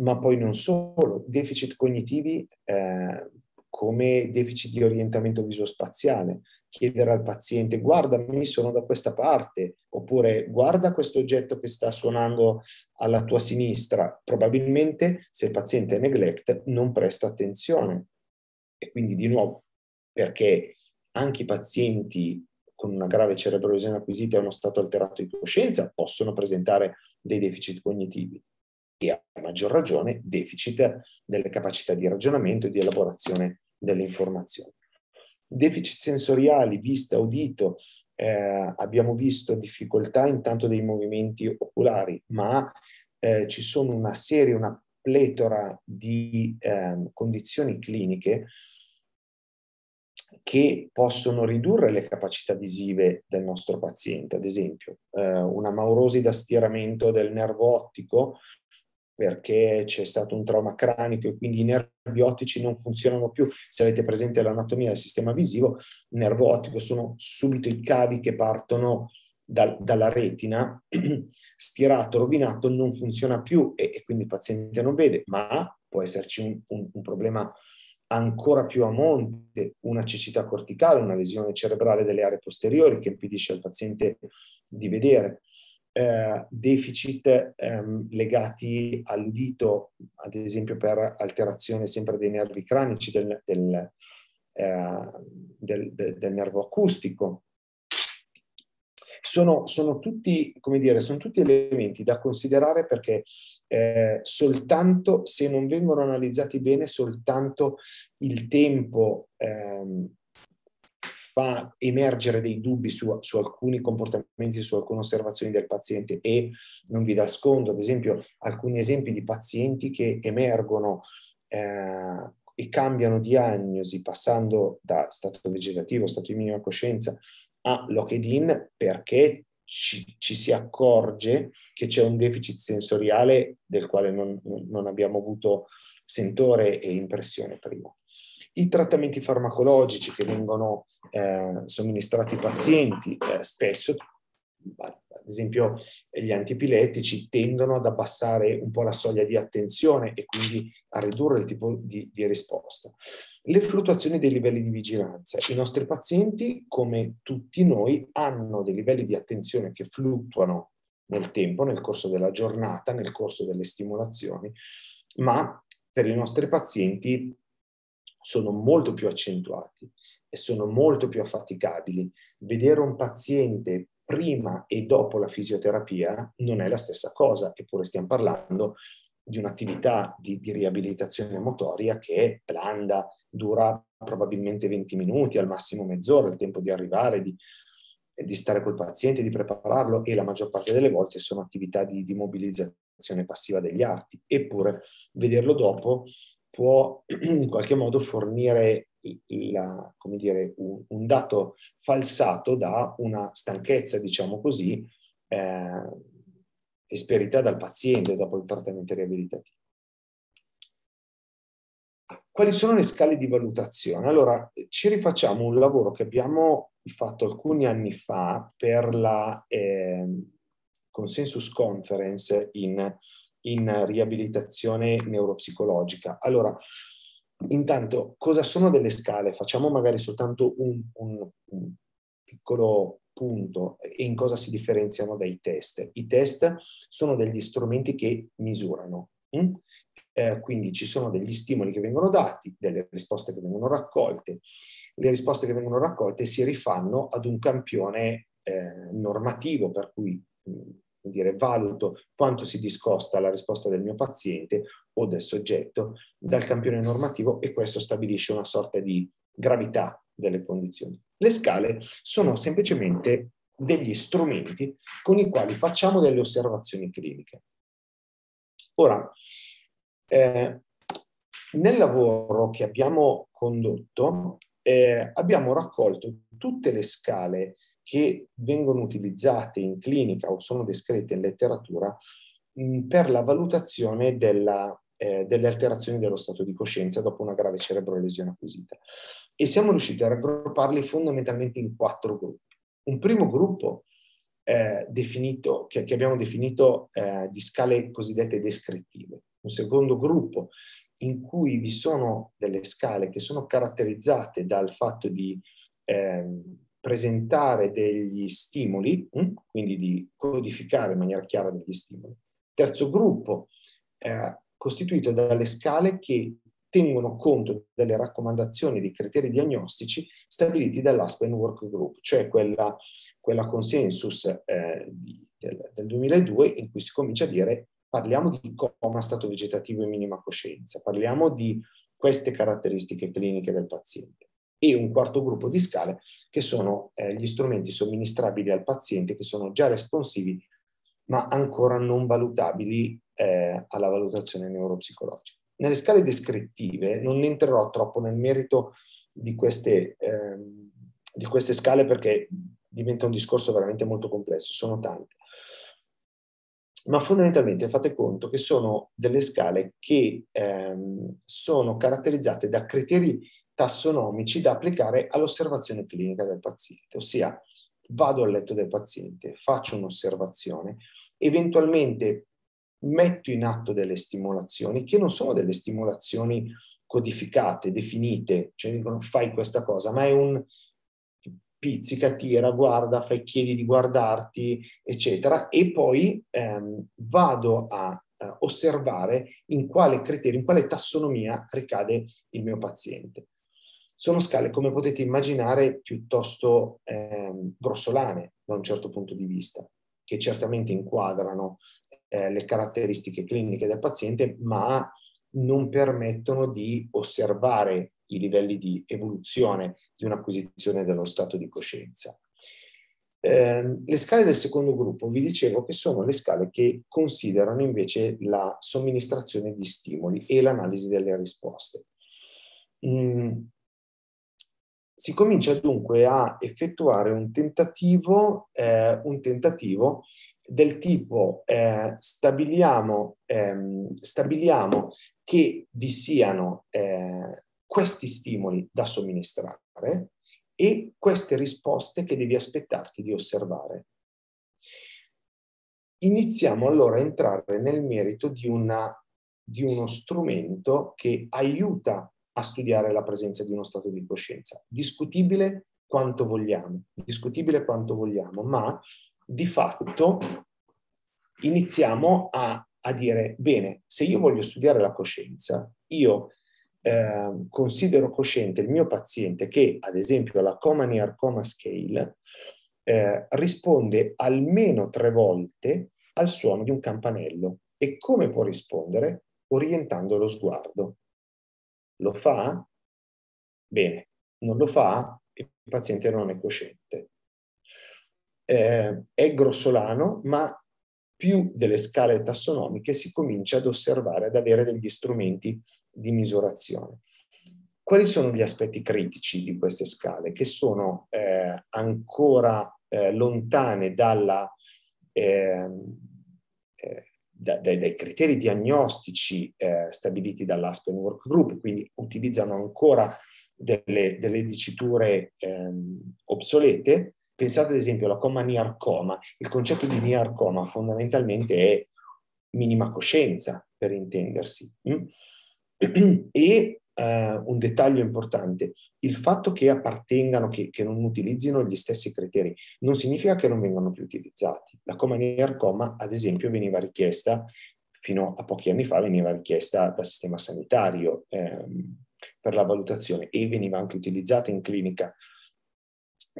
Ma poi non solo, deficit cognitivi eh, come deficit di orientamento viso-spaziale, chiedere al paziente guardami, sono da questa parte, oppure guarda questo oggetto che sta suonando alla tua sinistra. Probabilmente se il paziente è neglect non presta attenzione. E quindi di nuovo, perché anche i pazienti con una grave cerebrolesione acquisita e uno stato alterato di coscienza possono presentare dei deficit cognitivi e a maggior ragione deficit delle capacità di ragionamento e di elaborazione delle informazioni. Deficit sensoriali, vista, udito, eh, abbiamo visto difficoltà intanto dei movimenti oculari, ma eh, ci sono una serie, una pletora di eh, condizioni cliniche che possono ridurre le capacità visive del nostro paziente. Ad esempio, eh, una maurosi da stiramento del nervo ottico perché c'è stato un trauma cranico e quindi i nervi ottici non funzionano più. Se avete presente l'anatomia del sistema visivo, il nervo ottico sono subito i cavi che partono da, dalla retina, stirato, rovinato, non funziona più e, e, quindi il paziente non vede, ma può esserci un, un, un problema ancora più a monte, una cecità corticale, una lesione cerebrale delle aree posteriori che impedisce al paziente di vedere eh, deficit ehm, legati all'udito, ad esempio per alterazione sempre dei nervi cranici del, del, eh, del, del nervo acustico. Sono, sono, tutti, come dire, sono tutti elementi da considerare perché eh, soltanto se non vengono analizzati bene, soltanto il tempo ehm, fa emergere dei dubbi su, su, alcuni comportamenti, su alcune osservazioni del paziente e non vi nascondo, ad esempio, alcuni esempi di pazienti che emergono eh, e cambiano diagnosi passando da stato vegetativo, stato di minima coscienza a lock-in perché ci, ci, si accorge che c'è un deficit sensoriale del quale non, non abbiamo avuto sentore e impressione prima. I trattamenti farmacologici che vengono eh, somministrati ai pazienti eh, spesso, ad esempio gli antipilettici, tendono ad abbassare un po' la soglia di attenzione e quindi a ridurre il tipo di, di risposta. Le fluttuazioni dei livelli di vigilanza. I nostri pazienti, come tutti noi, hanno dei livelli di attenzione che fluttuano nel tempo, nel corso della giornata, nel corso delle stimolazioni, ma per i nostri pazienti sono molto più accentuati e sono molto più affaticabili. Vedere un paziente prima e dopo la fisioterapia non è la stessa cosa, eppure stiamo parlando di un'attività di, di riabilitazione motoria che è blanda, dura probabilmente 20 minuti, al massimo mezz'ora, il tempo di arrivare, di, di stare col paziente, di prepararlo e la maggior parte delle volte sono attività di, di mobilizzazione passiva degli arti. Eppure vederlo dopo può in qualche modo fornire la, dire, un, un, dato falsato da una stanchezza, diciamo così, eh, esperita dal paziente dopo il trattamento riabilitativo. Quali sono le scale di valutazione? Allora, ci rifacciamo un lavoro che abbiamo fatto alcuni anni fa per la eh, Consensus Conference in in riabilitazione neuropsicologica. Allora, intanto, cosa sono delle scale? Facciamo magari soltanto un, un, un piccolo punto e in cosa si differenziano dai test. I test sono degli strumenti che misurano. Hm? Eh, quindi ci sono degli stimoli che vengono dati, delle risposte che vengono raccolte. Le risposte che vengono raccolte si rifanno ad un campione eh, normativo per cui hm, dire, valuto quanto si discosta la risposta del mio paziente o del soggetto dal campione normativo e questo stabilisce una sorta di gravità delle condizioni. Le scale sono semplicemente degli strumenti con i quali facciamo delle osservazioni cliniche. Ora, eh, nel lavoro che abbiamo condotto eh, abbiamo raccolto tutte le scale che vengono utilizzate in clinica o sono descritte in letteratura mh, per la valutazione della, eh, delle alterazioni dello stato di coscienza dopo una grave cerebrolesione acquisita. E siamo riusciti a raggrupparli fondamentalmente in quattro gruppi. Un primo gruppo eh, definito, che, che, abbiamo definito eh, di scale cosiddette descrittive. Un secondo gruppo in cui vi sono delle scale che sono caratterizzate dal fatto di ehm, presentare degli stimoli, hm? quindi di codificare in maniera chiara degli stimoli. Terzo gruppo, eh, costituito dalle scale che tengono conto delle raccomandazioni dei criteri diagnostici stabiliti dall'Aspen Work Group, cioè quella, quella consensus eh, di, del, del 2002 in cui si comincia a dire parliamo di coma, stato vegetativo e minima coscienza, parliamo di queste caratteristiche cliniche del paziente. E un quarto gruppo di scale che sono eh, gli strumenti somministrabili al paziente che sono già responsivi ma ancora non valutabili eh, alla valutazione neuropsicologica. Nelle scale descrittive non entrerò troppo nel merito di queste, ehm, di queste scale perché diventa un discorso veramente molto complesso, sono tante. Ma fondamentalmente fate conto che sono delle scale che ehm, sono caratterizzate da criteri tassonomici da applicare all'osservazione clinica del paziente, ossia vado al letto del paziente, faccio un'osservazione, eventualmente metto in atto delle stimolazioni che non sono delle stimolazioni codificate, definite, cioè dicono fai questa cosa, ma è un pizzica, tira, guarda, fai, chiedi di guardarti, eccetera, e poi ehm, vado a osservare in quale criterio, in quale tassonomia ricade il mio paziente. Sono scale, come potete immaginare, piuttosto ehm, grossolane da un certo punto di vista, che certamente inquadrano eh, le caratteristiche cliniche del paziente, ma non permettono di osservare i livelli di evoluzione di un'acquisizione dello stato di coscienza. Eh, le scale del secondo gruppo vi dicevo che sono le scale che considerano invece la somministrazione di stimoli e l'analisi delle risposte. Mm, si comincia dunque a effettuare un tentativo, eh, un tentativo del tipo eh, stabiliamo, ehm, stabiliamo, che vi siano eh, questi stimoli da somministrare e queste risposte che devi aspettarti di osservare. Iniziamo allora a entrare nel merito di, una, di uno strumento che aiuta a studiare la presenza di uno stato di coscienza. Discutibile quanto vogliamo, discutibile quanto vogliamo, ma di fatto iniziamo a, a dire, bene, se io voglio studiare la coscienza, io eh, considero cosciente il mio paziente che, ad esempio, alla Comani Arcoma Scale eh, risponde almeno tre volte al suono di un campanello. E come può rispondere? Orientando lo sguardo. Lo fa? Bene, non lo fa? Il paziente non è cosciente. Eh, è grossolano, ma più delle scale tassonomiche si comincia ad osservare, ad avere degli strumenti di misurazione. Quali sono gli aspetti critici di queste scale? Che sono eh, ancora eh, lontane dalla, ehm, eh, da, dai, dai, criteri diagnostici eh, stabiliti dall'Aspen Work Group, quindi utilizzano ancora delle, delle diciture ehm, obsolete. Pensate ad esempio alla coma niarcoma. Il concetto di niarcoma fondamentalmente è minima coscienza, per intendersi. Mm? E eh, un dettaglio importante, il fatto che appartengano, che, che, non utilizzino gli stessi criteri, non significa che non vengano più utilizzati. La coma Coma, ad esempio, veniva richiesta, fino a pochi anni fa, veniva richiesta dal sistema sanitario ehm, per la valutazione e veniva anche utilizzata in clinica.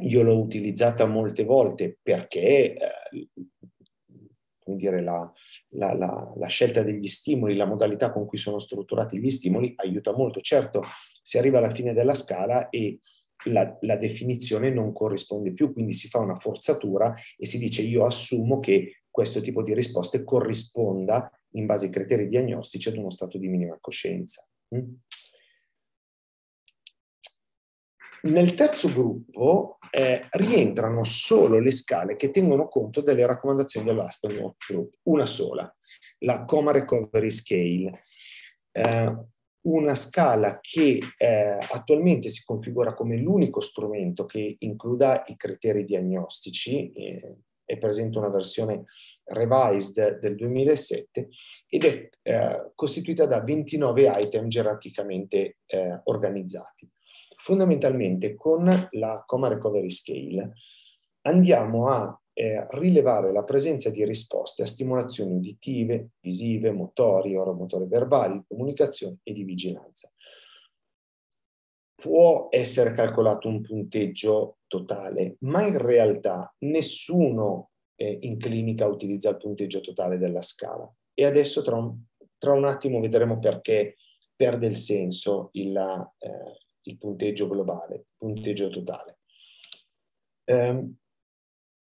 Io l'ho utilizzata molte volte perché eh, dire, la, la, la, la, scelta degli stimoli, la modalità con cui sono strutturati gli stimoli aiuta molto. Certo, si arriva alla fine della scala e la, la, definizione non corrisponde più, quindi si fa una forzatura e si dice io assumo che questo tipo di risposte corrisponda in base ai criteri diagnostici ad uno stato di minima coscienza. Mm? Nel terzo gruppo eh, rientrano solo le scale che tengono conto delle raccomandazioni dell'Aspen Group, una sola, la Coma Recovery Scale, eh, una scala che eh, attualmente si configura come l'unico strumento che includa i criteri diagnostici, eh, è presente una versione revised del 2007 ed è eh, costituita da 29 item gerarchicamente eh, organizzati fondamentalmente con la Coma Recovery Scale andiamo a eh, rilevare la presenza di risposte a stimolazioni uditive, visive, motori, oromotore verbali, comunicazione e di vigilanza. Può essere calcolato un punteggio totale, ma in realtà nessuno eh, in clinica utilizza il punteggio totale della scala. E adesso tra un, tra un attimo vedremo perché perde il senso il, eh, il punteggio globale, il punteggio totale. Eh,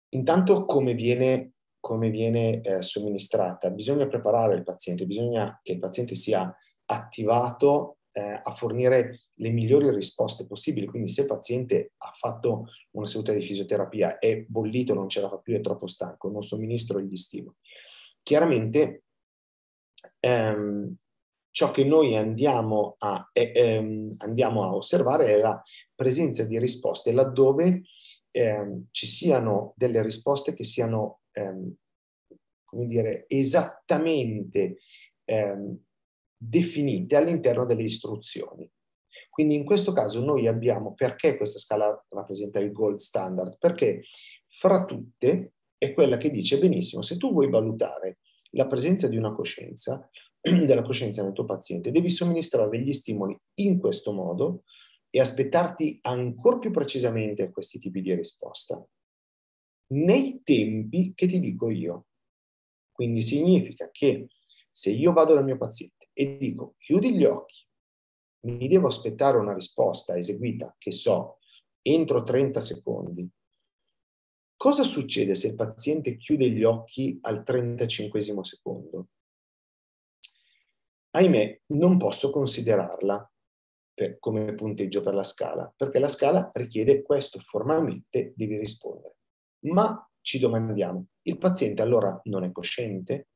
intanto come viene, come viene eh, somministrata? Bisogna preparare il paziente, bisogna che il paziente sia attivato eh, a fornire le migliori risposte possibili. Quindi se il paziente ha fatto una seduta di fisioterapia, è bollito, non ce la fa più, è troppo stanco, non somministro gli stimoli. Chiaramente ehm, ciò che noi andiamo a, eh, ehm, andiamo a, osservare è la presenza di risposte laddove ehm, ci siano delle risposte che siano, ehm, come dire, esattamente ehm, definite all'interno delle istruzioni. Quindi in questo caso noi abbiamo, perché questa scala rappresenta il gold standard? Perché fra tutte è quella che dice benissimo, se tu vuoi valutare la presenza di una coscienza, della coscienza nel tuo paziente, devi somministrare gli stimoli in questo modo e aspettarti ancora più precisamente a questi tipi di risposta nei tempi che ti dico io. Quindi significa che se io vado dal mio paziente e dico chiudi gli occhi, mi devo aspettare una risposta eseguita, che so, entro 30 secondi, cosa succede se il paziente chiude gli occhi al 35 secondo? Ahimè, non posso considerarla per, come punteggio per la scala, perché la scala richiede questo formalmente, devi rispondere. Ma ci domandiamo, il paziente allora non è cosciente?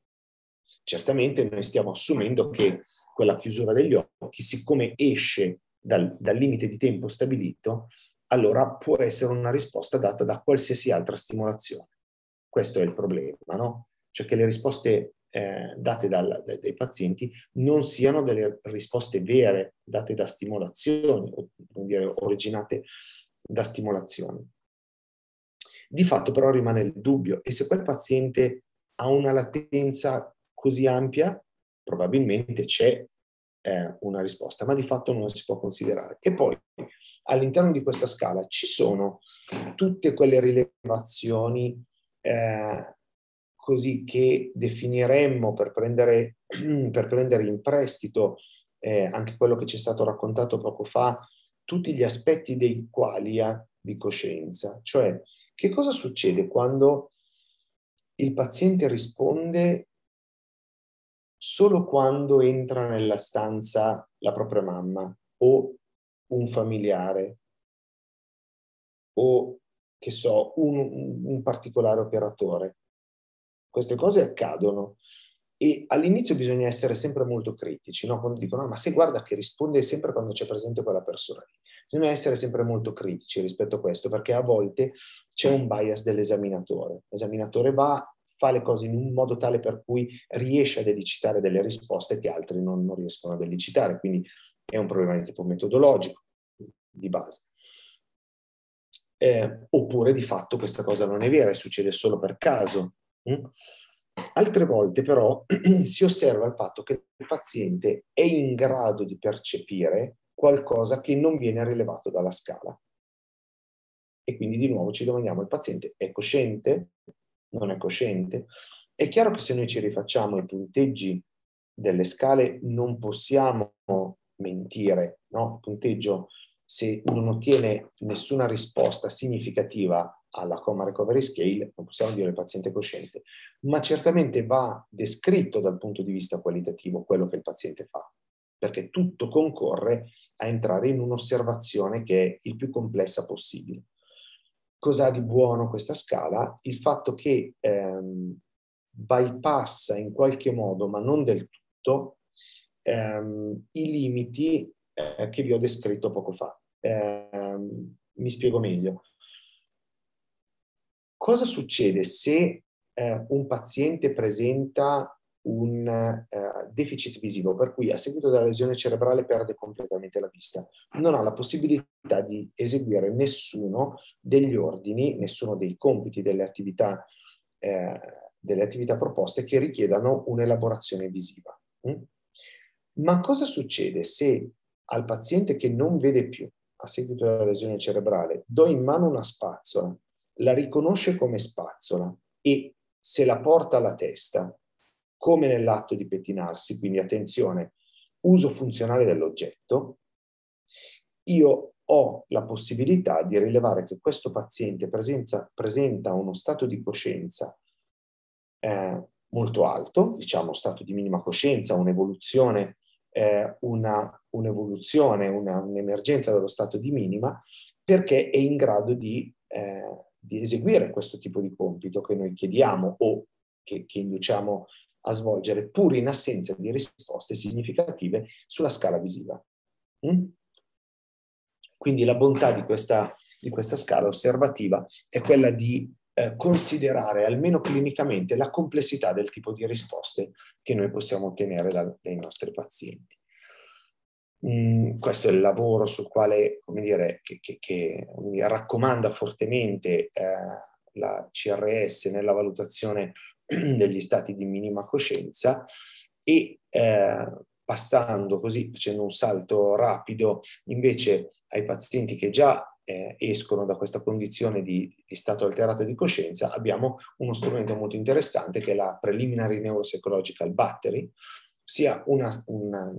Certamente noi stiamo assumendo che quella chiusura degli occhi, siccome esce dal, dal limite di tempo stabilito, allora può essere una risposta data da qualsiasi altra stimolazione. Questo è il problema, no? Cioè che le risposte eh, date dal, dai pazienti non siano delle risposte vere date da stimolazioni, o dire, originate da stimolazioni. Di fatto però rimane il dubbio e se quel paziente ha una latenza così ampia, probabilmente c'è eh, una risposta, ma di fatto non la si può considerare. E poi all'interno di questa scala ci sono tutte quelle rilevazioni eh, così che definiremmo per prendere, per prendere in prestito eh, anche quello che ci è stato raccontato poco fa, tutti gli aspetti dei quali ha di coscienza. Cioè, che cosa succede quando il paziente risponde solo quando entra nella stanza la propria mamma o un familiare o, che so, un, un particolare operatore. Queste cose accadono e all'inizio bisogna essere sempre molto critici, no? quando dicono, no, ma se guarda che risponde sempre quando c'è presente quella persona Bisogna essere sempre molto critici rispetto a questo, perché a volte c'è un bias dell'esaminatore. L'esaminatore va, fa le cose in un modo tale per cui riesce a delicitare delle risposte che altri non, non riescono a delicitare, quindi è un problema di tipo metodologico, di base. Eh, oppure di fatto questa cosa non è vera e succede solo per caso. Mm? Altre volte però si osserva il fatto che il paziente è in grado di percepire qualcosa che non viene rilevato dalla scala. E quindi di nuovo ci domandiamo, il paziente è cosciente? Non è cosciente? È chiaro che se noi ci rifacciamo i punteggi delle scale non possiamo mentire, no? Il punteggio se non ottiene nessuna risposta significativa alla coma recovery scale, non possiamo dire il paziente cosciente, ma certamente va descritto dal punto di vista qualitativo quello che il paziente fa, perché tutto concorre a entrare in un'osservazione che è il più complessa possibile. Cos'ha di buono questa scala? Il fatto che ehm, bypassa in qualche modo, ma non del tutto, ehm, i limiti eh, che vi ho descritto poco fa. Eh, mi spiego meglio. Cosa succede se eh, un paziente presenta un eh, deficit visivo, per cui a seguito della lesione cerebrale perde completamente la vista? Non ha la possibilità di eseguire nessuno degli ordini, nessuno dei compiti, delle attività, eh, delle attività proposte che richiedano un'elaborazione visiva. Mm? Ma cosa succede se al paziente che non vede più a seguito della lesione cerebrale do in mano una spazzola la riconosce come spazzola e se la porta alla testa, come nell'atto di pettinarsi, quindi attenzione, uso funzionale dell'oggetto, io ho la possibilità di rilevare che questo paziente presenza, presenta uno stato di coscienza eh, molto alto, diciamo stato di minima coscienza, un'evoluzione, eh, una, un'evoluzione una, un'emergenza dello stato di minima, perché è in grado di, eh, di, eseguire questo tipo di compito che noi chiediamo o che, che induciamo a svolgere, pur in assenza di risposte significative sulla scala visiva. Mm? Quindi la bontà di questa, di questa scala osservativa è quella di eh, considerare almeno clinicamente la complessità del tipo di risposte che noi possiamo ottenere da, dai nostri pazienti. Questo è il lavoro sul quale, come dire, che, che, che raccomanda fortemente eh, la CRS nella valutazione degli stati di minima coscienza e eh, passando così, facendo un salto rapido, invece ai pazienti che già eh, escono da questa condizione di, di, stato alterato di coscienza, abbiamo uno strumento molto interessante che è la Preliminary Neuropsychological Battery, sia una, una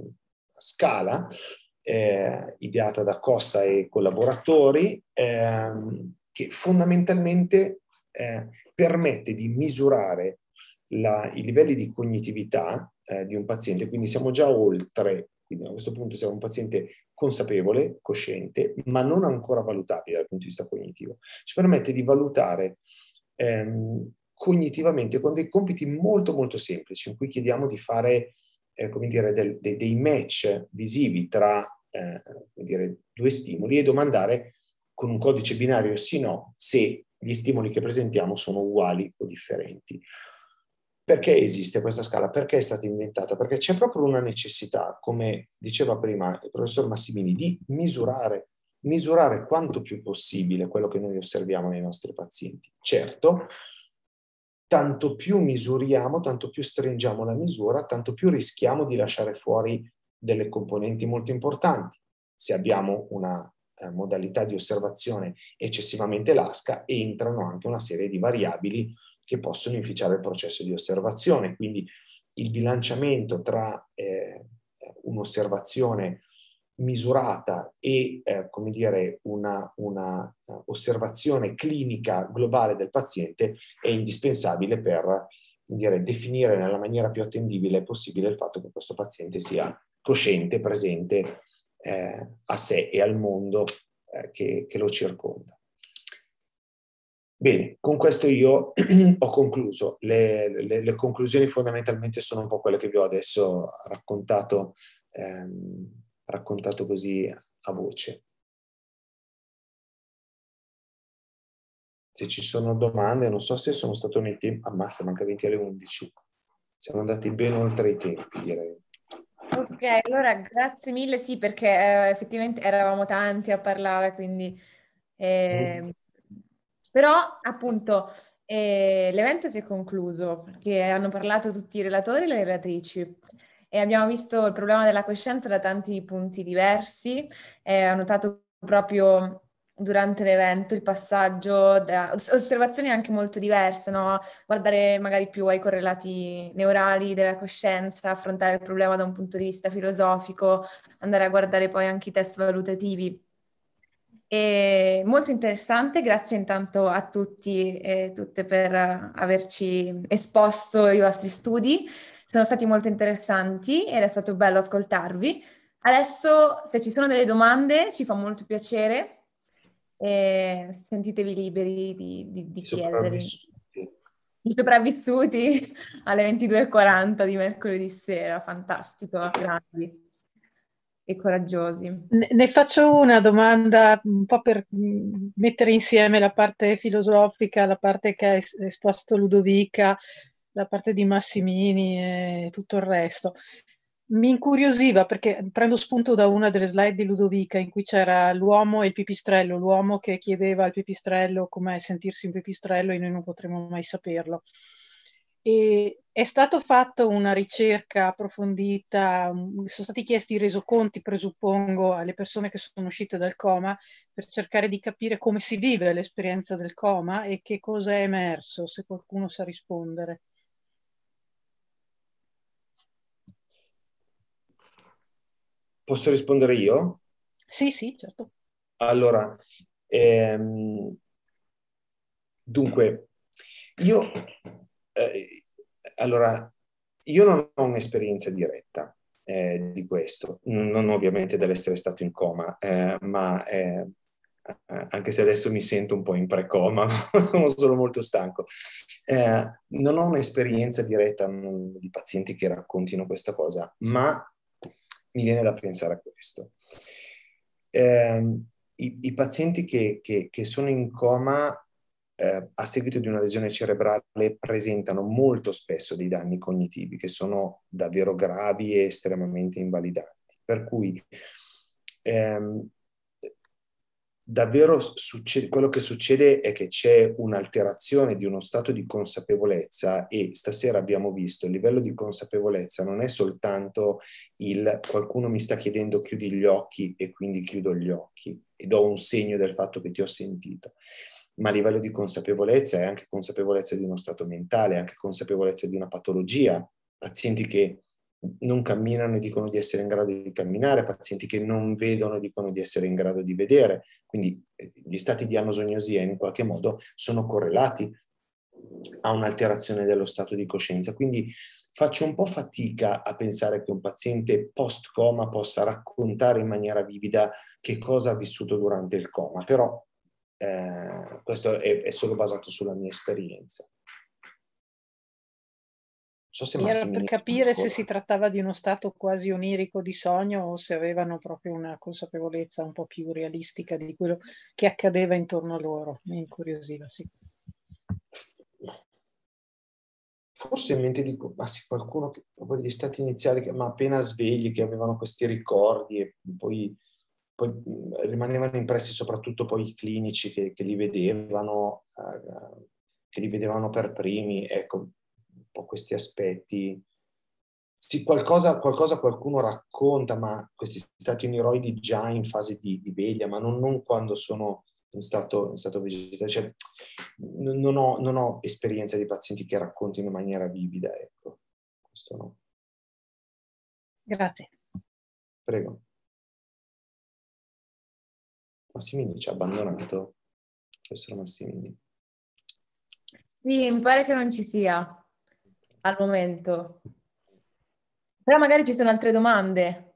scala eh, ideata da Cossa e collaboratori ehm, che fondamentalmente eh, permette di misurare la, i livelli di cognitività eh, di un paziente, quindi siamo già oltre, quindi a questo punto siamo un paziente consapevole, cosciente, ma non ancora valutabile dal punto di vista cognitivo. Ci permette di valutare ehm, cognitivamente con dei compiti molto molto semplici, in cui chiediamo di fare, eh, come dire, del, de, dei match visivi tra eh, dire, due stimoli e domandare con un codice binario sì o no se gli stimoli che presentiamo sono uguali o differenti. Perché esiste questa scala? Perché è stata inventata? Perché c'è proprio una necessità, come diceva prima il professor Massimini, di misurare, misurare quanto più possibile quello che noi osserviamo nei nostri pazienti. Certo, tanto più misuriamo, tanto più stringiamo la misura, tanto più rischiamo di lasciare fuori delle componenti molto importanti. Se abbiamo una eh, modalità di osservazione eccessivamente lasca, entrano anche una serie di variabili che possono inficiare il processo di osservazione. Quindi il bilanciamento tra eh, un'osservazione misurata e, eh, come dire, una, una uh, osservazione clinica globale del paziente è indispensabile per dire, definire nella maniera più attendibile possibile il fatto che questo paziente sia cosciente, presente eh, a sé e al mondo eh, che, che lo circonda. Bene, con questo io ho concluso. Le, le, le, conclusioni fondamentalmente sono un po' quelle che vi ho adesso raccontato, ehm, raccontato così a voce. Se ci sono domande, non so se sono stato nei tempi, ammazza, manca 20 alle 11. Siamo andati ben oltre i tempi, direi. Ok, allora grazie mille, sì, perché eh, effettivamente eravamo tanti a parlare, quindi... Eh, mm però appunto eh, l'evento si è concluso perché hanno parlato tutti i relatori e le relatrici e abbiamo visto il problema della coscienza da tanti punti diversi. Eh, ho notato proprio durante l'evento il passaggio da osservazioni anche molto diverse, no? guardare magari più ai correlati neurali della coscienza, affrontare il problema da un punto di vista filosofico, andare a guardare poi anche i test valutativi e molto interessante, grazie intanto a tutti e tutte per averci esposto i vostri studi, sono stati molto interessanti ed è stato bello ascoltarvi. Adesso se ci sono delle domande ci fa molto piacere e sentitevi liberi di, di, di chiedere. I sopravvissuti alle 22.40 di mercoledì sera, fantastico, grandi e coraggiosi. Ne, faccio una domanda un po' per mm, mettere insieme la parte filosofica, la parte che ha esposto Ludovica, la parte di Massimini e tutto il resto. Mi incuriosiva perché prendo spunto da una delle slide di Ludovica in cui c'era l'uomo e il pipistrello, l'uomo che chiedeva al pipistrello com'è sentirsi un pipistrello e noi non potremo mai saperlo. E è stata fatta una ricerca approfondita, mm, sono stati chiesti i resoconti, presuppongo, alle persone che sono uscite dal coma per cercare di capire come si vive l'esperienza del coma e che cosa è emerso, se qualcuno sa rispondere. Posso rispondere io? Sì, sì, certo. Allora, ehm, dunque, io, eh, allora, io non ho un'esperienza diretta eh, di questo, non ovviamente dell'essere stato in coma, eh, ma eh, anche se adesso mi sento un po' in pre-coma, sono molto stanco. Eh, non ho un'esperienza diretta mh, di pazienti che raccontino questa cosa, ma mi viene da pensare a questo eh, i, i, pazienti che, che, che, sono in coma eh, a seguito di una lesione cerebrale presentano molto spesso dei danni cognitivi che sono davvero gravi e estremamente invalidanti. Per cui ehm, davvero succede, quello che succede è che c'è un'alterazione di uno stato di consapevolezza e stasera abbiamo visto il livello di consapevolezza non è soltanto il qualcuno mi sta chiedendo chiudi gli occhi e quindi chiudo gli occhi e do un segno del fatto che ti ho sentito, ma a livello di consapevolezza è anche consapevolezza di uno stato mentale, è anche consapevolezza di una patologia, pazienti che non camminano e dicono di essere in grado di camminare, pazienti che non vedono dicono di essere in grado di vedere. Quindi eh, gli stati di anosognosia in qualche modo sono correlati a un'alterazione dello stato di coscienza. Quindi faccio un po' fatica a pensare che un paziente post-coma possa raccontare in maniera vivida che cosa ha vissuto durante il coma, però eh, questo è, è solo basato sulla mia esperienza. So se Era per capire ancora. se si trattava di uno stato quasi onirico di sogno o se avevano proprio una consapevolezza un po' più realistica di quello che accadeva intorno a loro. Mi incuriosiva, sì. Forse in mente dico, ma sì, qualcuno che proprio degli stati iniziali, che, ma appena svegli, che avevano questi ricordi e poi, poi rimanevano impressi soprattutto poi i clinici che, che li vedevano, eh, che li vedevano per primi. Ecco, po' questi aspetti. Sì, qualcosa, qualcosa, qualcuno racconta, ma questi stati oniroidi già in fase di, di veglia, ma non, non, quando sono in stato, in stato vegetale. Cioè, non, ho, non ho esperienza di pazienti che raccontino in maniera vivida, ecco. Questo no. Grazie. Prego. Massimini ci ha abbandonato. Professor Massimini. Sì, mi pare che non ci sia al momento. Però magari ci sono altre domande.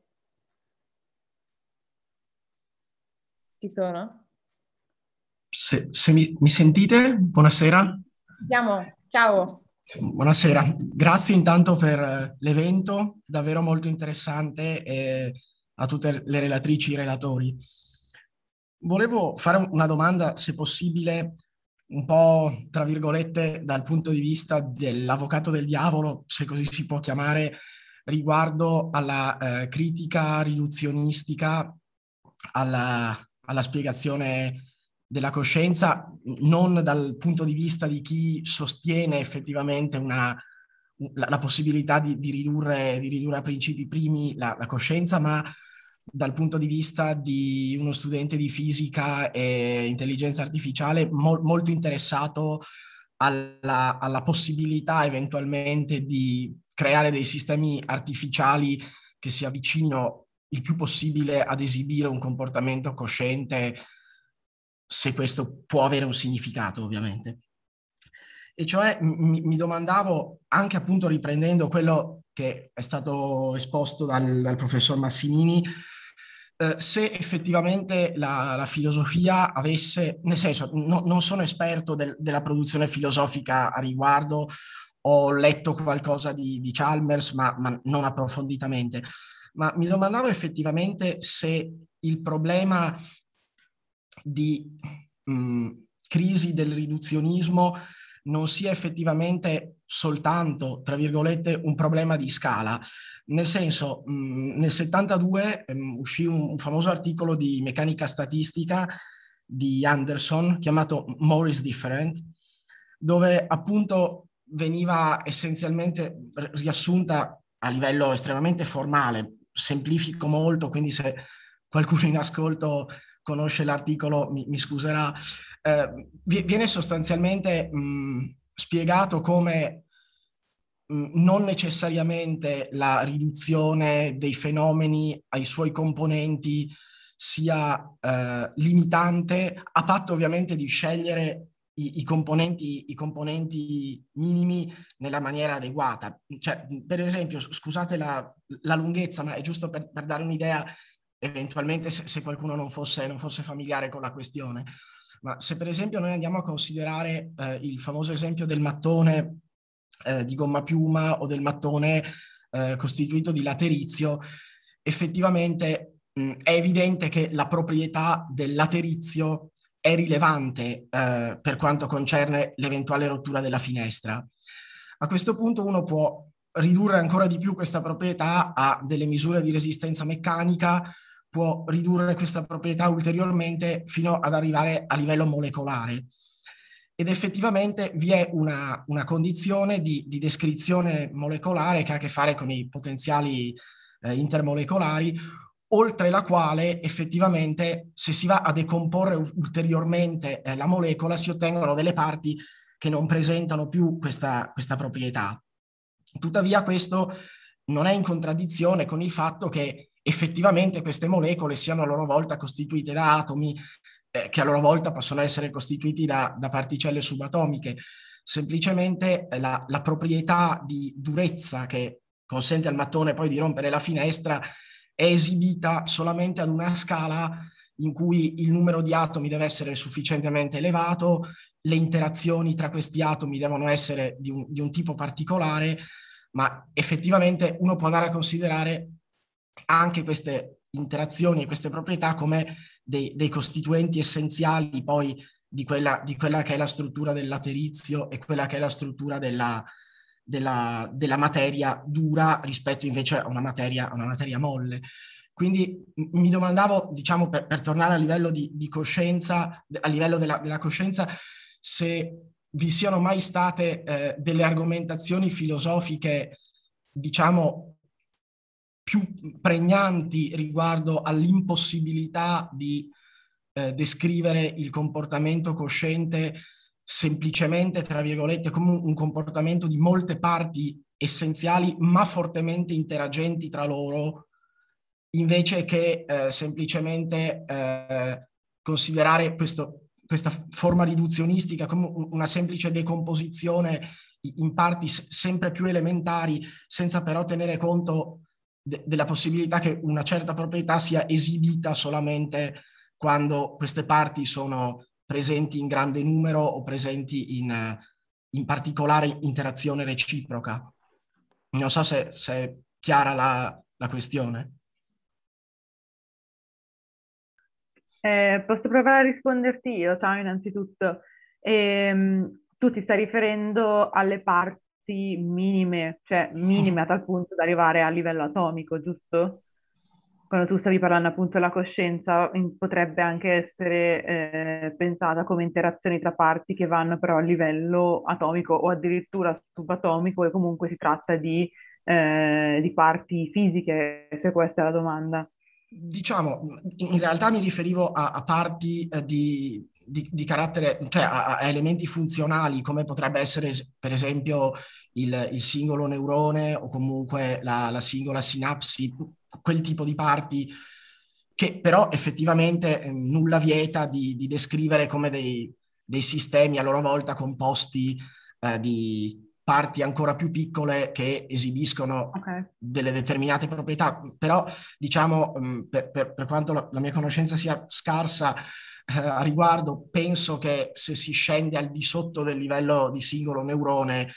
Ci sono? Se, se mi, mi, sentite, buonasera. Siamo, ciao. Buonasera, grazie intanto per eh, l'evento, davvero molto interessante e a tutte le relatrici e relatori. Volevo fare una domanda, se possibile, un po', tra virgolette, dal punto di vista dell'avvocato del diavolo, se così si può chiamare, riguardo alla eh, critica riduzionistica, alla, alla spiegazione della coscienza, non dal punto di vista di chi sostiene effettivamente una, la, la, possibilità di, di, ridurre, di, ridurre, a principi primi la, la coscienza, ma dal punto di vista di uno studente di fisica e intelligenza artificiale mo- molto interessato alla, alla, possibilità eventualmente di creare dei sistemi artificiali che si avvicinino il più possibile ad esibire un comportamento cosciente, se questo può avere un significato ovviamente. E cioè mi, mi domandavo, anche appunto riprendendo quello che è stato esposto dal, dal professor Massimini, eh, se effettivamente la, la, filosofia avesse, nel senso, no, non sono esperto del, della produzione filosofica a riguardo, ho letto qualcosa di, di Chalmers, ma, ma, non approfonditamente, ma mi domandavo effettivamente se il problema di mh, crisi del riduzionismo non sia effettivamente soltanto, tra virgolette, un problema di scala. Nel senso, mh, nel 72 mh, uscì un, un, famoso articolo di meccanica statistica di Anderson chiamato More is Different, dove appunto veniva essenzialmente riassunta a livello estremamente formale, semplifico molto, quindi se qualcuno in ascolto conosce l'articolo mi, mi scuserà, eh, viene sostanzialmente mh, spiegato come mh, non necessariamente la riduzione dei fenomeni ai suoi componenti sia eh, limitante, a patto ovviamente di scegliere i, i, componenti, i, componenti, minimi nella maniera adeguata. Cioè, per esempio, scusate la, la lunghezza, ma è giusto per, per dare un'idea, eventualmente se, se qualcuno non fosse, non fosse, familiare con la questione. Ma se per esempio noi andiamo a considerare eh, il famoso esempio del mattone eh, di gomma piuma o del mattone eh, costituito di laterizio, effettivamente mh, è evidente che la proprietà del laterizio è rilevante eh, per quanto concerne l'eventuale rottura della finestra. A questo punto uno può ridurre ancora di più questa proprietà a delle misure di resistenza meccanica, può ridurre questa proprietà ulteriormente fino ad arrivare a livello molecolare. Ed effettivamente vi è una, una condizione di, di, descrizione molecolare che ha a che fare con i potenziali eh, intermolecolari, oltre la quale effettivamente se si va a decomporre ulteriormente eh, la molecola si ottengono delle parti che non presentano più questa, questa proprietà. Tuttavia questo non è in contraddizione con il fatto che effettivamente queste molecole siano a loro volta costituite da atomi eh, che a loro volta possono essere costituiti da, da particelle subatomiche. Semplicemente eh, la, la proprietà di durezza che consente al mattone poi di rompere la finestra è esibita solamente ad una scala in cui il numero di atomi deve essere sufficientemente elevato, le interazioni tra questi atomi devono essere di un, di un tipo particolare, ma effettivamente uno può andare a considerare anche queste interazioni e queste proprietà come dei, dei costituenti essenziali poi di quella, di quella, che è la struttura del laterizio e quella che è la struttura della, della, della materia dura rispetto invece a una materia, a una materia molle. Quindi mi domandavo, diciamo, per, per tornare a livello di, di, coscienza, a livello della, della, coscienza, se vi siano mai state eh, delle argomentazioni filosofiche, diciamo, più pregnanti riguardo all'impossibilità di eh, descrivere il comportamento cosciente semplicemente, tra virgolette, come un comportamento di molte parti essenziali ma fortemente interagenti tra loro, invece che eh, semplicemente eh, considerare questo, questa forma riduzionistica come una semplice decomposizione in parti sempre più elementari, senza però tenere conto de- della possibilità che una certa proprietà sia esibita solamente quando queste parti sono presenti in grande numero o presenti in, in particolare interazione reciproca. Non so se, se è chiara la, la questione. Eh, posso provare a risponderti io? Ciao, innanzitutto. Ehm, tu ti stai riferendo alle parti minime, cioè minime a tal punto da arrivare a livello atomico, giusto? quando tu stavi parlando appunto della coscienza, potrebbe anche essere eh, pensata come interazioni tra parti che vanno però a livello atomico o addirittura subatomico e comunque si tratta di, eh, di parti fisiche, se questa è la domanda. Diciamo, in realtà mi riferivo a, a parti eh, di, di, di, carattere, cioè a, a, elementi funzionali, come potrebbe essere per esempio il, il singolo neurone o comunque la, la singola sinapsi, quel tipo di parti che però effettivamente eh, nulla vieta di, di, descrivere come dei, dei, sistemi a loro volta composti eh, di parti ancora più piccole che esibiscono okay. delle determinate proprietà. Però, diciamo, mm, per, per, per quanto la, la, mia conoscenza sia scarsa eh, a riguardo, penso che se si scende al di sotto del livello di singolo neurone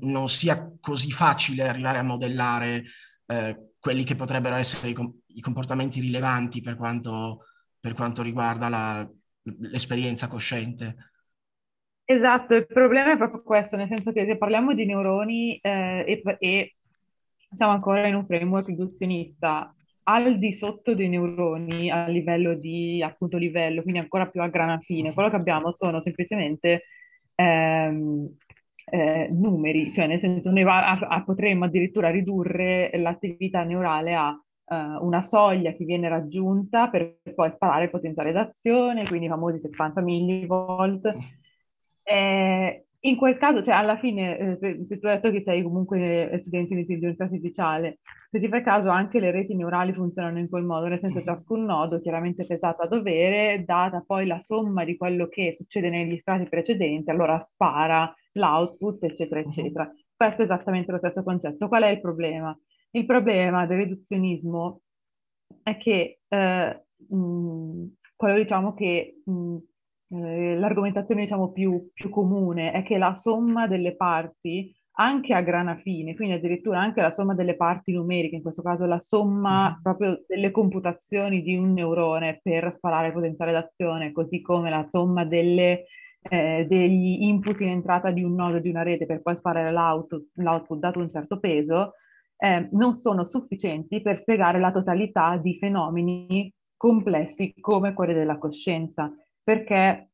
non sia così facile arrivare a modellare eh, quelli che potrebbero essere i, com- i comportamenti rilevanti per quanto, per quanto riguarda la, l'esperienza cosciente. Esatto, il problema è proprio questo, nel senso che se parliamo di neuroni eh, e, e, siamo ancora in un framework riduzionista, al di sotto dei neuroni, a livello di appunto livello, quindi ancora più a grana fine, quello che abbiamo sono semplicemente ehm, eh, numeri, cioè nel senso noi va, a, a, potremmo addirittura ridurre l'attività neurale a uh, una soglia che viene raggiunta per poi sparare il potenziale d'azione, quindi i famosi 70 millivolt. Eh, in quel caso, cioè alla fine, eh, se tu hai detto che sei comunque studente di intelligenza artificiale, se ti fai caso anche le reti neurali funzionano in quel modo, nel senso ciascun nodo chiaramente pesato a dovere, data poi la somma di quello che succede negli strati precedenti, allora spara l'output, eccetera, eccetera. Questo è esattamente lo stesso concetto. Qual è il problema? Il problema del riduzionismo è che eh, mh, quello diciamo che mh, eh, l'argomentazione diciamo più, più, comune è che la somma delle parti anche a grana fine, quindi addirittura anche la somma delle parti numeriche, in questo caso la somma proprio delle computazioni di un neurone per sparare il potenziale d'azione, così come la somma delle, eh, degli input in entrata di un nodo di una rete per poi sparare l'output, l'output dato un certo peso, eh, non sono sufficienti per spiegare la totalità di fenomeni complessi come quelli della coscienza perché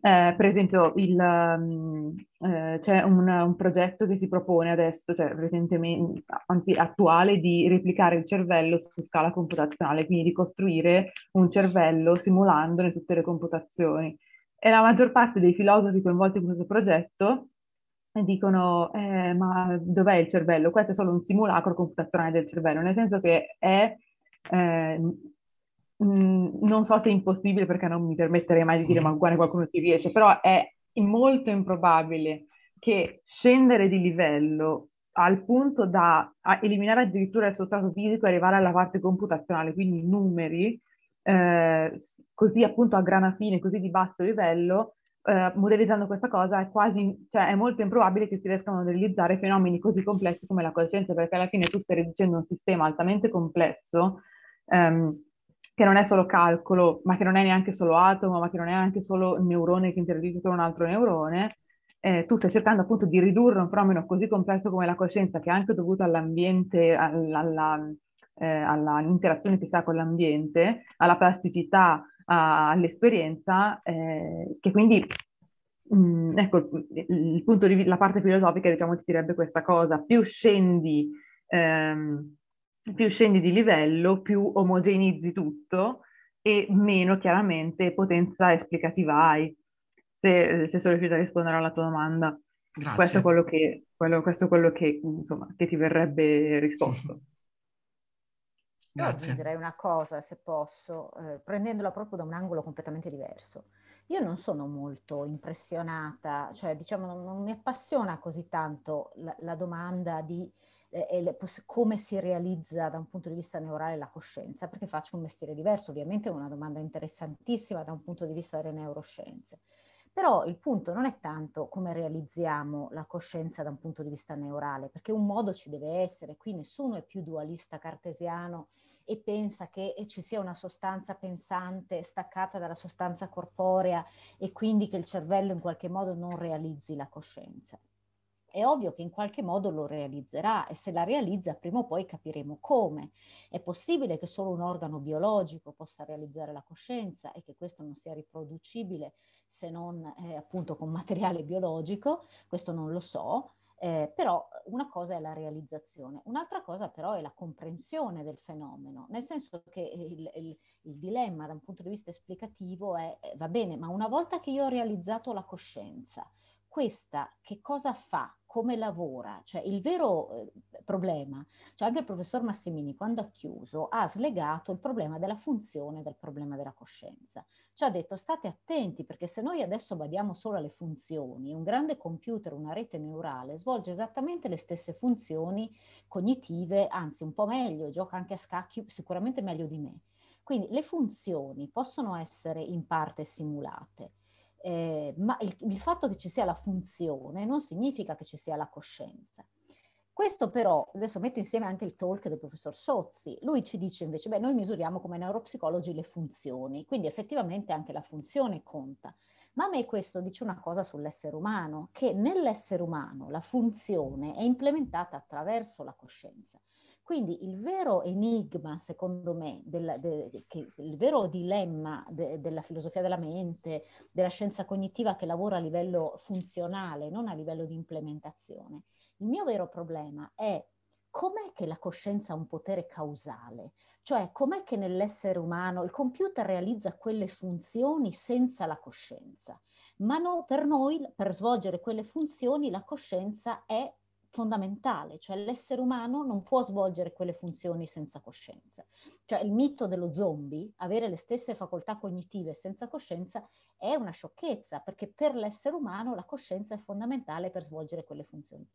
eh, per esempio il, um, eh, c'è un, un, progetto che si propone adesso, cioè recentemente, anzi attuale, di replicare il cervello su scala computazionale, quindi di costruire un cervello simulandone tutte le computazioni. E la maggior parte dei filosofi coinvolti in questo progetto dicono eh, ma dov'è il cervello? Questo è solo un simulacro computazionale del cervello, nel senso che è eh, Mm, non so se è impossibile perché non mi permetterei mai di dire ma guarda qualcuno ci riesce, però è molto improbabile che scendere di livello al punto da eliminare addirittura il sostrato fisico e arrivare alla parte computazionale, quindi numeri, eh, così appunto a grana fine, così di basso livello, eh, modellizzando questa cosa è quasi, cioè è molto improbabile che si riescano a modellizzare fenomeni così complessi come la coscienza, perché alla fine tu stai riducendo un sistema altamente complesso ehm, che non è solo calcolo, ma che non è neanche solo atomo, ma che non è anche solo neurone che interagisce con un altro neurone, eh, tu stai cercando appunto di ridurre un fenomeno così complesso come la coscienza, che è anche dovuto all'ambiente, alla, eh, all'interazione che si ha con l'ambiente, alla plasticità, a, all'esperienza, eh, che quindi mh, mm, ecco, il punto di, la parte filosofica diciamo ti direbbe questa cosa, più scendi ehm, più scendi di livello, più omogenizzi tutto e meno chiaramente potenza esplicativa hai, se, se sono riuscita a rispondere alla tua domanda. Grazie. Questo è quello che, quello, questo è quello che, insomma, che ti verrebbe risposto. Grazie. Io aggiungerei una cosa, se posso, eh, prendendola proprio da un angolo completamente diverso. Io non sono molto impressionata, cioè diciamo non, non mi appassiona così tanto la, la domanda di come si realizza da un punto di vista neurale la coscienza, perché faccio un mestiere diverso, ovviamente è una domanda interessantissima da un punto di vista delle neuroscienze. Però il punto non è tanto come realizziamo la coscienza da un punto di vista neurale, perché un modo ci deve essere, qui nessuno è più dualista cartesiano e pensa che ci sia una sostanza pensante staccata dalla sostanza corporea e quindi che il cervello in qualche modo non realizzi la coscienza è ovvio che in qualche modo lo realizzerà e se la realizza prima o poi capiremo come. È possibile che solo un organo biologico possa realizzare la coscienza e che questo non sia riproducibile se non eh, appunto con materiale biologico, questo non lo so, eh, però una cosa è la realizzazione, un'altra cosa però è la comprensione del fenomeno, nel senso che il, il, il dilemma da un punto di vista esplicativo è, eh, va bene, ma una volta che io ho realizzato la coscienza, questa che cosa fa, come lavora, cioè il vero eh, problema, cioè anche il professor Massimini quando ha chiuso ha slegato il problema della funzione dal problema della coscienza. Ci ha detto state attenti perché se noi adesso badiamo solo alle funzioni, un grande computer, una rete neurale svolge esattamente le stesse funzioni cognitive, anzi un po' meglio, gioca anche a scacchi sicuramente meglio di me. Quindi le funzioni possono essere in parte simulate eh, ma il, il fatto che ci sia la funzione non significa che ci sia la coscienza. Questo però, adesso metto insieme anche il talk del professor Sozzi, lui ci dice invece, beh, noi misuriamo come neuropsicologi le funzioni, quindi effettivamente anche la funzione conta. Ma a me questo dice una cosa sull'essere umano, che nell'essere umano la funzione è implementata attraverso la coscienza. Quindi il vero enigma, secondo me, del, de, che, il vero dilemma de, della filosofia della mente, della scienza cognitiva che lavora a livello funzionale, non a livello di implementazione, il mio vero problema è com'è che la coscienza ha un potere causale? Cioè, com'è che nell'essere umano il computer realizza quelle funzioni senza la coscienza? ma no, per noi, per svolgere quelle funzioni, la coscienza è fondamentale, cioè l'essere umano non può svolgere quelle funzioni senza coscienza. Cioè il mito dello zombie, avere le stesse facoltà cognitive senza coscienza, è una sciocchezza, perché per l'essere umano la coscienza è fondamentale per svolgere quelle funzioni.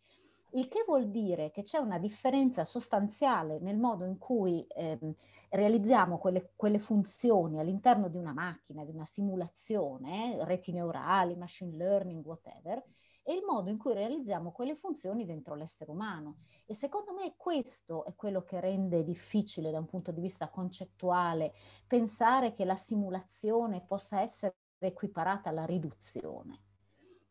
Il che vuol dire che c'è una differenza sostanziale nel modo in cui ehm, realizziamo quelle, quelle, funzioni all'interno di una macchina, di una simulazione, eh, reti neurali, machine learning, whatever, e il modo in cui realizziamo quelle funzioni dentro l'essere umano. E secondo me questo è quello che rende difficile da un punto di vista concettuale pensare che la simulazione possa essere equiparata alla riduzione.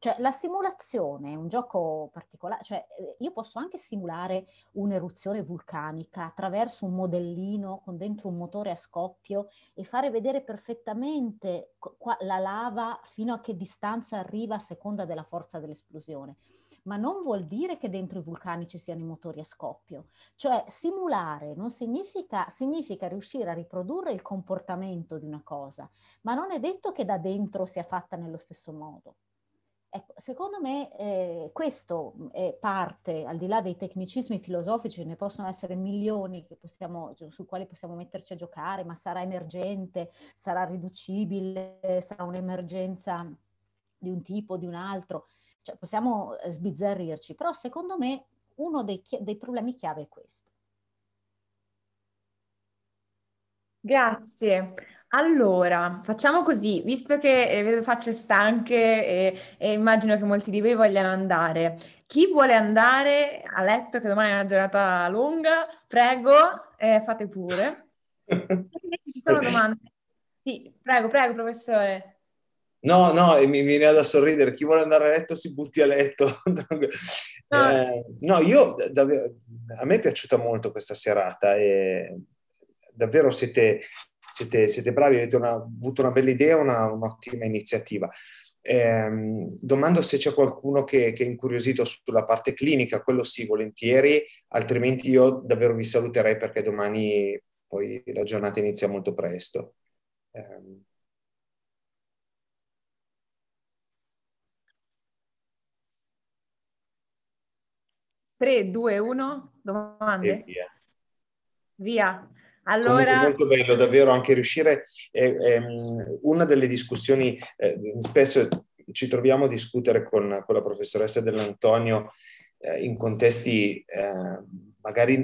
Cioè la simulazione è un gioco particolare, cioè eh, io posso anche simulare un'eruzione vulcanica attraverso un modellino con dentro un motore a scoppio e fare vedere perfettamente la lava fino a che distanza arriva a seconda della forza dell'esplosione. Ma non vuol dire che dentro i vulcani ci siano i motori a scoppio. Cioè simulare non significa, significa riuscire a riprodurre il comportamento di una cosa, ma non è detto che da dentro sia fatta nello stesso modo. Ecco, secondo me eh, questo mm, è parte, al di là dei tecnicismi filosofici, ne possono essere milioni possiamo, su quali possiamo metterci a giocare, ma sarà emergente, sarà riducibile, sarà un'emergenza di un tipo, di un altro, cioè possiamo eh, sbizzarrirci, però secondo me uno dei, dei problemi chiave è questo. Grazie. Allora, facciamo così, visto che eh, vedo facce stanche e, e immagino che molti di voi vogliano andare. Chi vuole andare a letto, che domani è una giornata lunga, prego, eh, fate pure. Ci sono domande? Sì, prego, prego, professore. No, no, mi, viene da sorridere. Chi vuole andare a letto si butti a letto. no. Eh, no, io davvero, a me è piaciuta molto questa serata e davvero siete, siete, siete bravi, avete una, avuto una bella idea, una, un'ottima iniziativa. Eh, domando se c'è qualcuno che, che, è incuriosito sulla parte clinica, quello sì, volentieri, altrimenti io davvero vi saluterei perché domani poi la giornata inizia molto presto. Eh. 3, 2, 1, domande? E via. Via. Allora... molto bello davvero anche riuscire, eh, ehm, una delle discussioni, eh, spesso ci troviamo a discutere con, con la professoressa dell'Antonio eh, in contesti eh, magari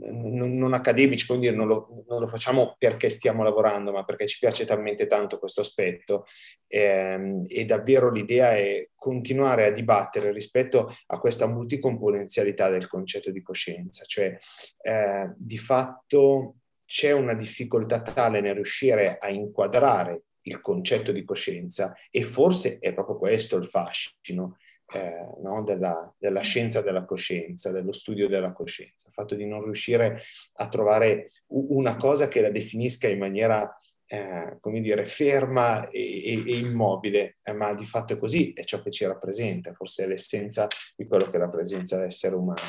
non, non accademici, quindi non lo, non lo, facciamo perché stiamo lavorando, ma perché ci piace talmente tanto questo aspetto. Eh, e davvero l'idea è continuare a dibattere rispetto a questa multicomponenzialità del concetto di coscienza, cioè eh, di fatto c'è una difficoltà tale nel riuscire a inquadrare il concetto di coscienza e forse è proprio questo il fascino eh, no? della, della, scienza della coscienza, dello studio della coscienza, il fatto di non riuscire a trovare una cosa che la definisca in maniera, eh, come dire, ferma e, e, e immobile, eh, ma di fatto è così, è ciò che ci rappresenta, forse è l'essenza di quello che rappresenta l'essere umano.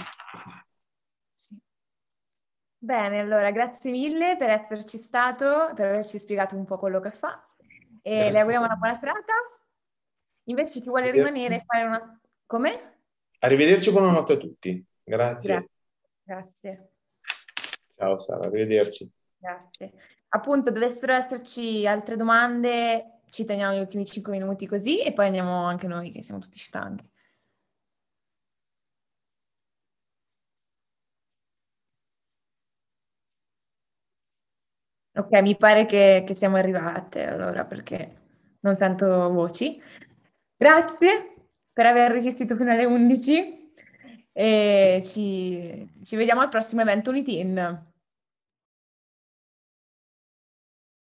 Bene, allora grazie mille per esserci stato, per averci spiegato un po' quello che fa e grazie. le auguriamo una buona serata. Invece chi vuole rimanere e fare una... Come? Arrivederci, buonanotte a tutti. Grazie. Grazie. Ciao Sara, arrivederci. Grazie. Appunto, dovessero esserci altre domande, ci teniamo gli ultimi 5 minuti così e poi andiamo anche noi che siamo tutti stanchi. Ok, mi pare che, che siamo arrivate allora perché non sento voci. Grazie per aver resistito fino alle 11 e ci, ci vediamo al prossimo evento Unitin.